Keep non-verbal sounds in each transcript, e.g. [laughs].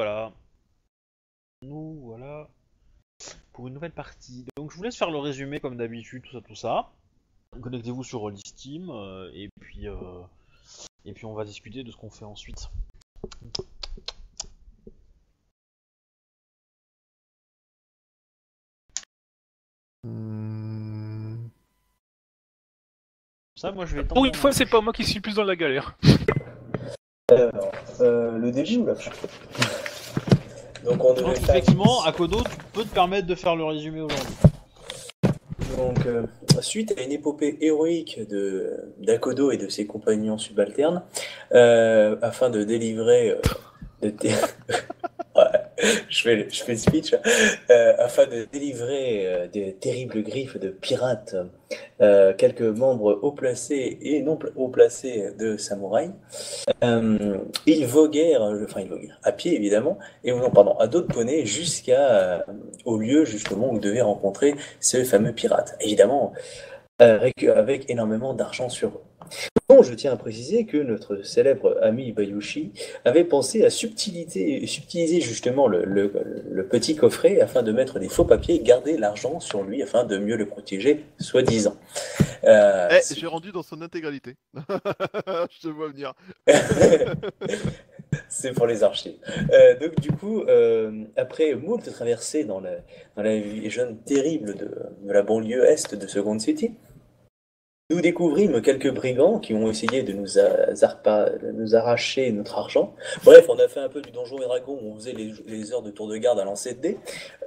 voilà. Nous voilà pour une nouvelle partie. Donc je vous laisse faire le résumé comme d'habitude, tout ça, tout ça. Connectez-vous sur Rollisteam euh, et puis euh, et puis on va discuter de ce qu'on fait ensuite. Ça, moi je vais. Pour une fois, c'est pas moi qui suis le plus dans la galère. Alors, euh, le début ou la fin Donc on devait Donc, faire... effectivement, à Kodo, tu peux te permettre de faire le résumé aujourd'hui. Donc, euh, suite à une épopée héroïque de d'Akodo et de ses compagnons subalternes, euh, afin de délivrer euh, de [laughs] [laughs] je fais, je fais le speech, Euh, afin de délivrer euh, des terribles griffes de pirates, euh, quelques membres haut placés et non haut placés de samouraïs, ils voguèrent, enfin ils voguèrent, à pied évidemment, et non pardon, à dos de poney jusqu'à au lieu justement où devaient rencontrer ce fameux pirate. Évidemment, avec, avec énormément d'argent sur eux. Bon, je tiens à préciser que notre célèbre ami Bayushi avait pensé à subtilité, subtiliser justement le, le- le petit coffret afin de mettre des faux papiers et garder l'argent sur lui afin de mieux le protéger, soi-disant. Euh, Eh, j'ai rendu dans son intégralité. [laughs] je te vois venir. [laughs] C'est pour les archives. Euh, donc du coup, euh, après moult traversées dans la, dans la jeune terrible de, de la banlieue est de Second City, nous découvrîmes quelques brigands qui ont essayé de nous, arracher notre argent. Bref, on a fait un peu du donjon et dragon où on faisait les, les heures de tour de garde à lancer de dés,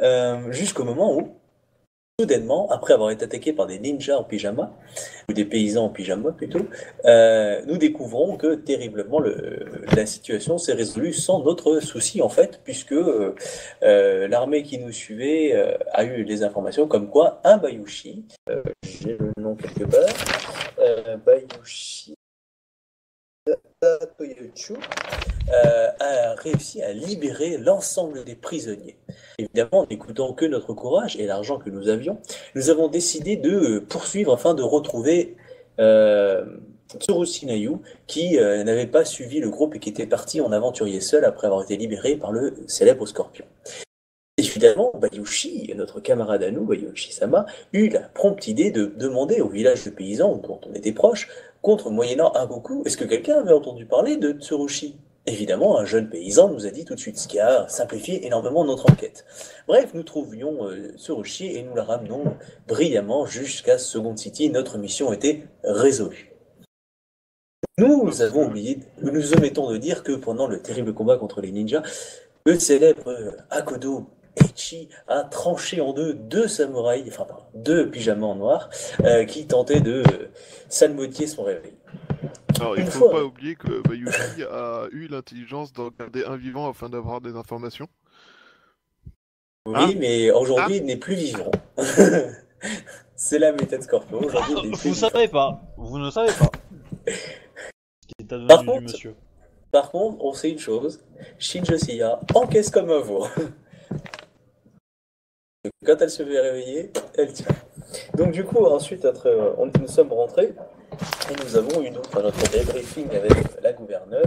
euh, jusqu'au moment où, soudainement, après avoir été attaqué par des ninjas en pyjama, ou des paysans en pyjama plutôt, euh, nous découvrons que terriblement le, la situation s'est résolue sans notre souci en fait, puisque euh, euh, l'armée qui nous suivait euh, a eu des informations comme quoi un Bayushi, euh, j'ai le nom quelque part, euh, Bayushi Toyochu, euh, a réussi à libérer l'ensemble des prisonniers. Évidemment, n'écoutant que notre courage et l'argent que nous avions, nous avons décidé de poursuivre afin de retrouver euh, Tsurushi Nayu, qui euh, n'avait pas suivi le groupe et qui était parti en aventurier seul après avoir été libéré par le célèbre scorpion. Évidemment, Bayushi, notre camarade à nous, Bayushi-sama, eut la prompte idée de demander au village de paysans dont on était proche, contre moyennant un Goku, est-ce que quelqu'un avait entendu parler de Tsurushi? Évidemment, un jeune paysan nous a dit tout de suite, ce qui a simplifié énormément notre enquête. Bref, nous trouvions euh, Tsurushi et nous la ramenons brillamment jusqu'à Second City. Notre mission était résolue. Nous avons oublié, nous nous omettons de dire que pendant le terrible combat contre les ninjas, le célèbre Akodo Eichi a tranché en deux deux samouraïs, enfin pardon, deux pyjamas en noir, euh, qui tentaient de euh, salmodier son réveil. Alors, il Une faut fois- pas oublier que Bayushi a eu l'intelligence d'en garder un vivant afin d'avoir des informations. Oui, Hein mais aujourd'hui, il n'est plus vivant. [laughs] C'est la méthode Scorpio. Aujourd'hui, Vous vivant. savez pas, vous ne savez pas. [laughs] Par contre- monsieur? Par contre, on sait une chose Shinjo Siya encaisse comme un veau. [laughs] Quand elle se fait réveiller, elle tient. Donc, du coup, ensuite, nous sommes rentrés et nous avons eu notre débriefing avec la gouverneure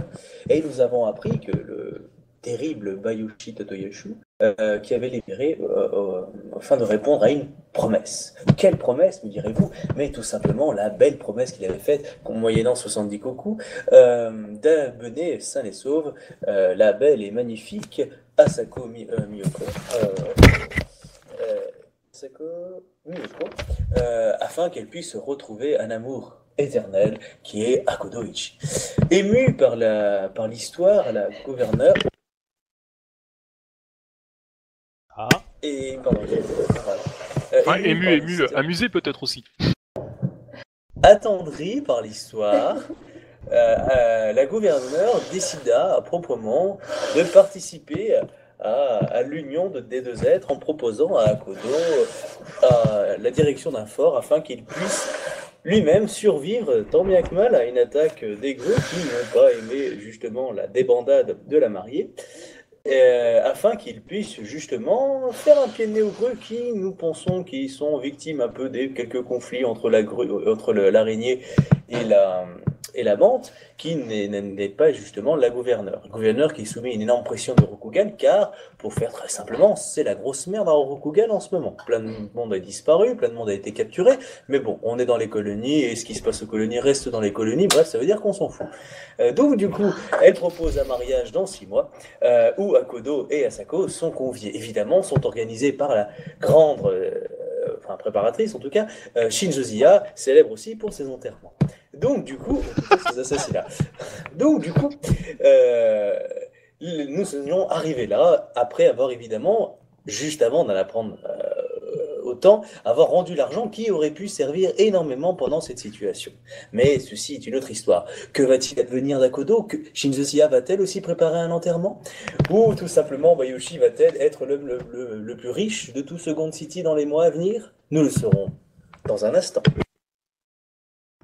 et nous avons appris que le terrible Bayushi Totoyoshu, euh, qui avait libéré euh, euh, afin de répondre à une promesse. Quelle promesse, me direz-vous? Mais tout simplement la belle promesse qu'il avait faite, moyennant 70 koku, euh, d'amener sain et sauve la belle et magnifique Asako Mi- Miyoko. Euh, euh, afin qu'elle puisse retrouver un amour éternel qui est Akodoichi. Ému par la par l'histoire, la gouverneure Ah, et pardon, voilà. Euh, Enfin, ému ému, par ému, l'histoire- amusé peut-être aussi. attendri par l'histoire, [laughs] euh, euh, la gouverneure décida proprement de participer à, à l'union de, des deux êtres en proposant à Akodo euh, la direction d'un fort afin qu'il puisse lui-même survivre tant bien que mal à une attaque des grues qui n'ont pas aimé justement la débandade de la mariée. euh, afin qu'ils puissent justement faire un pied de nez aux grues qui, nous pensons, qui sont victimes un peu des quelques conflits entre la grue, entre l'araignée et la et la menthe, qui n'est- pas justement la gouverneure. Le gouverneur qui soumet une énorme pression de Rokugan, car, pour faire très simplement, c'est la grosse merde à Rokugan en ce moment. Plein de monde a disparu, plein de monde a été capturé, mais bon, on est dans les colonies, et ce qui se passe aux colonies reste dans les colonies, bref, ça veut dire qu'on s'en fout. Euh, donc, du coup, elle propose un mariage dans six mois, euh, où Akodo et Asako sont conviés. Évidemment, sont organisés par la grande, euh, enfin préparatrice en tout cas, euh, Shinzo célèbre aussi pour ses enterrements. Donc du coup, [laughs] du coup, euh, nous sommes arrivés là après avoir évidemment, juste avant d'en apprendre euh, autant, avoir rendu l'argent qui aurait pu servir énormément pendant cette situation. Mais ceci est une autre histoire. Que va-t-il advenir d'Akodo? Que Shinzo Zia va-t-elle aussi préparer un enterrement? Ou tout simplement Bayushi va-t-elle être le plus riche de tout Second City dans les mois à venir? Nous le saurons dans un instant.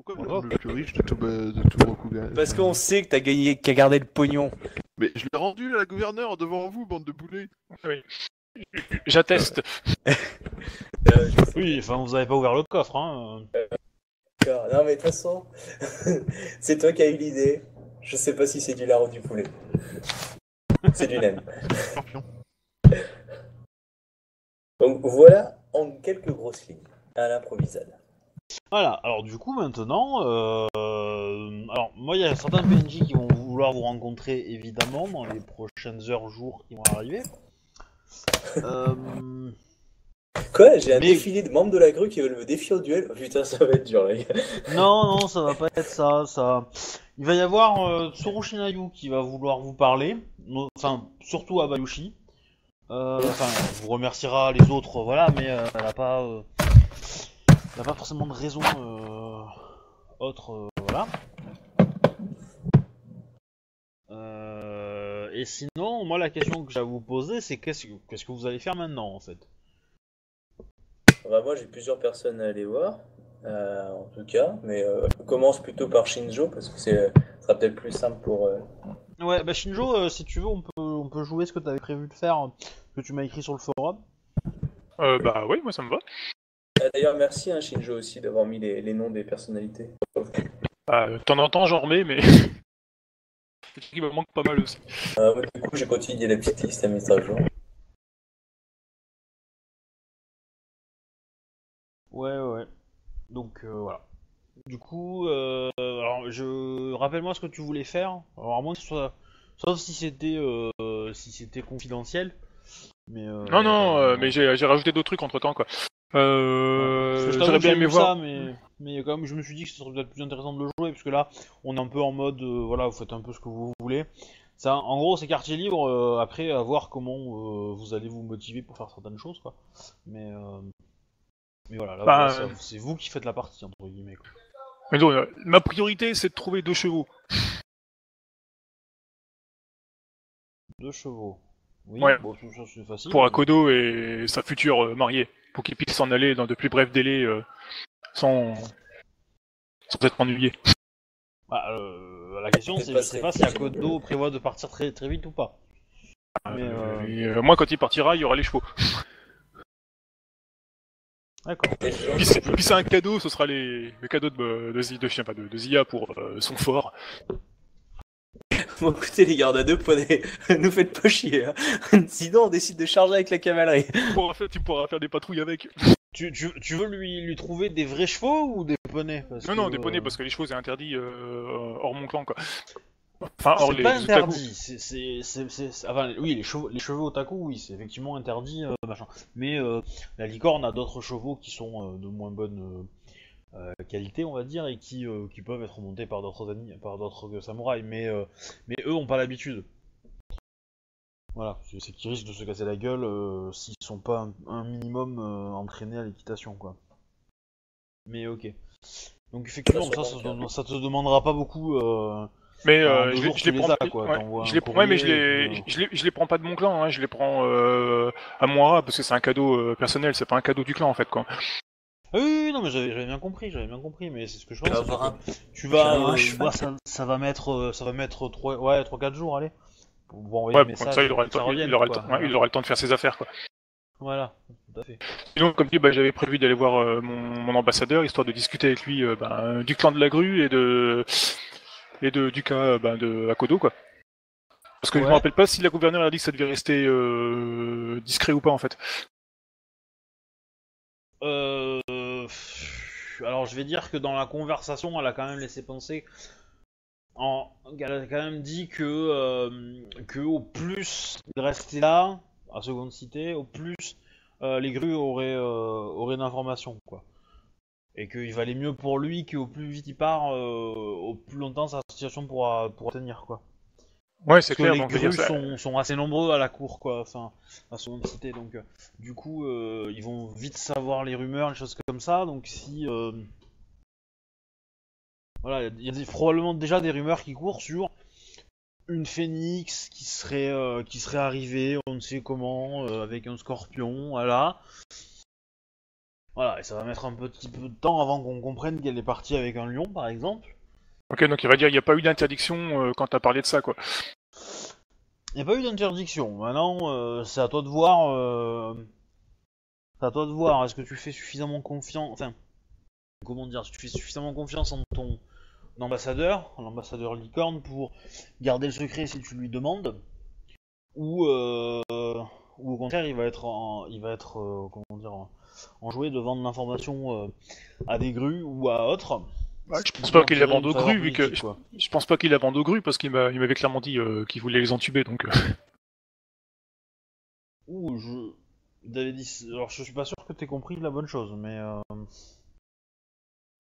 Pourquoi Oh. le plus riche de tout, de tout Rokugan Parce qu'on sait que t'as gagné, qu'à gardé le pognon. Mais je l'ai rendu à la gouverneure devant vous, bande de boulets. J'atteste. [laughs] Euh, je sais Oui, enfin, vous avez pas ouvert le coffre, hein. pas. Non mais de toute façon, [laughs] c'est toi qui as eu l'idée. Je sais pas si c'est du lard ou du poulet. C'est du nem. Champion. Donc voilà en quelques grosses lignes à l'improvisade. Voilà, alors du coup maintenant, euh, alors moi il y a certains PNJ qui vont vouloir vous rencontrer évidemment dans les prochaines heures, jours qui vont arriver. Euh, Quoi J'ai un Mais- défilé de membres de la grue qui veulent me défier au duel Oh, Putain, ça va être dur, les gars. non, non, ça va pas être ça, ça. Il va y avoir euh, Tsuru Shinayu qui va vouloir vous parler, no- enfin surtout à Bayushi. Euh, Enfin, elle vous remerciera les autres, voilà, mais euh, elle a pas, euh, elle a pas forcément de raison euh, autre, euh, voilà. Euh, et sinon, moi la question que j'ai à vous poser, c'est qu'est-ce que qu'est-ce que vous allez faire maintenant en fait? Bah, moi, j'ai plusieurs personnes à aller voir, euh, en tout cas. Mais euh, on commence plutôt par Shinjo parce que c'est, ce sera peut-être plus simple pour. euh, Ouais, bah Shinjo, euh, si tu veux, on peut, on peut jouer ce que tu avais prévu de faire, que tu m'as écrit sur le forum. Euh, bah oui, moi ça me va. Ah, D'ailleurs, merci hein, Shinjo aussi d'avoir mis les, les noms des personnalités. Bah, de temps en temps j'en remets, mais. [laughs] C'est ce qui me manque pas mal aussi. Euh, ouais, du coup, j'ai continué la petite liste à mettre à jour. Ouais, ouais, ouais. Donc euh, voilà. Du coup, euh, alors je rappelle-moi ce que tu voulais faire. Alors à moins que ce soit, sauf si c'était, euh, si c'était confidentiel. Mais euh, Non, non, euh, euh, mais j'ai j'ai rajouté d'autres trucs entre temps quoi. Euh, J'aurais bien aimé voir. ça, mais, mais quand même, je me suis dit que ce serait peut-être plus intéressant de le jouer, puisque là, on est un peu en mode, euh, voilà, vous faites un peu ce que vous voulez. Ça, en gros, c'est quartier libre, euh, après, à voir comment euh, vous allez vous motiver pour faire certaines choses, quoi. Mais, mais voilà, là, Bah, voilà, c'est vous qui faites la partie, entre guillemets. quoi. Mais donc, ma priorité c'est de trouver deux chevaux. Deux chevaux. Oui, Ouais. bon, tout ça, c'est facile. pour Akodo et sa future mariée, pour qu'ils puissent s'en aller dans de plus brefs délais euh, sans... sans être ennuyés. Bah, euh, la question, C'est je sais pas si Akodo prévoit de partir très, très vite ou pas. Mais, euh, Et, euh, moi, quand il partira, il y aura les chevaux. D'accord. Puis c'est un cadeau, ce sera les, le cadeau de, de, de, chien, pas de, de Zia pour euh, son fort. Bon, écoutez, les gardes à deux, prenez... [laughs] nous faites pas chier. hein. [laughs] Sinon, on décide de charger avec la cavalerie. Tu pourras faire, tu pourras faire des patrouilles avec. Tu, tu, tu veux lui, lui trouver des vrais chevaux ou des poneys? Parce Non, que, non, des poneys, euh, parce que les chevaux, c'est interdit euh, hors mon clan, quoi. Enfin, hors C'est les pas otaku. interdit. C'est, enfin, oui, les chevaux, les chevaux otaku, oui, c'est effectivement interdit, euh, machin. Mais euh, la licorne a d'autres chevaux qui sont euh, de moins bonne euh, euh, qualité, on va dire, et qui, euh, qui peuvent être montés par d'autres amis, par d'autres samouraïs. Mais, euh, mais eux ont pas l'habitude. Voilà, c'est, qu'ils risquent de se casser la gueule euh, s'ils sont pas un, un minimum euh, entraînés à l'équitation, quoi. Mais ok. Donc effectivement, Ça, ça, ça ça, manque, ça te demandera pas beaucoup. Euh, Mais euh, je, jours, je tu les prends as, pas- quoi, ouais, t'envoies je les prends, ouais, mais je courrier, les, et puis, je les, je les prends pas de mon clan, hein, je les prends euh, à moi parce que c'est un cadeau euh, personnel, c'est pas un cadeau du clan en fait quoi. Ah oui, oui, oui, non, mais j'avais j'avais bien compris, j'avais bien compris, mais c'est ce que je pense. Tu vas c'est avoir que un- Tu vas, tu vas avoir un euh, cheval. bah, ça, ça va mettre, euh, ça va mettre 3, ouais, 3 4 jours, allez. Pour vous envoyer Ouais, le comme message, ça il aura le que temps, revienne, il aura le quoi. temps, ouais, il aura le temps de faire ses affaires quoi. Voilà, tout à fait. Sinon, comme dit, bah, j'avais prévu d'aller voir euh, mon, mon ambassadeur histoire de discuter avec lui euh, bah, du clan de la grue et de et de, du cas euh, ben, de Akodo, quoi. Parce que je Ouais. me rappelle pas si la gouverneure a dit que ça devait rester euh, discret ou pas, en fait. Euh, alors je vais dire que dans la conversation, elle a quand même laissé penser, en, elle a quand même dit que, euh, que au plus il restait là, à seconde cité, au plus euh, les grues auraient, euh, auraient d'informations, quoi. Et qu'il valait mieux pour lui qu'au plus vite il part, au plus longtemps sa situation pourra, pourra tenir, quoi. Ouais, c'est clair. les donc, grues ça- sont, sont assez nombreux à la cour, quoi, enfin, à seconde cité, donc euh, du coup, euh, ils vont vite savoir les rumeurs, les choses comme ça, donc si... euh, Voilà, il y a des- probablement déjà des rumeurs qui courent sur une phénix qui serait, euh, qui serait arrivée, on ne sait comment, avec un scorpion, voilà. Voilà, et ça va mettre un petit peu de temps avant qu'on comprenne qu'elle est partie avec un lion, par exemple. Ok, donc il va dire il n'y a pas eu d'interdiction euh, quand t'as parlé de ça, quoi. Il n'y a pas eu d'interdiction. Maintenant, euh, c'est à toi de voir. euh, C'est à toi de voir. Est-ce que tu fais suffisamment confiance. Enfin, comment dire tu fais suffisamment confiance en ton ambassadeur, l'ambassadeur licorne, pour garder le secret si tu lui demandes, ou, euh, ou au contraire, il va être, en... il va être, comment dire, enjoué de vendre l'information à des grues ou à autres? Ouais, je pense pas qu'il la vende vu que je pense pas qu'il la vende aux grues parce qu'il m'a- il m'avait clairement dit euh, qu'il voulait les entuber, donc. euh. [laughs] Ouh, je. dit- Alors, je suis pas sûr que t'aies compris la bonne chose, mais. euh,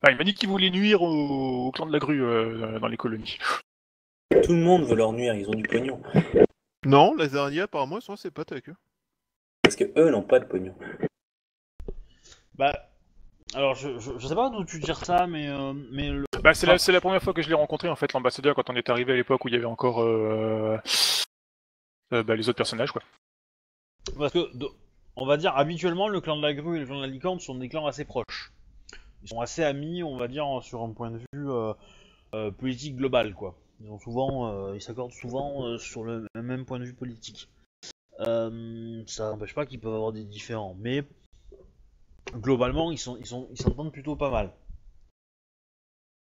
Ah, il m'a dit qu'il voulait nuire au, au clan de la grue euh, dans les colonies. [laughs] Tout le monde veut leur nuire, ils ont du pognon. Non, les araignées, apparemment, ils sont assez potes avec eux. Parce que eux n'ont pas de pognon. Bah. Alors, je, je, je sais pas d'où tu tires ça, mais. euh, mais le... Bah, c'est Ah. la, c'est la première fois que je l'ai rencontré en fait, l'ambassadeur, quand on est arrivé à l'époque où il y avait encore euh, euh, bah, les autres personnages, quoi. Parce que, on va dire, habituellement, le clan de la grue et le clan de la licorne sont des clans assez proches. Ils sont assez amis, on va dire, sur un point de vue euh, politique global, quoi. Ils ont souvent, ils s'accordent souvent sur le même point de vue politique. Ça n'empêche pas qu'ils peuvent avoir des différends, mais globalement, ils sont, ils sont, ils s'entendent plutôt pas mal.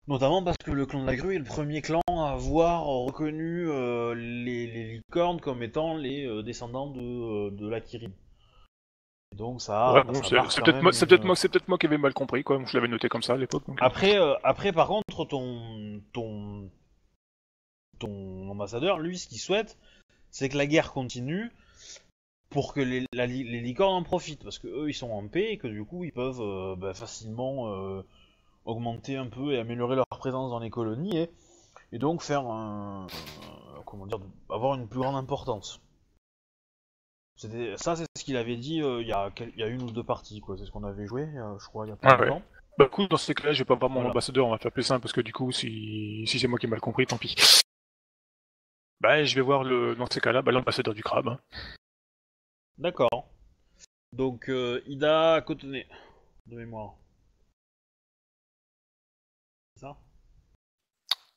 Notamment parce que le clan de la grue est le premier clan à avoir reconnu euh, les, les licornes comme étant les euh, descendants de, euh, de la Kirin. Donc ça, Ouais, bon, ça c'est peut-être moi, une- qui avais mal compris, quoi. Je l'avais noté comme ça à l'époque. donc. Après, euh, après, par contre, ton, ton, ton ambassadeur, lui, ce qu'il souhaite, c'est que la guerre continue pour que les, la li- les licornes en profitent, parce que eux, ils sont en paix et que du coup, ils peuvent euh, bah, facilement euh, augmenter un peu et améliorer leur présence dans les colonies et, et donc faire un, euh, comment dire, avoir une plus grande importance. C'était- Ça, c'est ce qu'il avait dit il y, a y une ou deux parties, quoi. C'est ce qu'on avait joué, je crois, il y a pas Ah ouais. longtemps. Bah, coup, dans ces cas-là, je vais pas voir mon Voilà. ambassadeur, on va faire plus simple parce que du coup, si, si c'est moi qui ai mal compris, tant pis. Bah, je vais voir le, dans ces cas-là, bah, l'ambassadeur du crabe. hein. D'accord. Donc, euh, Ida Cotonnet, de mémoire. C'est ça?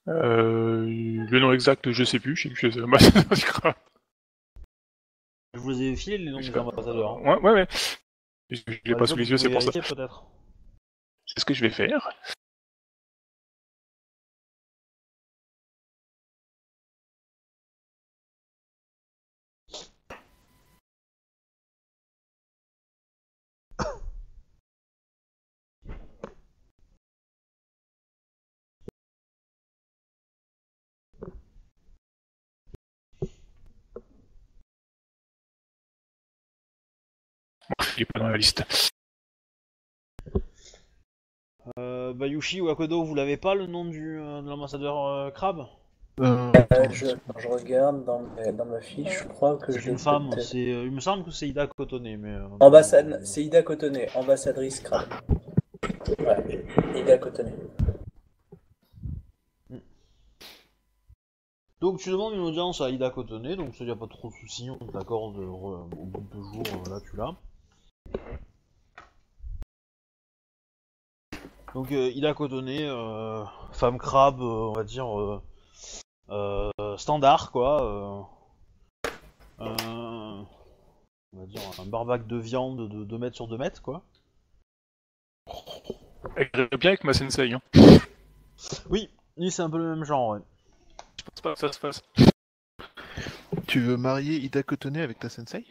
Euh, le nom exact, je sais plus, je sais que [laughs] crabe. Je vous ai filé les noms Je des ambassadeurs. hein. Ouais, ouais, ouais. Je, je l'ai pas sous les yeux, c'est pour ça. peut-être. C'est ce que je vais faire. Il est pas dans la liste. Euh, Bayushi ou Akodo, vous l'avez pas le nom du, euh, de l'ambassadeur euh, crabe? Euh, je, je regarde dans ma, dans ma fiche, je crois que C'est je une femme. C'est, euh, il me semble que c'est Ida Cotonnet, mais. euh, Ambassade, c'est Ida Cotonnet, ambassadrice crabe. Ouais, Ida Cotonnet. Donc tu demandes une audience à Ida Cotonnet, donc ça y a pas trop de soucis, on t'accorde au bout de deux jours, là tu l'as. Donc euh, Ida Cotonnet, euh, femme crabe, euh, on va dire euh, euh, standard quoi. euh, un- on va dire un barbac de viande de 2 mètres sur 2 mètres quoi. Bien avec ma sensei. Hein. Oui, oui c'est un peu le même genre. Ouais. Je pense pas que ça se fasse. Tu veux marier Ida Kotone avec ta sensei?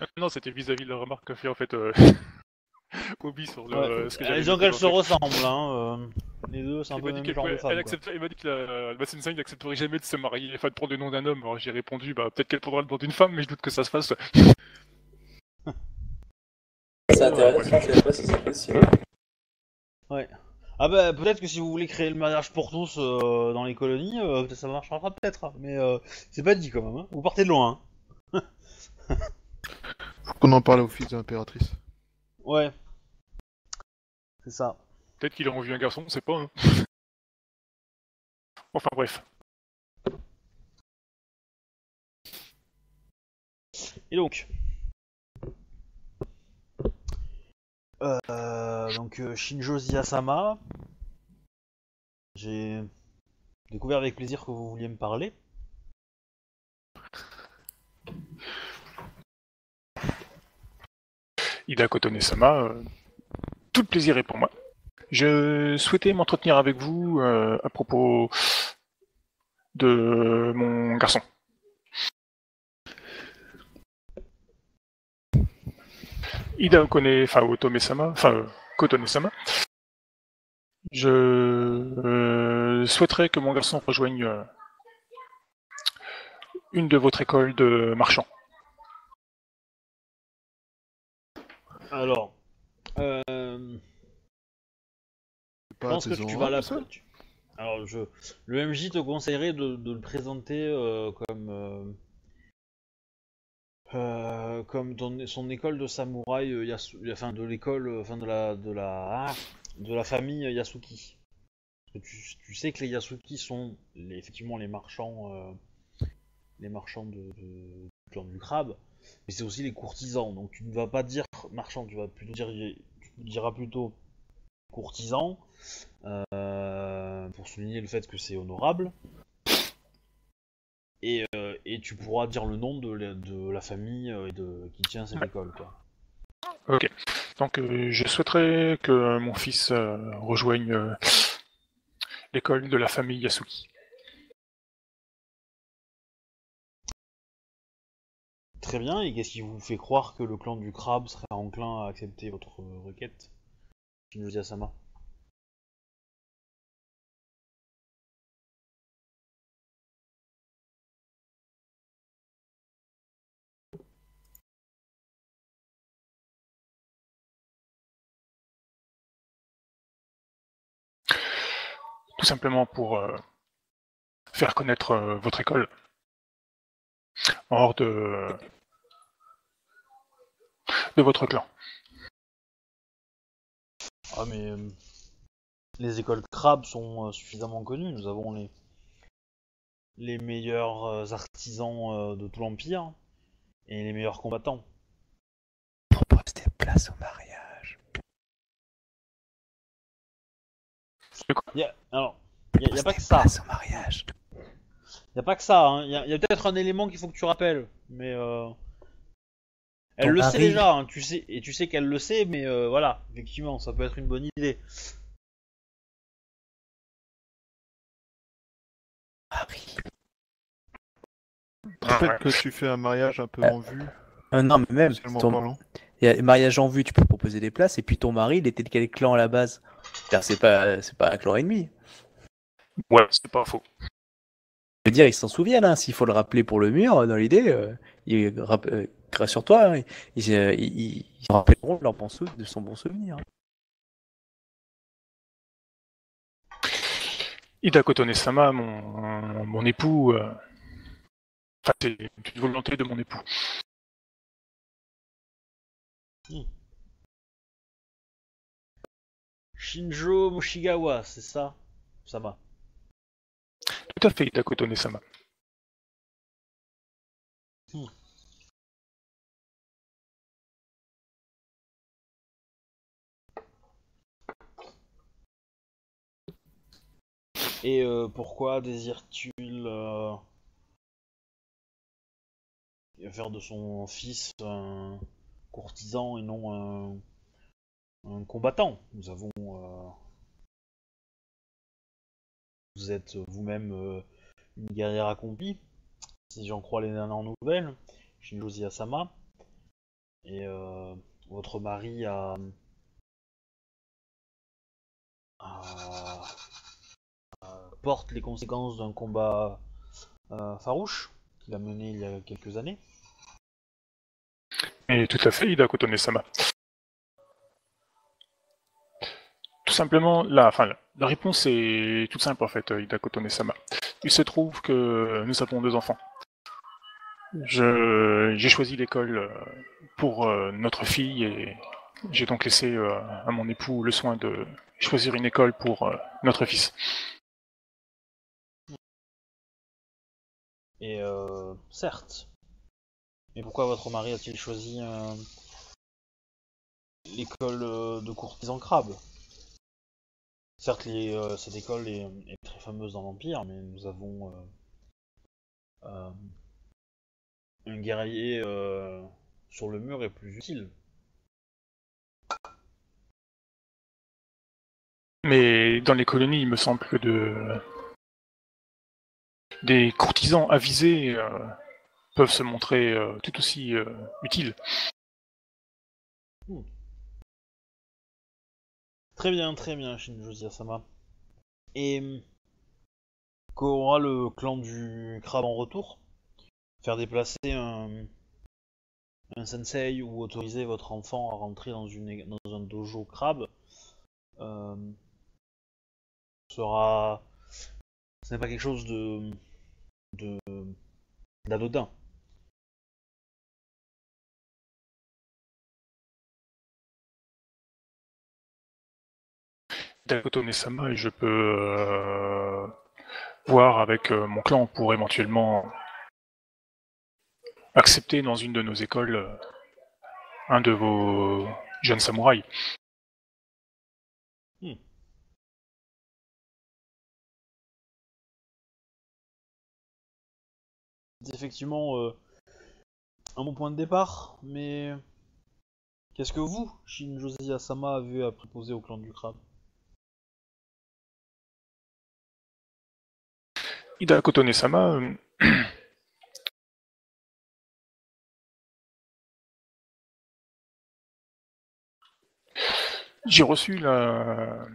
[laughs] Non, c'était vis-à-vis de la remarque qu'a fait en fait euh... [laughs] Obi sur le, Ouais. ce que Euh, en se fait. ressemblent, hein. euh, les deux, c'est un Il peu le même genre de femme. elle accepte- m'a dit que la, la Sensei n'accepterait jamais de se marier, enfin de prendre le nom d'un homme. Alors j'ai répondu, bah peut-être qu'elle prendra le nom d'une femme, mais je doute que ça se fasse. C'est intéressant, je sais pas si c'est possible. Ah bah peut-être que si vous voulez créer le mariage pour tous euh, dans les colonies, euh, ça marchera peut-être, hein. mais euh, c'est pas dit quand même. Hein. Vous partez de loin. Hein. [laughs] Faut qu'on en parle au fils de l'impératrice. Ouais. C'est ça. Peut-être qu'il a envie un garçon, on sait pas. Hein. [laughs] Enfin bref. Et donc euh, Donc euh, Shinjo Ziyasama, j'ai découvert avec plaisir que vous vouliez me parler. Ida Kotone-sama, euh, tout le plaisir est pour moi. Je souhaitais m'entretenir avec vous euh, à propos de mon garçon. Ida Okone, Otome-sama, enfin Kotone-sama. Je euh, souhaiterais que mon garçon rejoigne une de votre école de marchands. Alors, euh, C'est je pense que tu vas la. tu- Alors, je, le MJ te conseillerait de, de le présenter euh, comme euh, euh, comme ton- son école de samouraï, euh, Yasu- enfin de l'école, euh, enfin de la de la ah, de la famille Yasuki. Parce que tu, tu sais que les Yasuki sont les- effectivement les marchands, les marchands de, de- du clan du crabe, mais c'est aussi les courtisans. Donc tu ne vas pas dire marchand, tu vas plutôt dire, tu diras plutôt courtisan euh, pour souligner le fait que c'est honorable. Et, euh, et tu pourras dire le nom de la, de la famille euh, de, qui tient cette Ouais. école. Quoi. Donc je souhaiterais que mon fils rejoigne l'école de la famille Yasuki. Très bien, et qu'est-ce qui vous fait croire que le clan du crabe serait enclin à accepter votre requête? Tout simplement pour euh, faire connaître euh, votre école hors de, de votre clan. Ah mais euh, les écoles crabes sont euh, suffisamment connues. Nous avons les les meilleurs euh, artisans euh, de tout l'empire et les meilleurs combattants. Propose des places au mariage. Y a- alors, il y, a pas que ça. Places au mariage. Y a pas que ça. hein. Y a, y a peut-être un élément qu'il faut que tu rappelles, mais euh... elle Ton le sait déjà. hein, tu sais et tu sais qu'elle le sait, mais euh, voilà, effectivement, ça peut être une bonne idée. Marie. Peut-être Ouais. que tu fais un mariage un peu Euh, en vue, Ah non, mais même, ton- il y a mariage en vue, tu peux proposer des places, et puis ton mari, il était de quel clan à la base? C'est-à-dire, C'est pas, c'est pas un clan ennemi. Ouais, c'est pas faux. Je veux dire, ils s'en souviennent, hein, s'il faut le rappeler pour le mur, dans l'idée, euh, il, rapp- euh, rassure-toi, hein, ils, euh, ils, ils- ils se rappelleront de, leur bon de son bon souvenir. Ida Kotone-sama, mon, mon époux, euh, enfin c'est une volonté de mon époux. Shinjo Moshigawa, c'est ça? Ça va. Tout à fait, Ida Kotone-sama. Et euh, pourquoi désire-t-il euh, faire de son fils un courtisan et non un, un combattant? Nous avons. euh, vous êtes vous-même euh, une guerrière accomplie, si j'en crois les dernières nouvelles, Shinjozi Asama. Et euh, votre mari a, porte les conséquences d'un combat euh, farouche qu'il a mené il y a quelques années. Et tout à fait, Ida Kotone-sama. Tout simplement, la, réponse est toute simple en fait, Ida Kotone-sama. Il se trouve que nous avons deux enfants. J'ai choisi l'école euh, pour euh, notre fille et j'ai donc laissé euh, à mon époux le soin de choisir une école pour euh, notre fils. Et euh, certes. Mais pourquoi votre mari a-t-il choisi euh, l'école euh, de courtisan crabe? Certes, euh, cette école est, très fameuse dans l'Empire, mais nous avons euh, euh, un guerrier sur le mur est plus utile. Mais dans les colonies, il me semble que de... des courtisans avisés peuvent se montrer tout aussi utiles. Très bien, très bien, Shinjozi Asama. Et hum, qu'aura le clan du crabe en retour? Faire déplacer un, sensei ou autoriser votre enfant à rentrer dans, une, dans un dojo crabe euh, sera. Ce n'est pas quelque chose de. de. d'anodin. Dakoto Nesama et je peux euh, voir avec euh, mon clan pour éventuellement accepter dans une de nos écoles euh, un de vos jeunes samouraïs. C'est effectivement un bon point de départ, mais qu'est-ce que vous, Shinjozi Asama, avez à proposer au clan du crabe? Ida Kotone-sama, euh, [clears throat] j'ai reçu la,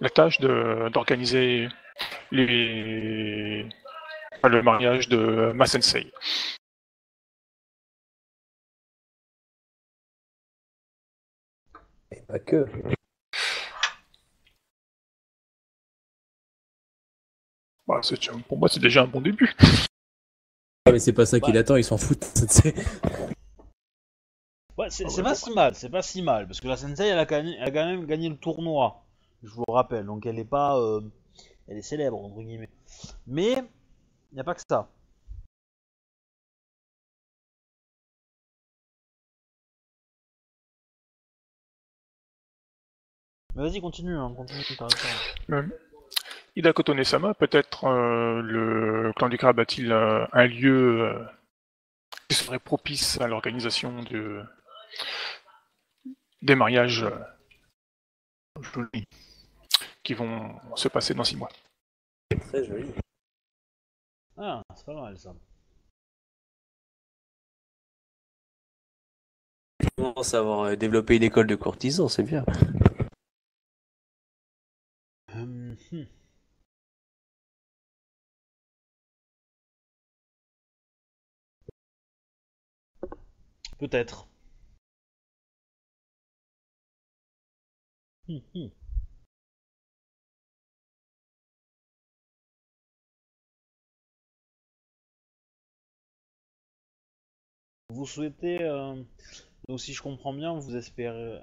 la tâche d'organiser le mariage de ma sensei. Et pas que. Bah, pour moi, c'est déjà un bon début. Ah, mais c'est pas ça qu'il attend, il s'en fout. c'est- [laughs] Ouais, c'est Ah c'est ouais, pas bon. si mal, c'est pas si mal, parce que la Sensei, elle a, gagné, elle a quand même gagné le tournoi, je vous le rappelle, donc elle est pas... euh, elle est célèbre, entre guillemets. Mais, il n'y a pas que ça. Mais vas-y, continue, hein, continue, t'arrêtes pas. Euh, Ida Kotone-sama, peut-être euh, le clan du crabe a-t-il euh, un lieu euh, qui serait propice à l'organisation de... des mariages euh, jolis qui vont se passer dans six mois. Très joli. Ah, c'est pas mal ça. Il commence à avoir développé une école de courtisans, c'est bien. Hum, hum. Peut-être. Hum, hum. Vous souhaitez, euh, donc si je comprends bien, vous espérez,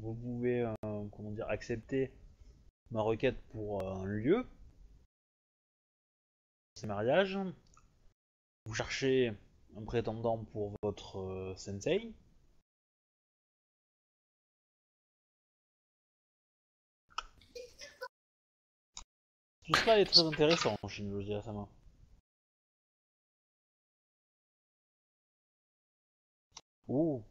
vous pouvez, euh, comment dire, accepter ma requête pour euh, un lieu, ces mariages. Vous cherchez un prétendant pour votre euh, sensei. Tout cela est très intéressant, Shinjoji Asama. Oh.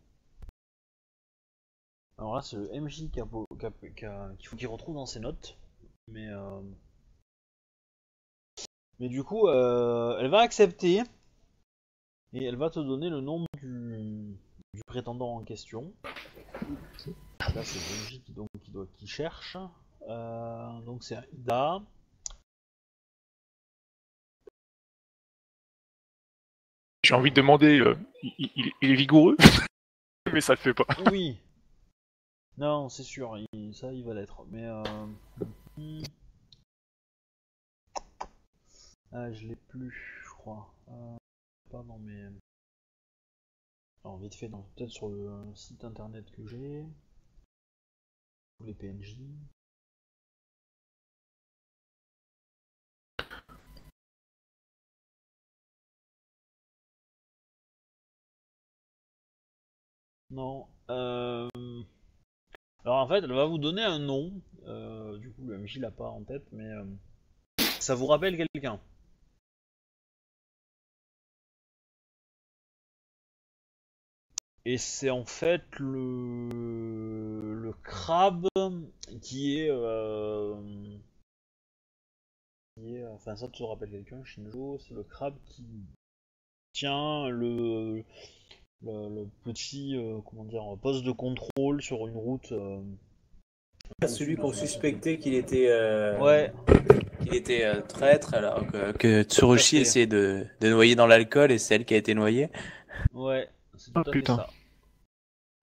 Alors là, c'est le MJ qu'il faut qu'il retrouve dans ses notes. Mais euh, Mais du coup, euh, elle va accepter et elle va te donner le nom du, du prétendant en question. Là, c'est Benji qui, donc, qui, doit, qui cherche. Euh, donc c'est Ida. J'ai envie de demander, euh, il, il- il est vigoureux [laughs] Mais ça le fait pas. Oui. Non, c'est sûr, il- ça il va l'être. Mais euh... Ah, je l'ai plus, je crois. Euh, pas dans mes. Alors vite fait, peut-être sur le euh, site internet que j'ai. Tous les PNJ. Non. Euh... Alors en fait, elle va vous donner un nom. Euh, du coup, le MJ l'a pas en tête, mais ça vous rappelle quelqu'un. Et c'est en fait le le crabe qui est euh, qui est enfin ça te rappelle quelqu'un Shinjo, c'est le crabe qui tient le le, le petit euh, comment dire poste de contrôle sur une route. euh, Celui qu'on suspectait qu'il était, euh, Ouais, qu'il était euh, traître, alors que, que Tsurushi essayait de, de noyer dans l'alcool et c'est elle qui a été noyée. ouais, c'est Ah, tout à fait putain. ça.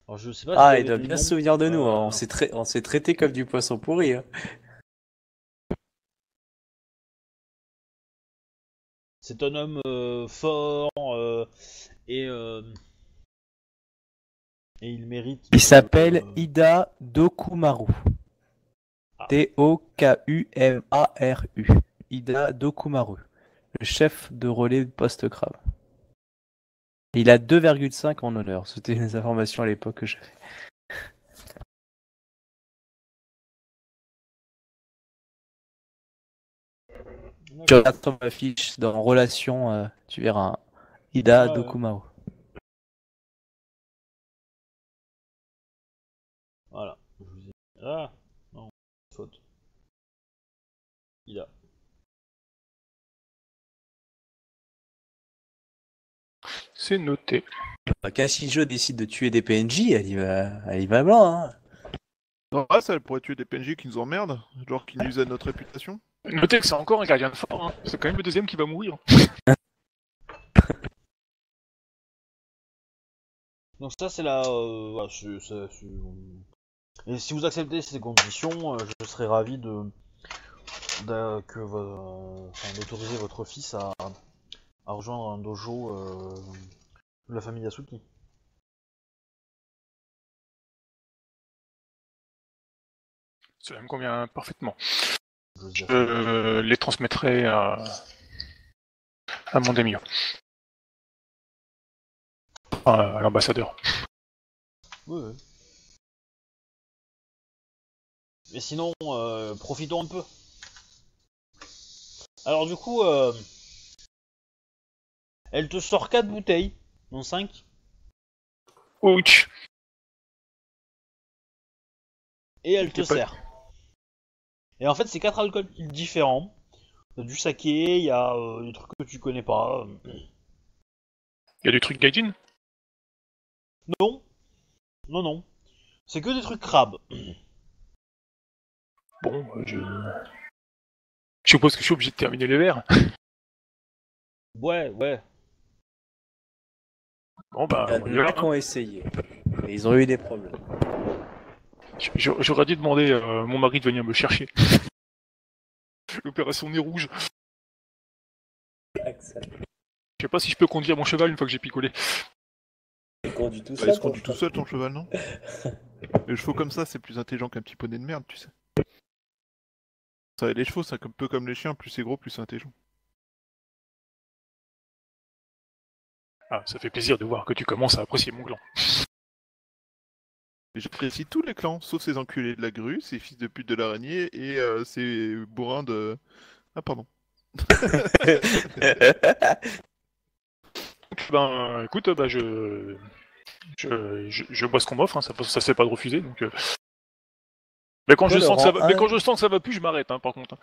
Alors je sais pas. Ah, il doit bien se souvenir de nous, Euh, hein. on s'est traité comme du poisson pourri. hein. C'est un homme euh, fort euh, et euh, et il mérite. Il s'appelle euh, Ida Dokumaru. Ah. D-O-K-U-M-A-R-U. Ida Dokumaru. Le chef de relais poste crabe. Il a 2,5 en honneur. C'était les informations à l'époque que j'avais. Tu regardes sur ma fiche dans relation, euh, tu verras un Ida ouais. Dokumaru. Voilà. Je vous ai- Ah C'est noté. Bah, Quand Shinjo décide de tuer des PNJ, elle y va, elle y va blanc. Hein. Non, ah, ça, elle pourrait tuer des PNJ qui nous emmerdent, genre qui nuisent à notre réputation. Notez que c'est encore un gardien de fort, hein. c'est quand même le deuxième qui va mourir. [laughs] Donc ça c'est la. euh, voilà, c'est- c'est- c'est- Et si vous acceptez ces conditions, euh, je serais ravi de, de- que vo- enfin, d'autoriser votre fils à, à rejoindre un dojo euh, de la famille Yasuki. Cela me convient parfaitement. Je euh, les transmettrai à, à mon daimyo. À, à l'ambassadeur. Oui, oui. Mais sinon, euh, profitons un peu. Alors du coup, euh, elle te sort 4 bouteilles, non 5, Ouch et elle te sert. Et en fait, c'est quatre alcools différents. Il y a du saké, il y a euh, des trucs que tu connais pas. Il y a du truc gaijin? Non, non, non. C'est que des trucs crabes. Bon, euh, je... Je suppose que je suis obligé de terminer les verres. Ouais, ouais. Bon bah, Il y a mecs qui ont essayé. Et ils ont eu des problèmes. J'aurais dû demander à mon mari de venir me chercher. [laughs] L'opération nez rouge. Axel. Je sais pas si je peux conduire mon cheval une fois que j'ai picolé. Il conduit tout Bah, seul. il se conduit ton tout seul ton cheval, non [laughs] Les chevaux comme ça, c'est plus intelligent qu'un petit poney de merde, tu sais. Ça, les chevaux, c'est un peu comme les chiens, plus c'est gros, plus c'est intelligent. Ah, ça fait plaisir de voir que tu commences à apprécier mon. Et J'apprécie tous les clans, sauf ces enculés de la grue, ces fils de pute de l'araignée et euh, ces bourrins de... Ah pardon. [laughs] Ben, écoute, bah, je... Je, je, je bois ce qu'on m'offre, hein, ça, ça se fait pas de refuser, donc... euh. Mais quand, je sens que ça va, mais un- quand je sens que ça va plus, je m'arrête, hein, par contre.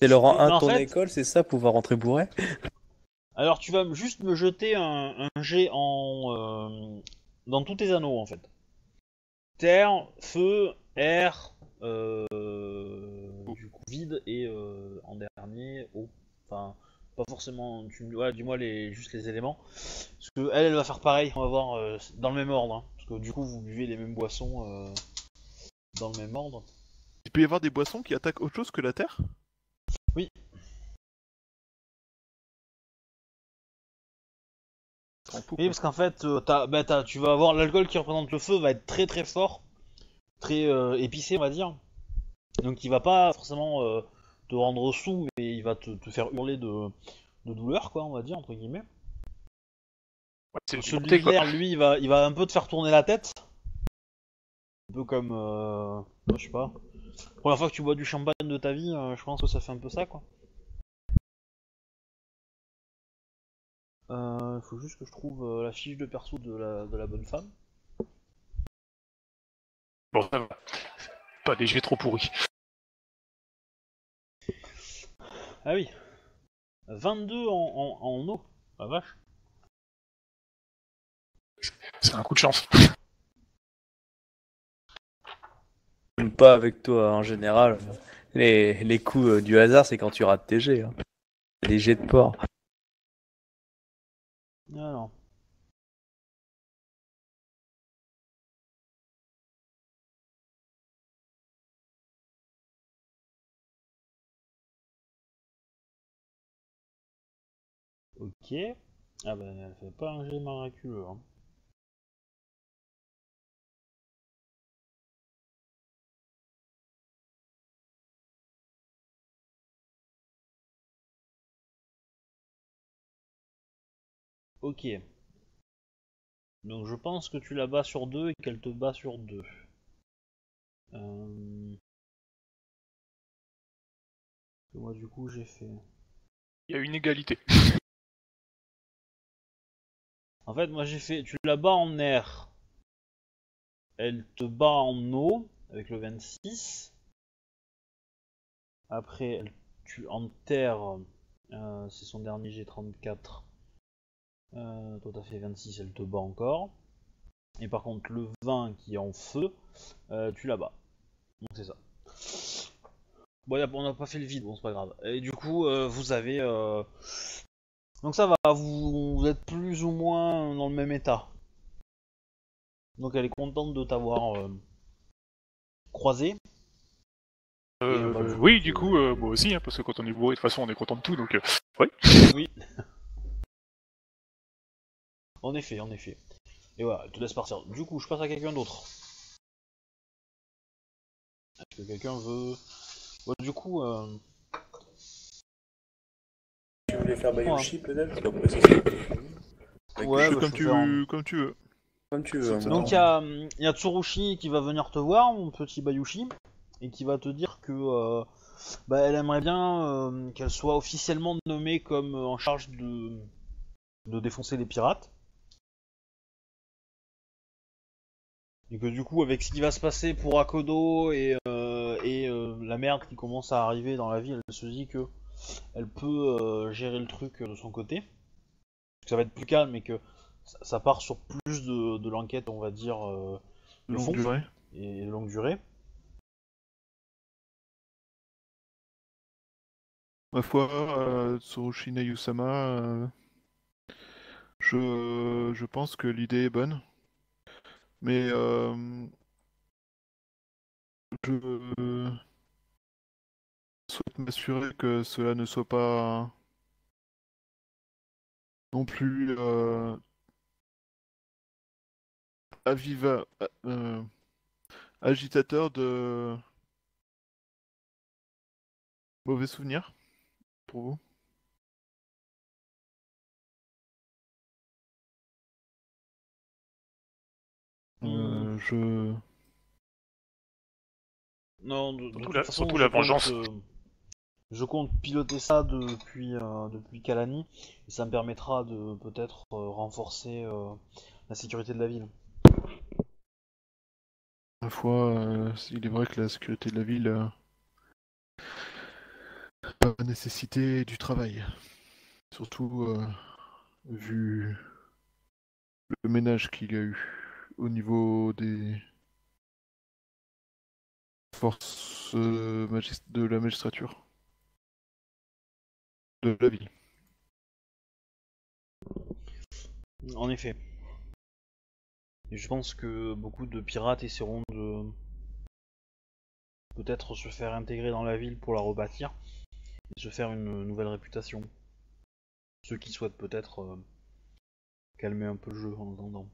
C'est le rang Mais 1 en de ton fait- école, c'est ça, pouvoir rentrer bourré? Alors tu vas juste me jeter un, un jet en euh, dans tous tes anneaux en fait. Terre, feu, air, euh, du coup vide et euh, en dernier eau. Enfin pas forcément. Tu me ouais, dis-moi les juste les éléments. Parce que elle, elle va faire pareil. On va voir dans le même ordre. hein. parce que du coup vous buvez les mêmes boissons dans le même ordre. Il peut y avoir des boissons qui attaquent autre chose que la terre? Oui. Oui, parce qu'en fait, euh, bah, tu vas avoir l'alcool qui représente le feu va être très très fort, très euh, épicé, on va dire. Donc il va pas forcément euh, te rendre sous, mais il va te, te faire hurler de, de douleur, quoi, on va dire, entre guillemets. Ouais, Celui de l'air, lui, il va, il va un peu te faire tourner la tête. Un peu comme, euh, je sais pas. Première fois que tu bois du champagne de ta vie, euh, je pense que ça fait un peu ça, quoi. Euh, faut juste que je trouve euh, la fiche de perso de la, de la bonne femme. Bon, ça va. Pas des jets trop pourris. Ah oui. 22 en, en, en eau. La vache. C'est un coup de chance. Pas avec toi en général. Les, les coups euh, du hasard, c'est quand tu rates tes jets. hein. Les jets de porc. Ah non. Ok. Ah bah elle fait pas un jet miraculeux. Hein. Ok. Donc je pense que tu la bats sur deux et qu'elle te bat sur deux. Euh... Moi du coup j'ai fait... Il y a une égalité. [laughs] En fait moi j'ai fait... Tu la bats en air. Elle te bat en eau avec le 26. Après elle tue en terre. euh, C'est son dernier G34. Euh, toi t'as fait 26, elle te bat encore. Et par contre le 20 qui est en feu, euh, tu la bats. Donc c'est ça. Bon, a- on n'a pas fait le vide, bon c'est pas grave. Et du coup euh, vous avez... euh, Donc ça va, vous, vous êtes plus ou moins dans le même état. Donc elle est contente de t'avoir croisé. Euh, bah, oui, du coup, euh, moi aussi, hein, parce que quand on est bourré, de toute façon, on est content de tout, donc... euh, Oui. [laughs] en effet, en effet. Et voilà, elle te laisse partir. Du coup, je passe à quelqu'un d'autre. Est-ce que quelqu'un veut... Bon, du coup, euh... Tu voulais faire Bayushi peut-être Parce qu'après, ça, c'est- Ouais, Je- bah, comme, tu, comme tu veux. Comme tu veux. Ça Donc il y a, hum, il y a Tsurushi qui va venir te voir, mon petit Bayushi, et qui va te dire que euh, bah, elle aimerait bien euh, qu'elle soit officiellement nommée comme euh, en charge de, de défoncer les pirates. Et que du coup, avec ce qui va se passer pour Akodo et, euh, et euh, la merde qui commence à arriver dans la ville, elle se dit que elle peut euh, gérer le truc de son côté. Que ça va être plus calme et que ça, ça part sur plus de, de l'enquête, on va dire, Le Longue fond. durée. et longue durée. Ma foi, euh, Tsurushi Nayusama, euh, je, je pense que l'idée est bonne. Mais euh, je souhaite m'assurer que cela ne soit pas non plus euh, aviva, euh, agitateur de mauvais souvenirs pour vous. Euh, je Non, de, de Surtout toute la- façon, surtout la compte, vengeance. euh, je compte piloter ça depuis, euh, depuis Kalani, et ça me permettra de peut-être euh, renforcer euh, la sécurité de la ville. Ma foi, euh, il est vrai que la sécurité de la ville euh, la nécessité du travail. Surtout euh, vu le ménage qu'il y a eu au niveau des forces euh, de la magistrature de la ville. En effet. Et je pense que beaucoup de pirates essaieront de peut-être se faire intégrer dans la ville pour la rebâtir et se faire une nouvelle réputation. Ceux qui souhaitent peut-être euh, calmer un peu le jeu en attendant.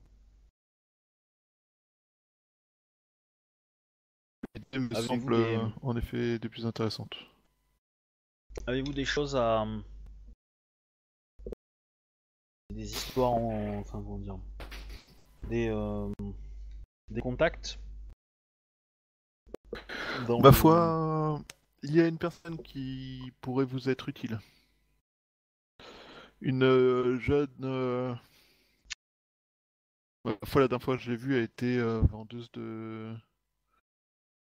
Me Avez-vous semble des- euh, en effet des plus intéressantes. Avez-vous des choses à. Des histoires en. Enfin, comment dire. Des. euh, Des contacts Dans Ma foi, il y a une personne qui pourrait vous être utile. Une euh, jeune. euh, La fois la dernière fois que je l'ai vue, elle était euh, vendeuse de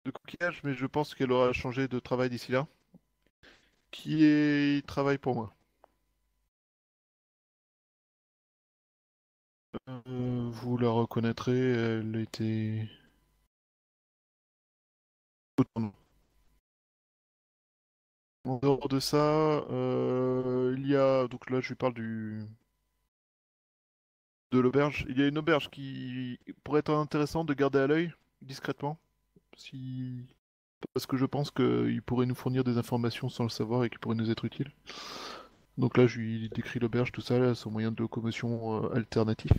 de coquillages, mais je pense qu'elle aura changé de travail d'ici là. Qui travaille pour moi. Euh, vous la reconnaîtrez, elle était. En dehors de ça, euh, il y a donc là je lui parle du de l'auberge. Il y a une auberge qui pourrait être intéressante de garder à l'œil discrètement, si parce que je pense qu'il pourrait nous fournir des informations sans le savoir et qui pourrait nous être utile. Donc là je lui décris l'auberge, tout ça, là, son moyen de locomotion euh, alternatif.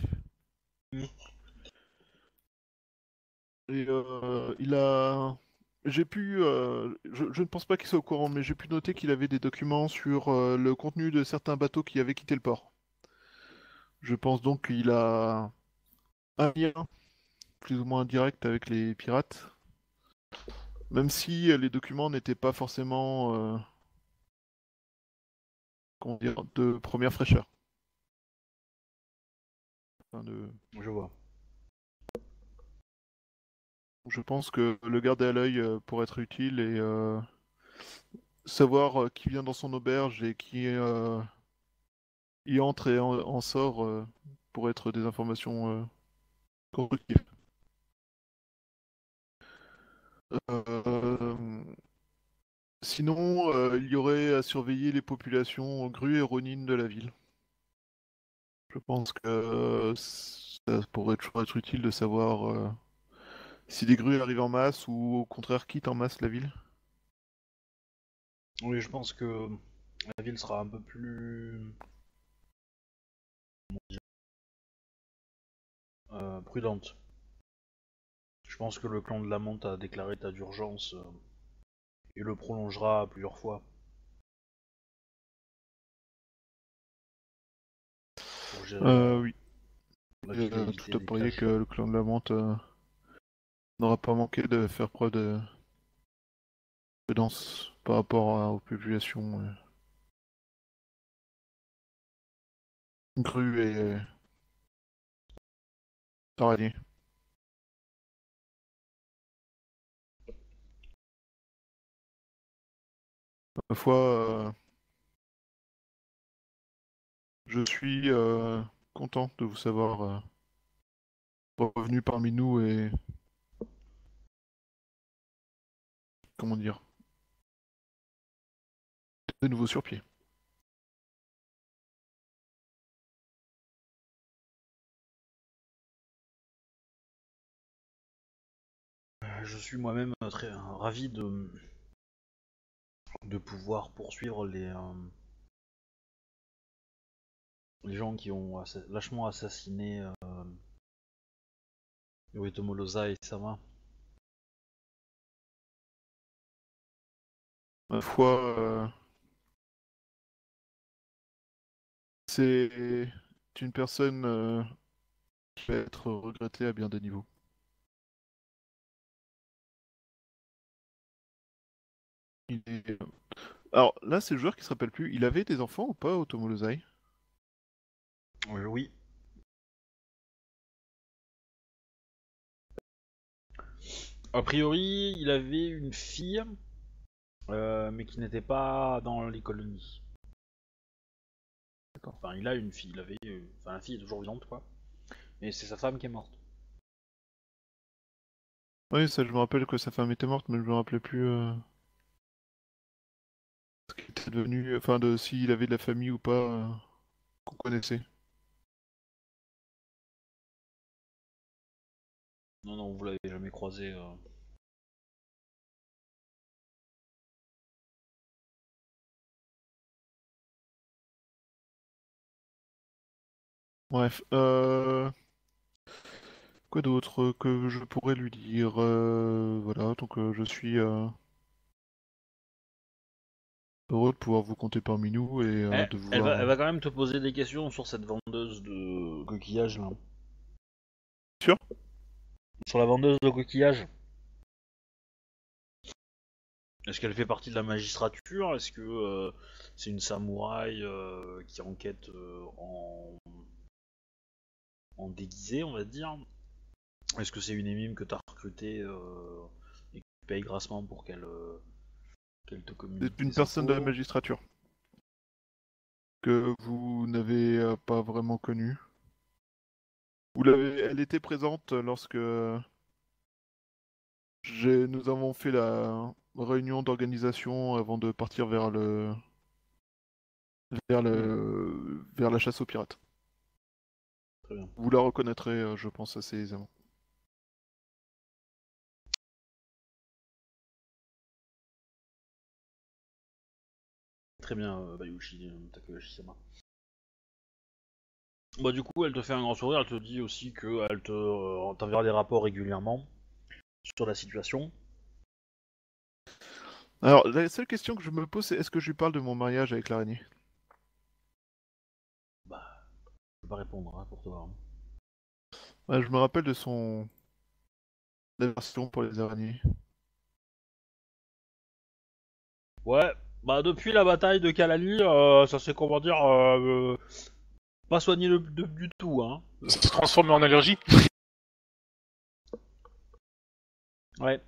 Et euh, il a j'ai pu, euh, je, je ne pense pas qu'il soit au courant, mais j'ai pu noter qu'il avait des documents sur le contenu de certains bateaux qui avaient quitté le port. Je pense donc qu'il a un lien plus ou moins direct avec les pirates, même si euh, les documents n'étaient pas forcément euh, comment dire, de première fraîcheur. Enfin, de... Je vois. Je pense que le garder à l'œil euh, pourrait être utile et euh, savoir qui vient dans son auberge et qui euh, y entre et en, en sort pourrait être des informations constructives. Sinon, euh, il y aurait à surveiller les populations grues et ronines de la ville. Je pense que euh, ça pourrait toujours être utile de savoir euh, si des grues arrivent en masse ou au contraire quittent en masse la ville. Oui, je pense que la ville sera un peu plus. euh, prudente. Je pense que le clan de la Monte a déclaré état d'urgence euh, et le prolongera plusieurs fois. Euh, oui, fidélité tout à parier que le clan de la Monte euh, n'aura pas manqué de faire preuve de prudence par rapport à- aux populations euh, grues et euh, araignées. Ma foi, euh, je suis euh, content de vous savoir euh, revenu parmi nous et comment dire de nouveau sur pied. Je suis moi-même très ravi de de pouvoir poursuivre les euh, gens qui ont lâchement assassiné euh, Yoritomo et Sama. Ma foi, euh, c'est une personne euh, qui va être regrettée à bien des niveaux. Il est- Alors là, c'est le joueur qui se rappelle plus. Il avait des enfants ou pas, Otomo Lozai? Euh, oui. A priori, il avait une fille euh, mais qui n'était pas dans les colonies. D'accord. Enfin, il a une fille, il avait, euh, enfin la fille est toujours vivante quoi. Mais c'est sa femme qui est morte. Oui, ça, je me rappelle que sa femme était morte, mais je me rappelais plus euh, ce qu'il était devenu, enfin, de s'il avait de la famille ou pas euh, qu'on connaissait. Non, non, vous l'avez jamais croisé. euh. Bref, euh... quoi d'autre que je pourrais lui dire Euh, Voilà, donc je suis heureux de pouvoir vous compter parmi nous et euh, Eh, de vous elle, va, voir- elle va quand même te poser des questions sur cette vendeuse de coquillages là. Sur Sur la vendeuse de coquillages. Est-ce qu'elle fait partie de la magistrature? Est-ce que euh, c'est une samouraï euh, qui enquête euh, en... en déguisé, on va dire? Est-ce que c'est une émime que t'as recrutée euh, et que tu payes grassement pour qu'elle euh, qu'elle te communique C'est une personne de la magistrature que vous n'avez euh, pas vraiment connue. Vous l'avez, elle était présente lorsque nous avons fait la réunion d'organisation avant de partir vers le vers le vers la chasse aux pirates. Très bien. Vous la reconnaîtrez, euh, je pense, assez aisément. Très bien, euh, Bayushi, euh, Takayoshi-sama. Bah du coup, elle te fait un grand sourire, elle te dit aussi qu'elle te euh, t'enverra des rapports régulièrement sur la situation. Alors, la seule question que je me pose, c'est est-ce que je lui parle de mon mariage avec l'araignée? Bah, je peux pas répondre hein, pour toi. hein. Ouais, Je me rappelle de son aversion pour les araignées. Ouais, bah depuis la bataille de Kalani, euh, ça s'est comment dire, euh, euh, pas soigné le- de- du tout, hein. Ça se transforme en allergie. Ouais.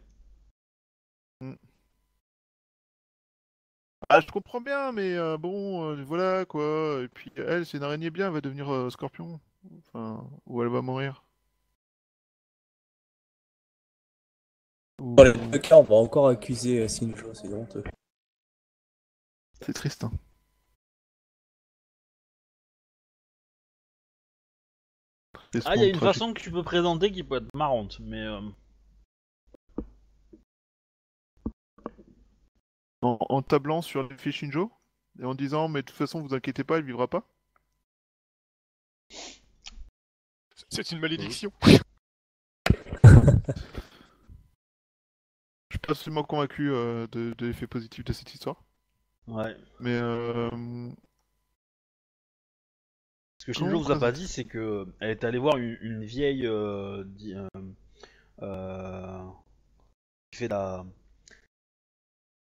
Ah, je comprends bien, mais euh, bon, euh, voilà quoi. Et puis elle, c'est une araignée bien, elle va devenir euh, scorpion. Enfin, ou elle va mourir. Ou- Dans deux cas, on va encore accuser euh, Sinjo, c'est honteux. C'est triste. hein. Ah, il y a une tragique. façon que tu peux présenter qui peut être marrante, mais euh, En, en tablant sur l'effet Shinjo et en disant, mais de toute façon, vous inquiétez pas, elle vivra pas. C'est une malédiction. [laughs] Je suis pas absolument convaincu euh, de, de l'effet positif de cette histoire. Ouais. Mais euh, Ce que Shinjo vous a pas dit, c'est que elle est allée voir une, une vieille euh, di- euh, euh, qui fait la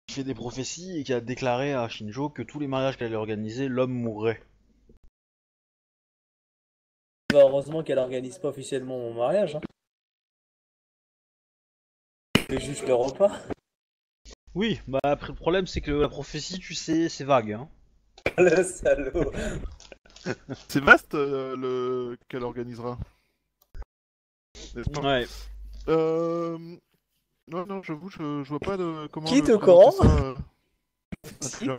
qui fait des prophéties et qui a déclaré à Shinjo que tous les mariages qu'elle allait organiser, l'homme mourrait. Bah, heureusement qu'elle organise pas officiellement mon mariage. Hein. C'est juste le repas. Oui, bah après le problème c'est que la prophétie, tu sais, c'est vague. Hein. [laughs] le salaud. [laughs] c'est vaste euh, le qu'elle organisera. N'est-ce pas? Ouais. Euh... Non, non, j'avoue, je, je vois pas de comment. Qui est le au présenter courant ça, euh, [laughs] Si. intelligemment.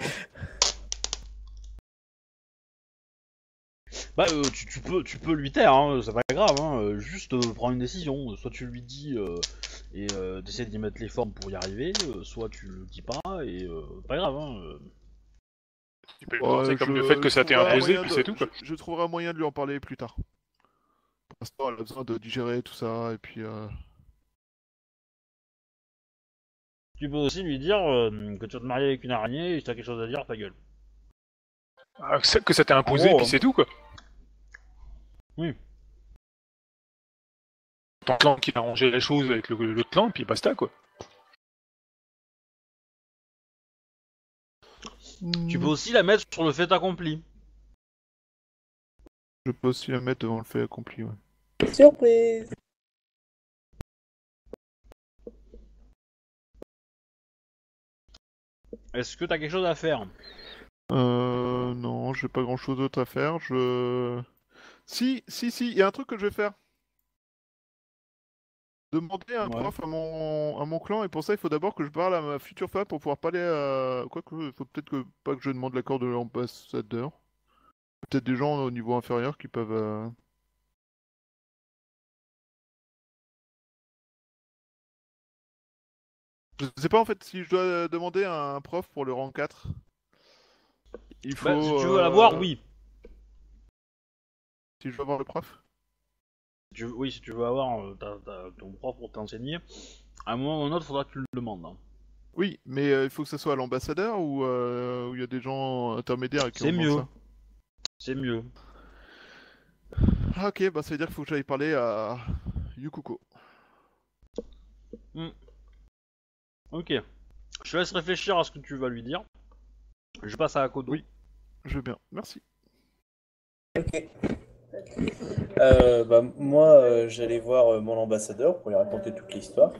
Bah euh, tu, tu peux tu peux lui taire, hein, c'est pas grave. Hein, euh, juste euh, prends une décision. Soit tu lui dis euh, et euh, t'essaies d'y mettre les formes pour y arriver, euh, soit tu le dis pas et euh, pas grave. Hein, euh. Tu peux Ouais, comme je- le fait que ça t'est trouverai un imposé, moyen puis de- c'est tout. Quoi. Je, je trouverai un moyen de lui en parler plus tard. Pour l'instant, elle a besoin de digérer tout ça, et puis. euh, Tu peux aussi lui dire euh, que tu vas te marier avec une araignée et si t'as quelque chose à dire, ta gueule. Ah, que ça- que ça t'est imposé, gros, puis c'est tout quoi. Ton clan qui a arrangé la chose avec le- clan, puis basta quoi. Tu peux aussi la mettre sur le fait accompli. Je peux aussi la mettre devant le fait accompli, ouais. Surprise. est-ce que t'as quelque chose à faire Euh, non, j'ai pas grand chose d'autre à faire. Je. Si, si, si, il y a un truc que je vais faire. Demander un Ouais. prof à mon, à mon clan, et pour ça, il faut d'abord que je parle à ma future femme pour pouvoir parler à. Quoique, il faut peut-être que pas que je demande l'accord de l'ambassadeur. Peut-être des gens au niveau inférieur qui peuvent. euh, Je sais pas en fait si je dois demander à un prof pour le rang 4. Il faut. Bah, Si tu veux euh, l'avoir, oui. Si je veux avoir le prof? Tu oui, si tu veux avoir euh, ta- ta- ton prof pour t'enseigner, à un moment ou à un autre, faudra que tu le demandes. hein. Oui, mais euh, il faut que ce soit à l'ambassadeur ou euh, où il y a des gens intermédiaires qui C'est ont mieux. ça? C'est mieux. Ah, ok, bah ça veut dire qu'il faut que j'aille parler à Yukuko. Ok. Je te laisse réfléchir à ce que tu vas lui dire. Je passe à Akodo. Oui. Je veux bien, merci. Ok. Euh, bah, moi, euh, j'allais voir euh, mon ambassadeur pour lui raconter toute l'histoire.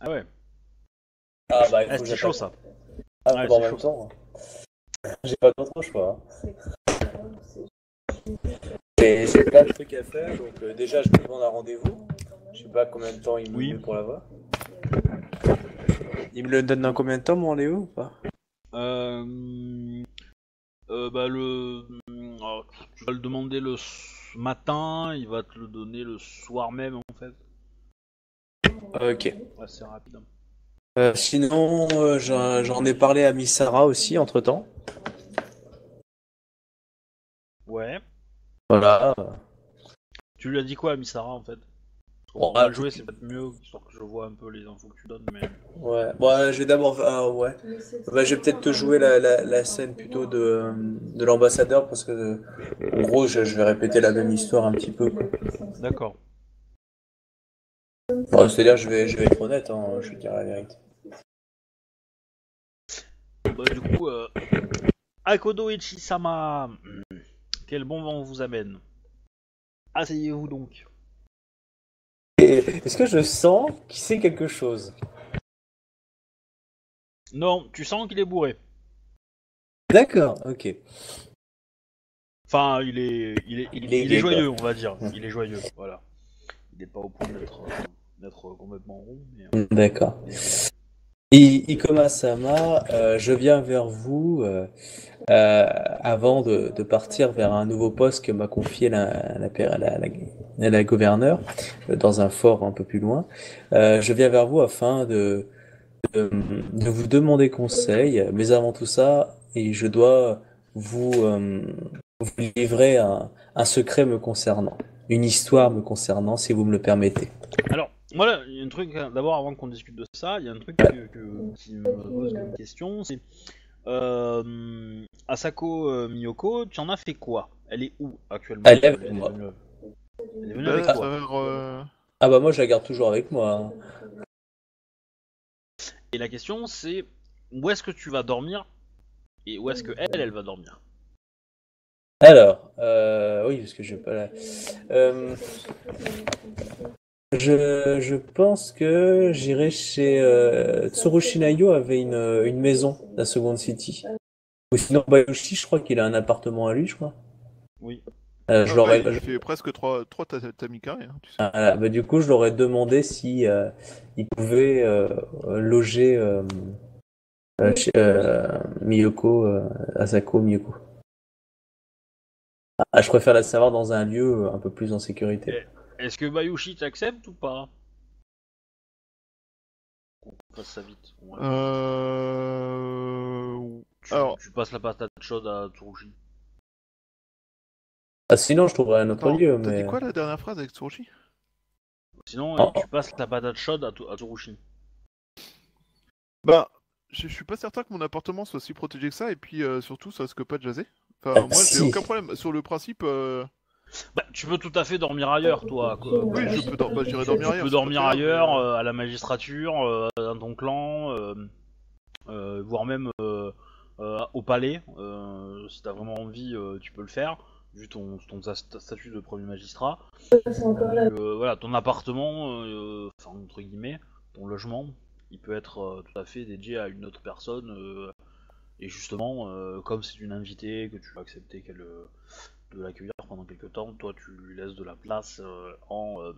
Ah ouais. Ah bah, il Ah, faut que c'est j'appelle- chaud ça. Ah, Ouais, faut en c'est même chaud. temps. hein. J'ai pas d'autre choix. hein. J'ai plein de trucs à faire, donc euh, déjà je me demande un rendez-vous. Je sais pas combien de temps il me Oui. met pour l'avoir. Il me le donne dans combien de temps, mon Léo ou pas? Euh, euh, bah le, alors, tu vas le demander le matin, il va te le donner le soir même en fait. Ok. Ouais, c'est rapide. Euh, sinon, euh, j'en ai parlé à Miss Sarah aussi entre temps. Ouais. Voilà. Tu lui as dit quoi à Misara en fait? On va le jouer, c'est peut-être mieux, histoire que je vois un peu les infos que tu donnes, mais. Ouais, bon, euh, je vais d'abord. Ah, ouais. Bah, je vais peut-être te jouer la, la, la scène plutôt de, de l'ambassadeur parce que, en gros, je, je vais répéter la même histoire un petit peu. D'accord. Bon, C'est-à-dire, je vais, je vais être honnête, hein, je vais dire la vérité. Bah, du coup, euh... Akodo Ichi-sama, quel bon vent vous amène? Asseyez-vous donc. Est-ce que je sens qu'il sait quelque chose Non, tu sens qu'il est bourré. D'accord, ok. Enfin, il est, il est, il, Il est il joyeux, on va dire. Il est joyeux, voilà. Il n'est pas au point d'être, euh, complètement rond, mais. euh, D'accord. I- Ikoma-sama, euh, je viens vers vous euh, euh, avant de, de partir vers un nouveau poste que m'a confié la, la, la- la gouverneure euh, dans un fort un peu plus loin. Euh, je viens vers vous afin de, de, de vous demander conseil, mais avant tout ça, et je dois vous, euh, vous livrer un, un secret me concernant, une histoire me concernant, si vous me le permettez. Alors, voilà, il y a un truc, euh, d'abord avant qu'on discute de ça, il y a un truc que, que- qui me pose une question, c'est euh, Asako euh, Miyoko, tu en as fait quoi? Elle est où actuellement? Elle est avec moi. venue, elle est venue Bah, avec toi. euh, Ah bah moi je la garde toujours avec moi. hein. Et la question c'est où est-ce que tu vas dormir? Et où est-ce que elle, elle va dormir? Alors, euh, oui, parce que je vais pas la... Euh, je, je pense que j'irai chez... Euh, Tsurushinayo avait une, une maison, la Second City. Ou sinon, Bayoshi, je crois qu'il a un appartement à lui, je crois. Oui. Euh, je ah, l'aurais... bah, il fait presque 3, 3 tamikari, hein, tu sais. Ah, voilà. Bah, du coup, je leur ai demandé si euh, ils pouvaient euh, loger euh, euh, chez euh, Miyoko, euh, Asako Miyoko. Ah, je préfère la savoir dans un lieu euh, un peu plus en sécurité. Est-ce que Bayushi t'accepte ou pas? On fasse ça vite. Ouais. Euh... Tu, alors- tu passes la patate chaude à Tsurushi. Ah, sinon, je trouverais un autre lieu, T'as mais. dit quoi la dernière phrase avec Tsurushi? Sinon, Oh. euh, tu passes la patate chaude à, Tsurushi. Bah, je je suis pas certain que mon appartement soit si protégé que ça, et puis euh, surtout, ça risque pas de jaser. Enfin, Ah, moi, j'ai si. aucun problème. Sur le principe, euh, Bah, tu peux tout à fait dormir ailleurs, toi. quoi. oui, je peux dor- bah, j'irai dormir Tu ailleurs. peux dormir ailleurs, euh, à la magistrature, euh, dans ton clan, euh, euh, voire même euh, euh, au palais. euh, si t'as vraiment envie, euh, tu peux le faire, vu ton, ton sta- statut de premier magistrat. Euh, voilà, ton appartement, euh, enfin entre guillemets, ton logement, il peut être euh, tout à fait dédié à une autre personne. euh, et justement, euh, comme c'est une invitée, que tu vas accepter qu'elle euh, de l'accueillir pendant quelques temps, toi tu lui laisses de la place euh, en, euh,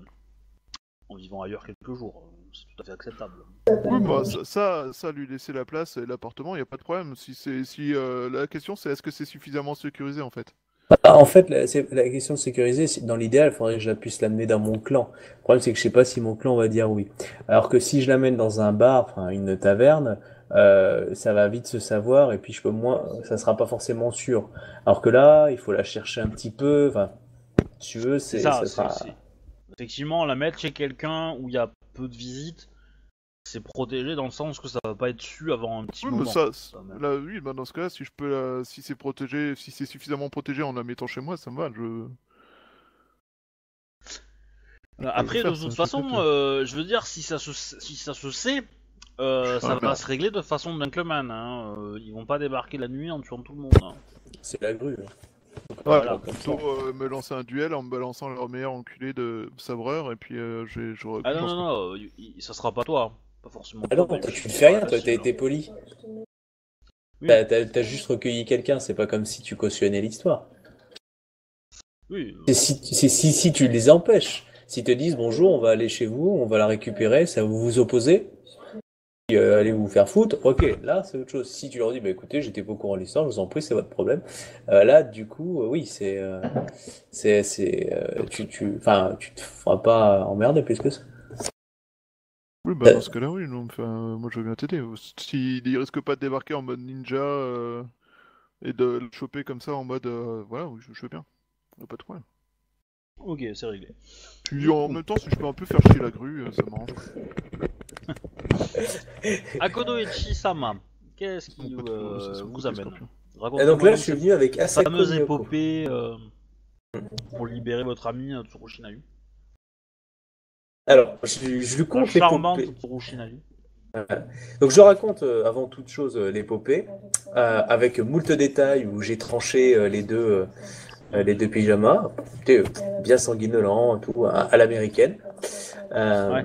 en vivant ailleurs quelques jours. C'est tout à fait acceptable. Oui, bah, ça, ça, ça, lui laisser la place et l'appartement, il n'y a pas de problème. Si c'est, si euh, la question c'est est-ce que c'est suffisamment sécurisé en fait? Bah, en fait, la, c'est- la question de sécuriser, c'est- dans l'idéal, il faudrait que je la puisse l'amener dans mon clan. Le problème, c'est que je sais pas si mon clan va dire oui. Alors que si je l'amène dans un bar, enfin une taverne, euh, ça va vite se savoir et puis je peux moins, ça sera pas forcément sûr. Alors que là, il faut la chercher un petit peu. Enfin, si tu veux, c'est ça, sera- effectivement, la mettre chez quelqu'un où il y a peu de visites, c'est protégé dans le sens que ça va pas être su avant un petit Oui, mais moment. ça, ça, là, oui, bah, dans ce cas-là, si je peux, la- si c'est protégé, si c'est suffisamment protégé en la mettant chez moi, ça me va. Je... Après, de toute façon, euh, je veux dire, si ça se, si ça se sait, euh, ça va se régler de façon gentleman. Hein. euh, ils vont pas débarquer la nuit en tuant tout le monde. hein. c'est la grue. hein. Voilà, Voilà, plutôt euh, me lancer un duel en me balançant leur meilleur enculé de sabreur et puis euh, j'ai. j'aurais- Ah non, non, non, euh, ça sera pas toi. hein. Pas forcément Ah non, toi, mais tu ne fais rien, toi, t'as été poli. Oui. T'as, t'as- t'as juste recueilli quelqu'un, c'est pas comme si tu cautionnais l'histoire. Oui, C'est si, c'est si, si tu les empêches. S'ils te disent bonjour, on va aller chez vous, on va la récupérer, ça vous vous opposez, euh, allez vous faire foutre, ok, là c'est autre chose. Si tu leur dis, bah écoutez, j'étais pas au courant de l'histoire, je vous en prie, c'est votre problème. Euh, là, du coup, euh, oui, c'est, c'est, c'est, tu, tu, enfin, tu te feras pas emmerder plus que ça. Oui, bah dans ce cas-là, oui, non, moi je veux bien t'aider. S'il il risque pas de débarquer en mode ninja et de le choper comme ça en mode. voilà, oui, je, je veux bien. Pas de problème. Ok, c'est réglé. Puis en même temps, si je peux un peu faire chier la grue, euh, ça m'arrange. [laughs] Akodo Sama, qu'est-ce qui Bon, pas de problème, euh, ça, c'est un vous amène scorpion. Et donc là, je suis cette venu avec Asako fameuse Miyoko. épopée euh, pour libérer votre ami euh, Tsurushinayu. Alors, je, je lui La compte charmante l'épopée. Tsurushinayu. Donc je raconte euh, avant toute chose euh, l'épopée euh, avec moult détails où j'ai tranché euh, les deux euh, les deux pyjamas, Écoutez, euh, bien sanguinolent, tout à, à l'américaine. Euh, Ouais.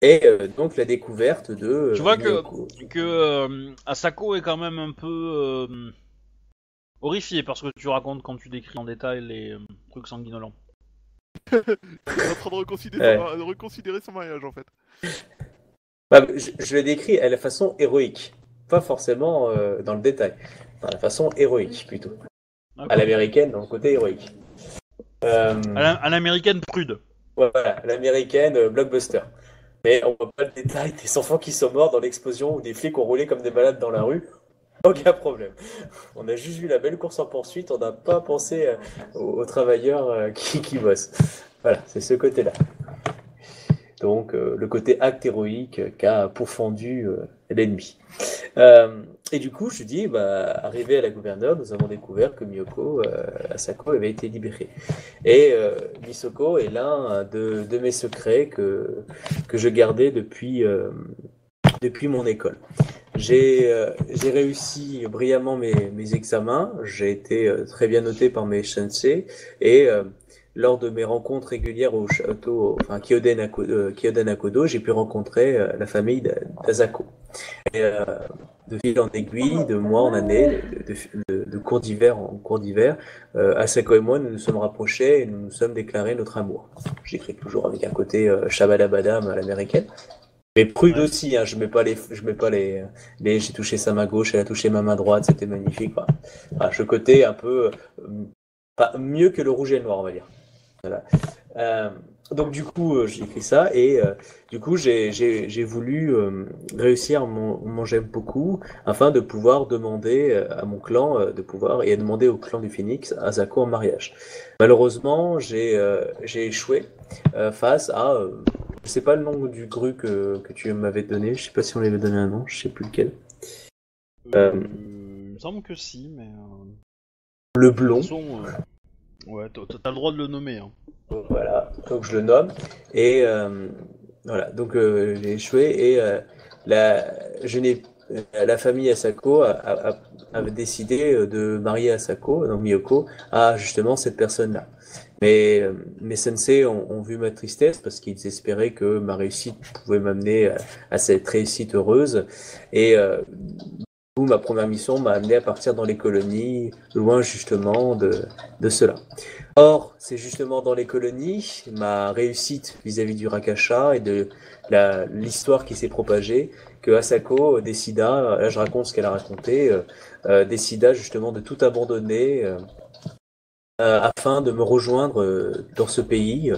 Et euh, donc la découverte de. euh, Tu vois que- Miyoko. que euh, Asako est quand même un peu euh, horrifié par ce que tu racontes quand tu décris en détail les euh, trucs sanguinolents. Il est en train de reconsidérer, Ouais. son, mari- de reconsidérer son mariage en fait. Bah, je, je l'ai décrit à la façon héroïque, pas forcément euh, dans le détail, dans la façon héroïque plutôt, à l'américaine dans le côté héroïque. Euh, À la- à l'américaine prude. Voilà, l'américaine euh, blockbuster. Mais on voit pas le détail des enfants qui sont morts dans l'explosion ou des flics ont roulé comme des malades dans la rue. Aucun problème. On a juste vu la belle course en poursuite, on n'a pas pensé euh, aux, aux travailleurs [laughs] qui, qui bossent. Voilà, c'est ce côté-là. Donc, euh, le côté acte héroïque qu'a pourfendu euh, l'ennemi. Euh, et du coup, je dis, bah, arrivé à la gouverneure, nous avons découvert que Miyoko euh, Asako avait été libérée. Et euh, Misoko est l'un de, mes secrets que, que je gardais depuis, euh, depuis mon école. J'ai euh, réussi brillamment mes, mes examens, j'ai été euh, très bien noté par mes sensei, et lors de mes rencontres régulières au château, enfin Kyoden Akodo, euh, j'ai pu rencontrer euh, la famille d'A- d'Azako. Euh, de fil en aiguille, de mois en année, de, cours d'hiver en cours d'hiver, Asako et moi, nous nous sommes rapprochés et nous nous sommes déclarés notre amour. J'écris toujours avec un côté euh, shabadabadam à l'américaine. Mais prude aussi, hein, je mets pas les, je mets pas les, les j'ai touché sa main gauche, elle a touché ma main droite, c'était magnifique. Quoi. Enfin, ce côté un peu, pas mieux que le rouge et le noir, on va dire. Voilà. Euh, donc du coup, euh, j'ai écrit ça et euh, du coup, j'ai, voulu euh, réussir mon, mon j'aime beaucoup afin de pouvoir demander à mon clan de pouvoir et à demander au clan du Phoenix Azako en mariage. Malheureusement, j'ai échoué face à je sais pas le nom du gru que, que tu m'avais donné, je sais pas si on lui avait donné un nom, je sais plus lequel. Il me semble que si, mais. Le de blond. toute façon, ouais, t'as le droit de le nommer. Hein. Donc, Voilà, donc je le nomme. Et euh, voilà, donc euh, j'ai échoué et euh, la, je la famille Asako a, décidé de marier Asako, donc Miyoko, à justement cette personne-là. Mais mes sensei ont, vu ma tristesse parce qu'ils espéraient que ma réussite pouvait m'amener à, à cette réussite heureuse. Et euh, ma première mission m'a amené à partir dans les colonies, loin justement de, de cela. Or, c'est justement dans les colonies, ma réussite vis-à-vis du Rakasha et de l'histoire qui s'est propagée, que Asako décida, là je raconte ce qu'elle a raconté, euh, euh, décida justement de tout abandonner euh, euh, afin de me rejoindre euh, dans ce pays, euh,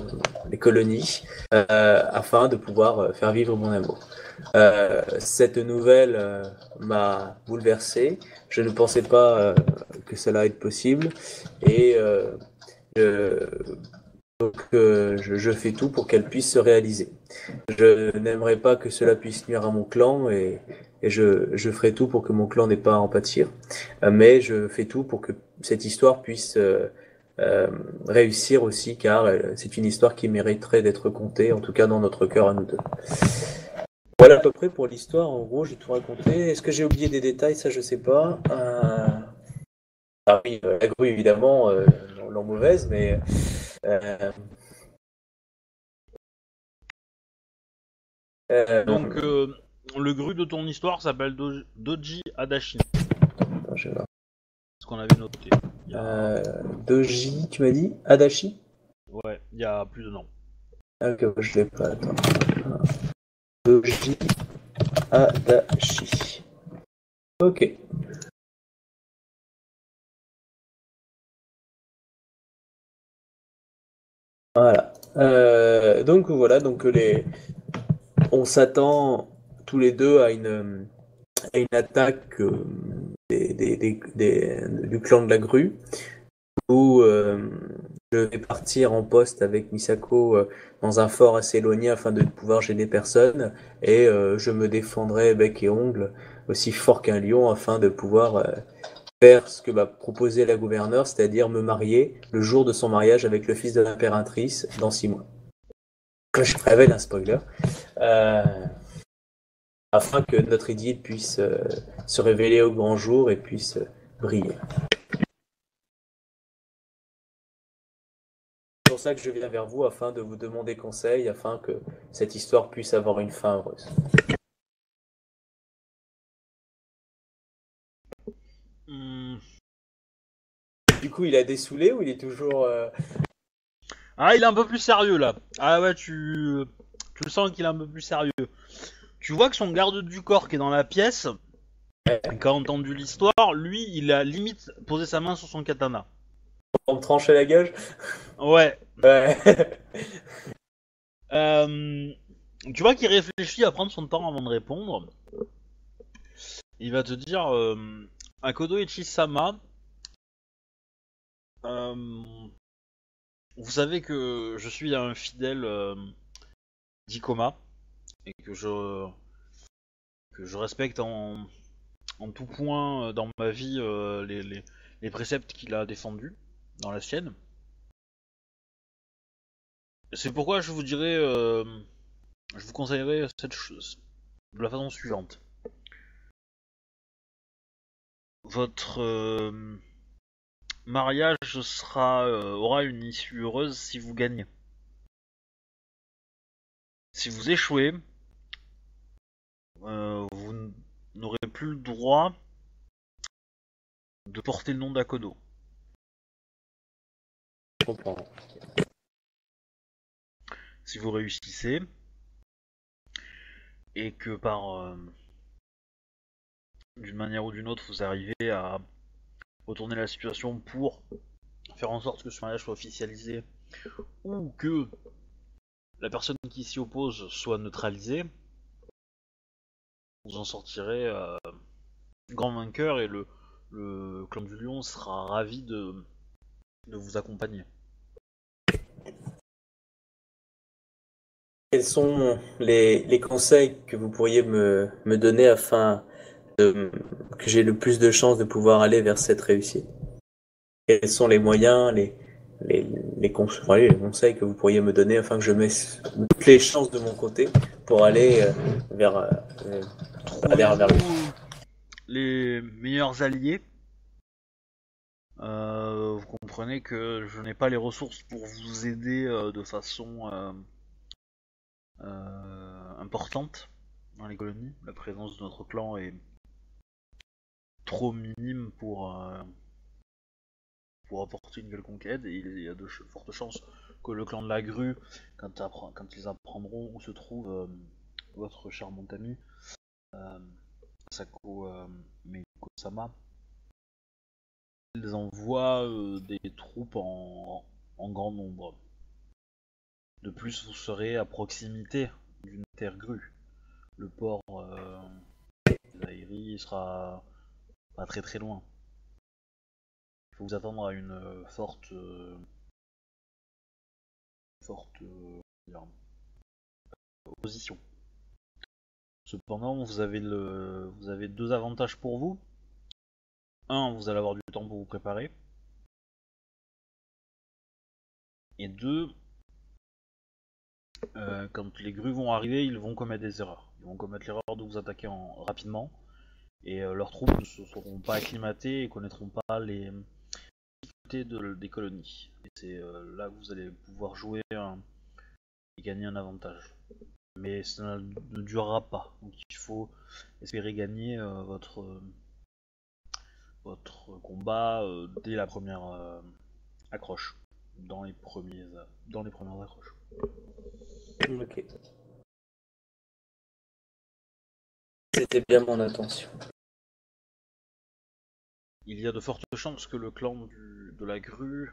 les colonies, euh, afin de pouvoir euh, faire vivre mon amour. Euh, cette nouvelle euh, m'a bouleversé. Je ne pensais pas euh, que cela être possible et je, je, je fais tout pour qu'elle puisse se réaliser. Je n'aimerais pas que cela puisse nuire à mon clan et, je, ferai tout pour que mon clan n'ait pas à en pâtir. Mais je fais tout pour que cette histoire puisse réussir aussi, car c'est une histoire qui mériterait d'être contée, en tout cas dans notre cœur à nous deux. Voilà à peu près pour l'histoire. En gros, j'ai tout raconté. Est-ce que j'ai oublié des détails? Ça, je sais pas. Euh, Ah oui, la grue, évidemment, euh, l'en mauvaise, mais. euh, euh, Donc, euh, le gru de ton histoire s'appelle Do- Doji Adachi. attends, je vais voir. Ce qu'on avait noté. A- Doji, tu m'as dit? Adachi? Ouais, il y a plus de noms. Ah, ok, je l'ai pas, attends. Ok. Voilà. Euh, donc voilà, donc les... on s'attend tous les deux à une, à une attaque euh, des, des- des- des- du clan de la grue, où euh, je vais partir en poste avec Misako euh, dans un fort assez éloigné afin de pouvoir gêner personne, et euh, je me défendrai bec et ongle aussi fort qu'un lion afin de pouvoir euh, faire ce que m'a proposé la gouverneure, c'est-à-dire me marier le jour de son mariage avec le fils de l'impératrice dans six mois. Je révèle un spoiler. Afin que notre idylle puisse se révéler au grand jour et puisse briller. Ça que je viens vers vous afin de vous demander conseil, afin que cette histoire puisse avoir une fin heureuse. Hmm. Du coup, il a dessoulé ou il est toujours... euh, Ah, il est un peu plus sérieux là. Ah ouais, tu, tu le sens qu'il est un peu plus sérieux. Tu vois que son garde du corps qui est dans la pièce, qui a entendu l'histoire, lui, il a limite posé sa main sur son katana. On me tranche à la gage Ouais. Ouais. [laughs] Euh, tu vois qu'il réfléchit à prendre son temps avant de répondre. Il va te dire euh, Akodo Ichi-sama, euh, vous savez que je suis un fidèle euh, d'Ikoma et que je que je respecte en, en tout point dans ma vie les, les, les préceptes qu'il a défendus dans la sienne. C'est pourquoi je vous dirais, euh, je vous conseillerais cette chose de la façon suivante. Votre euh, mariage euh, aura une issue heureuse si vous gagnez. Si vous échouez, vous n'aurez plus le droit de porter le nom d'Akodo. Si vous réussissez et que par euh, d'une manière ou d'une autre vous arrivez à retourner la situation pour faire en sorte que ce mariage soit officialisé ou que la personne qui s'y oppose soit neutralisée, vous en sortirez euh, grand vainqueur et le, le clan du lion sera ravi de, de vous accompagner. Quels sont les, les conseils que vous pourriez me, me donner afin de, que j'ai le plus de chances de pouvoir aller vers cette réussite? Quels sont les moyens, les, les, les, cons- enfin, les conseils que vous pourriez me donner afin que je mette toutes les chances de mon côté pour aller euh, vers, euh, euh, vers les meilleurs alliés. Euh, comprenez que je n'ai pas les ressources pour vous aider euh, de façon euh, euh, importante dans les colonies. La présence de notre clan est trop minime pour, pour apporter une quelconque aide et il y a de fortes chances que le clan de la grue, quand, ils apprendront où se trouve votre charmante amie, euh, Sako Meiko-sama, ils envoient euh, des troupes en, grand nombre. De plus, vous serez à proximité d'une terre grue. Le port euh, sera pas très très loin. Il faut vous attendre à une euh, forte, euh, forte opposition. Cependant, vous avez le, vous avez deux avantages pour vous. Un, vous allez avoir du temps pour vous préparer. Et deux, euh, quand les grues vont arriver, ils vont commettre des erreurs. Ils vont commettre l'erreur de vous attaquer en, rapidement. Et euh, leurs troupes ne se seront pas acclimatées et connaîtront pas les difficultés de- des colonies. Et c'est euh, là que vous allez pouvoir jouer et gagner un avantage. Mais ça ne durera pas. Donc il faut espérer gagner euh, votre, votre combat euh, dès la première euh, accroche. Dans les, premiers, dans les premières accroches. Ok. C'était bien mon intention. Il y a de fortes chances que le clan du- de la grue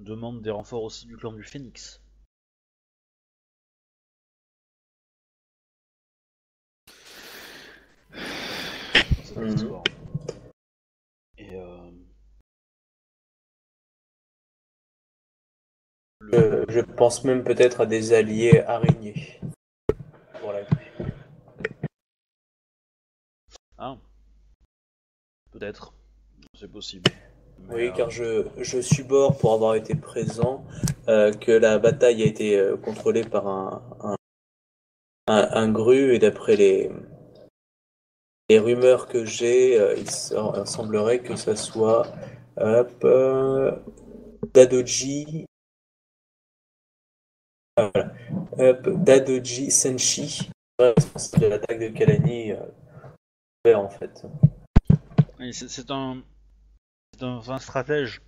demande des renforts aussi du clan du phénix. Mhm. Et euh, le- Euh, je pense même peut-être à des alliés araignées. Pour la Ah. Peut-être. C'est possible. Mais, Oui, euh, car je, je subore pour avoir été présent euh, que la bataille a été euh, contrôlée par un, un, un, un gru et d'après les, les rumeurs que j'ai, euh, il, il semblerait que ça soit hop, euh, Dadoji, ah, voilà, Dadoji Senshi, responsable de l'attaque de Kalani, euh, en fait. C'est un, un fin stratège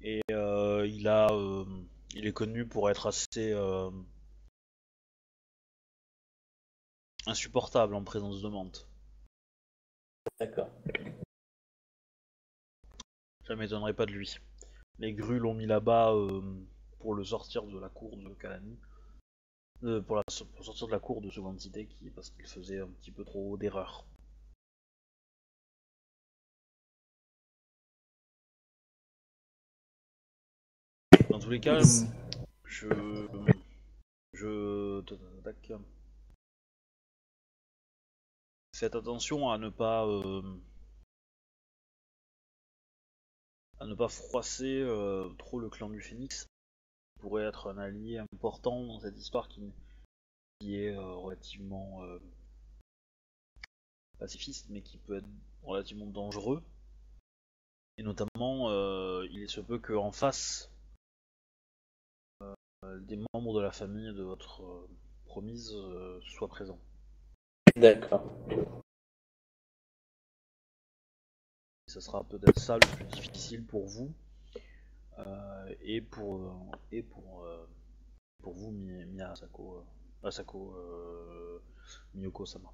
et euh, il a, euh, il est connu pour être assez euh, insupportable en présence de menthe. D'accord. Ça m'étonnerait pas de lui. Les grues l'ont mis là-bas euh, pour le sortir de la cour de Kalani, Euh, pour, la, pour sortir de la cour de seconde cité qui parce qu'il faisait un petit peu trop d'erreurs. Dans tous les cas, je. Je. tac. Faites attention à ne pas. euh, à ne pas froisser euh, trop le clan du Phénix. Il pourrait être un allié important dans cette histoire qui, est euh, relativement pacifiste, mais qui peut être relativement dangereux. Et notamment, il se peut qu'en face, des membres de la famille de votre promise soient présents. D'accord. Ça sera peut-être ça le plus difficile pour vous euh, et pour euh, et pour euh, pour vous Mi- Miyasako euh, Asako Miyoko Sama.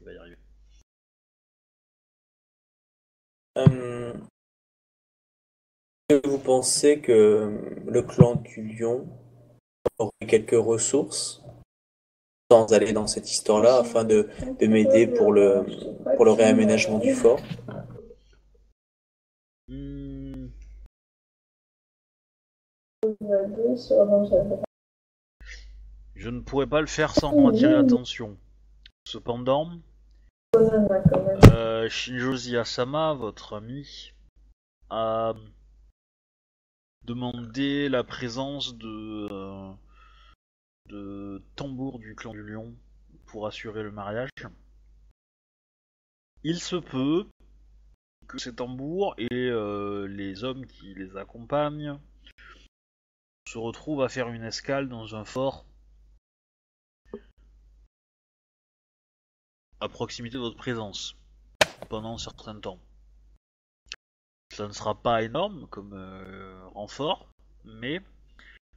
Il va y arriver. Est-ce que vous pensez que le clan du lion aurait quelques ressources? Sans aller dans cette histoire-là afin de, de m'aider pour le, pour le réaménagement du fort je ne pourrais pas le faire sans en attirer l'attention. Cependant, euh, Shinjozi Asama, votre ami, a demandé la présence de, euh, de tambours du clan du lion pour assurer le mariage. il se peut que ces tambours et euh, les hommes qui les accompagnent se retrouvent à faire une escale dans un fort à proximité de votre présence pendant un certain temps. Ça ne sera pas énorme comme euh, renfort, mais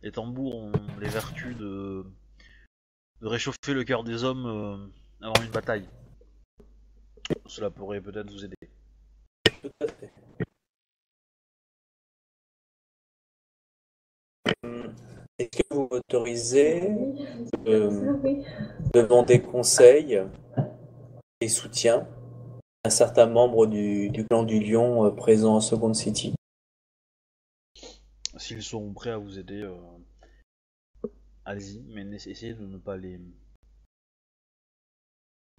les tambours ont les vertus de, réchauffer le cœur des hommes euh, avant une bataille. Cela pourrait peut-être vous aider. Est-ce que vous m'autorisez de demander conseil et soutien à un certain membre du, du clan du Lion euh, présent en Second City? S'ils sont prêts à vous aider, euh, allez-y, mais essayez de ne pas les.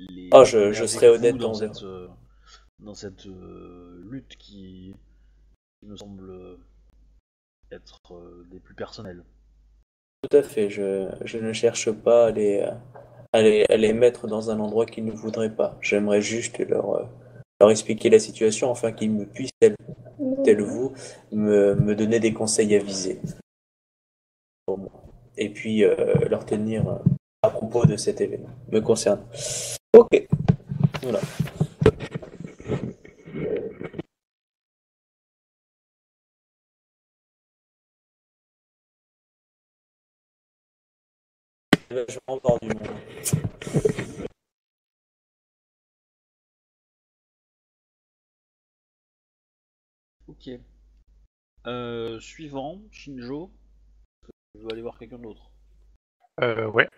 les Ah, je- serai honnête dans cette, euh, dans cette euh, lutte qui, qui me semble être des plus personnelles. Tout à fait, je, je ne cherche pas à les, à les, à les mettre dans un endroit qu'ils ne voudraient pas. J'aimerais juste leur, leur expliquer la situation afin qu'ils me puissent, tel, tel vous, me, me donner des conseils avisés. Pour moi. Et puis euh, leur tenir euh, à propos de cet événement, me concerne. Ok, voilà. Je du monde. Ok. Euh, suivant, Shinjo. Je veux aller voir quelqu'un d'autre. Euh, ouais.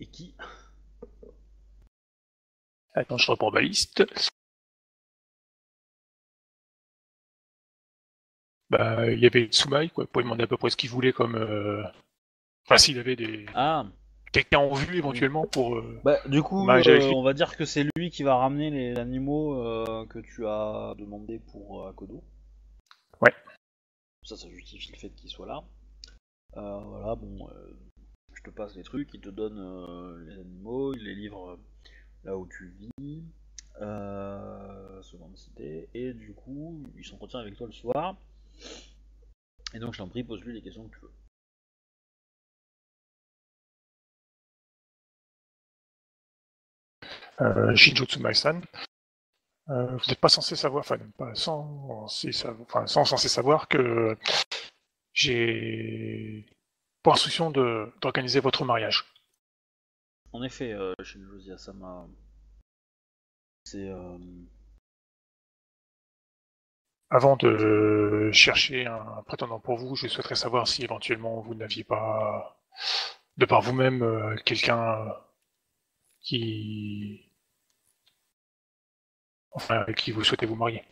Et qui? Attends, je reprends ma liste. Bah, il y avait Tsumaï, quoi. Vous pouvez demander à peu près ce qu'il voulait comme. euh, Enfin, s'il avait des. Ah, Quelqu'un en vue éventuellement pour. euh, bah du coup, Bah, euh, on va dire que c'est lui qui va ramener les animaux euh, que tu as demandé pour euh, Akodo. Ouais. Ça, ça justifie le fait qu'il soit là. Voilà, bon, je te passe les trucs, il te donne les animaux, il les livre là où tu vis, seconde cité, et du coup, il s'entretient avec toi le soir. Et donc, je t'en prie, pose-lui les questions que tu veux. Shinjo Tsumae-san. Euh, vous n'êtes pas censé savoir, enfin, pas censé enfin, sans censé savoir que j'ai pour instruction d'organiser votre mariage. En effet, euh, Sama, c'est euh, Avant de chercher un prétendant pour vous, je souhaiterais savoir si éventuellement vous n'aviez pas, de par vous-même, euh, quelqu'un euh, qui, enfin, avec qui vous souhaitez vous marier.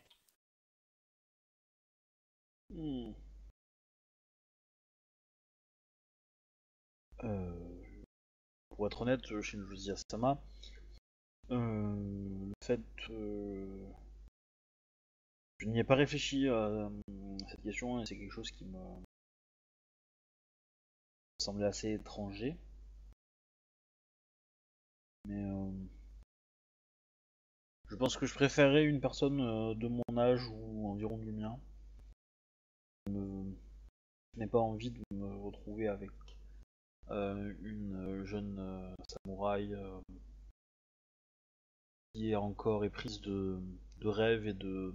Hmm. Euh, pour être honnête, chez Josia Sama, euh, le fait, euh, je n'y ai pas réfléchi à cette question et c'est quelque chose qui me semblait assez étranger. Mais euh, je pense que je préférerais une personne euh, de mon âge ou environ du mien. Je n'ai pas envie de me retrouver avec euh, une euh, jeune samouraï qui est encore éprise de, de rêves et de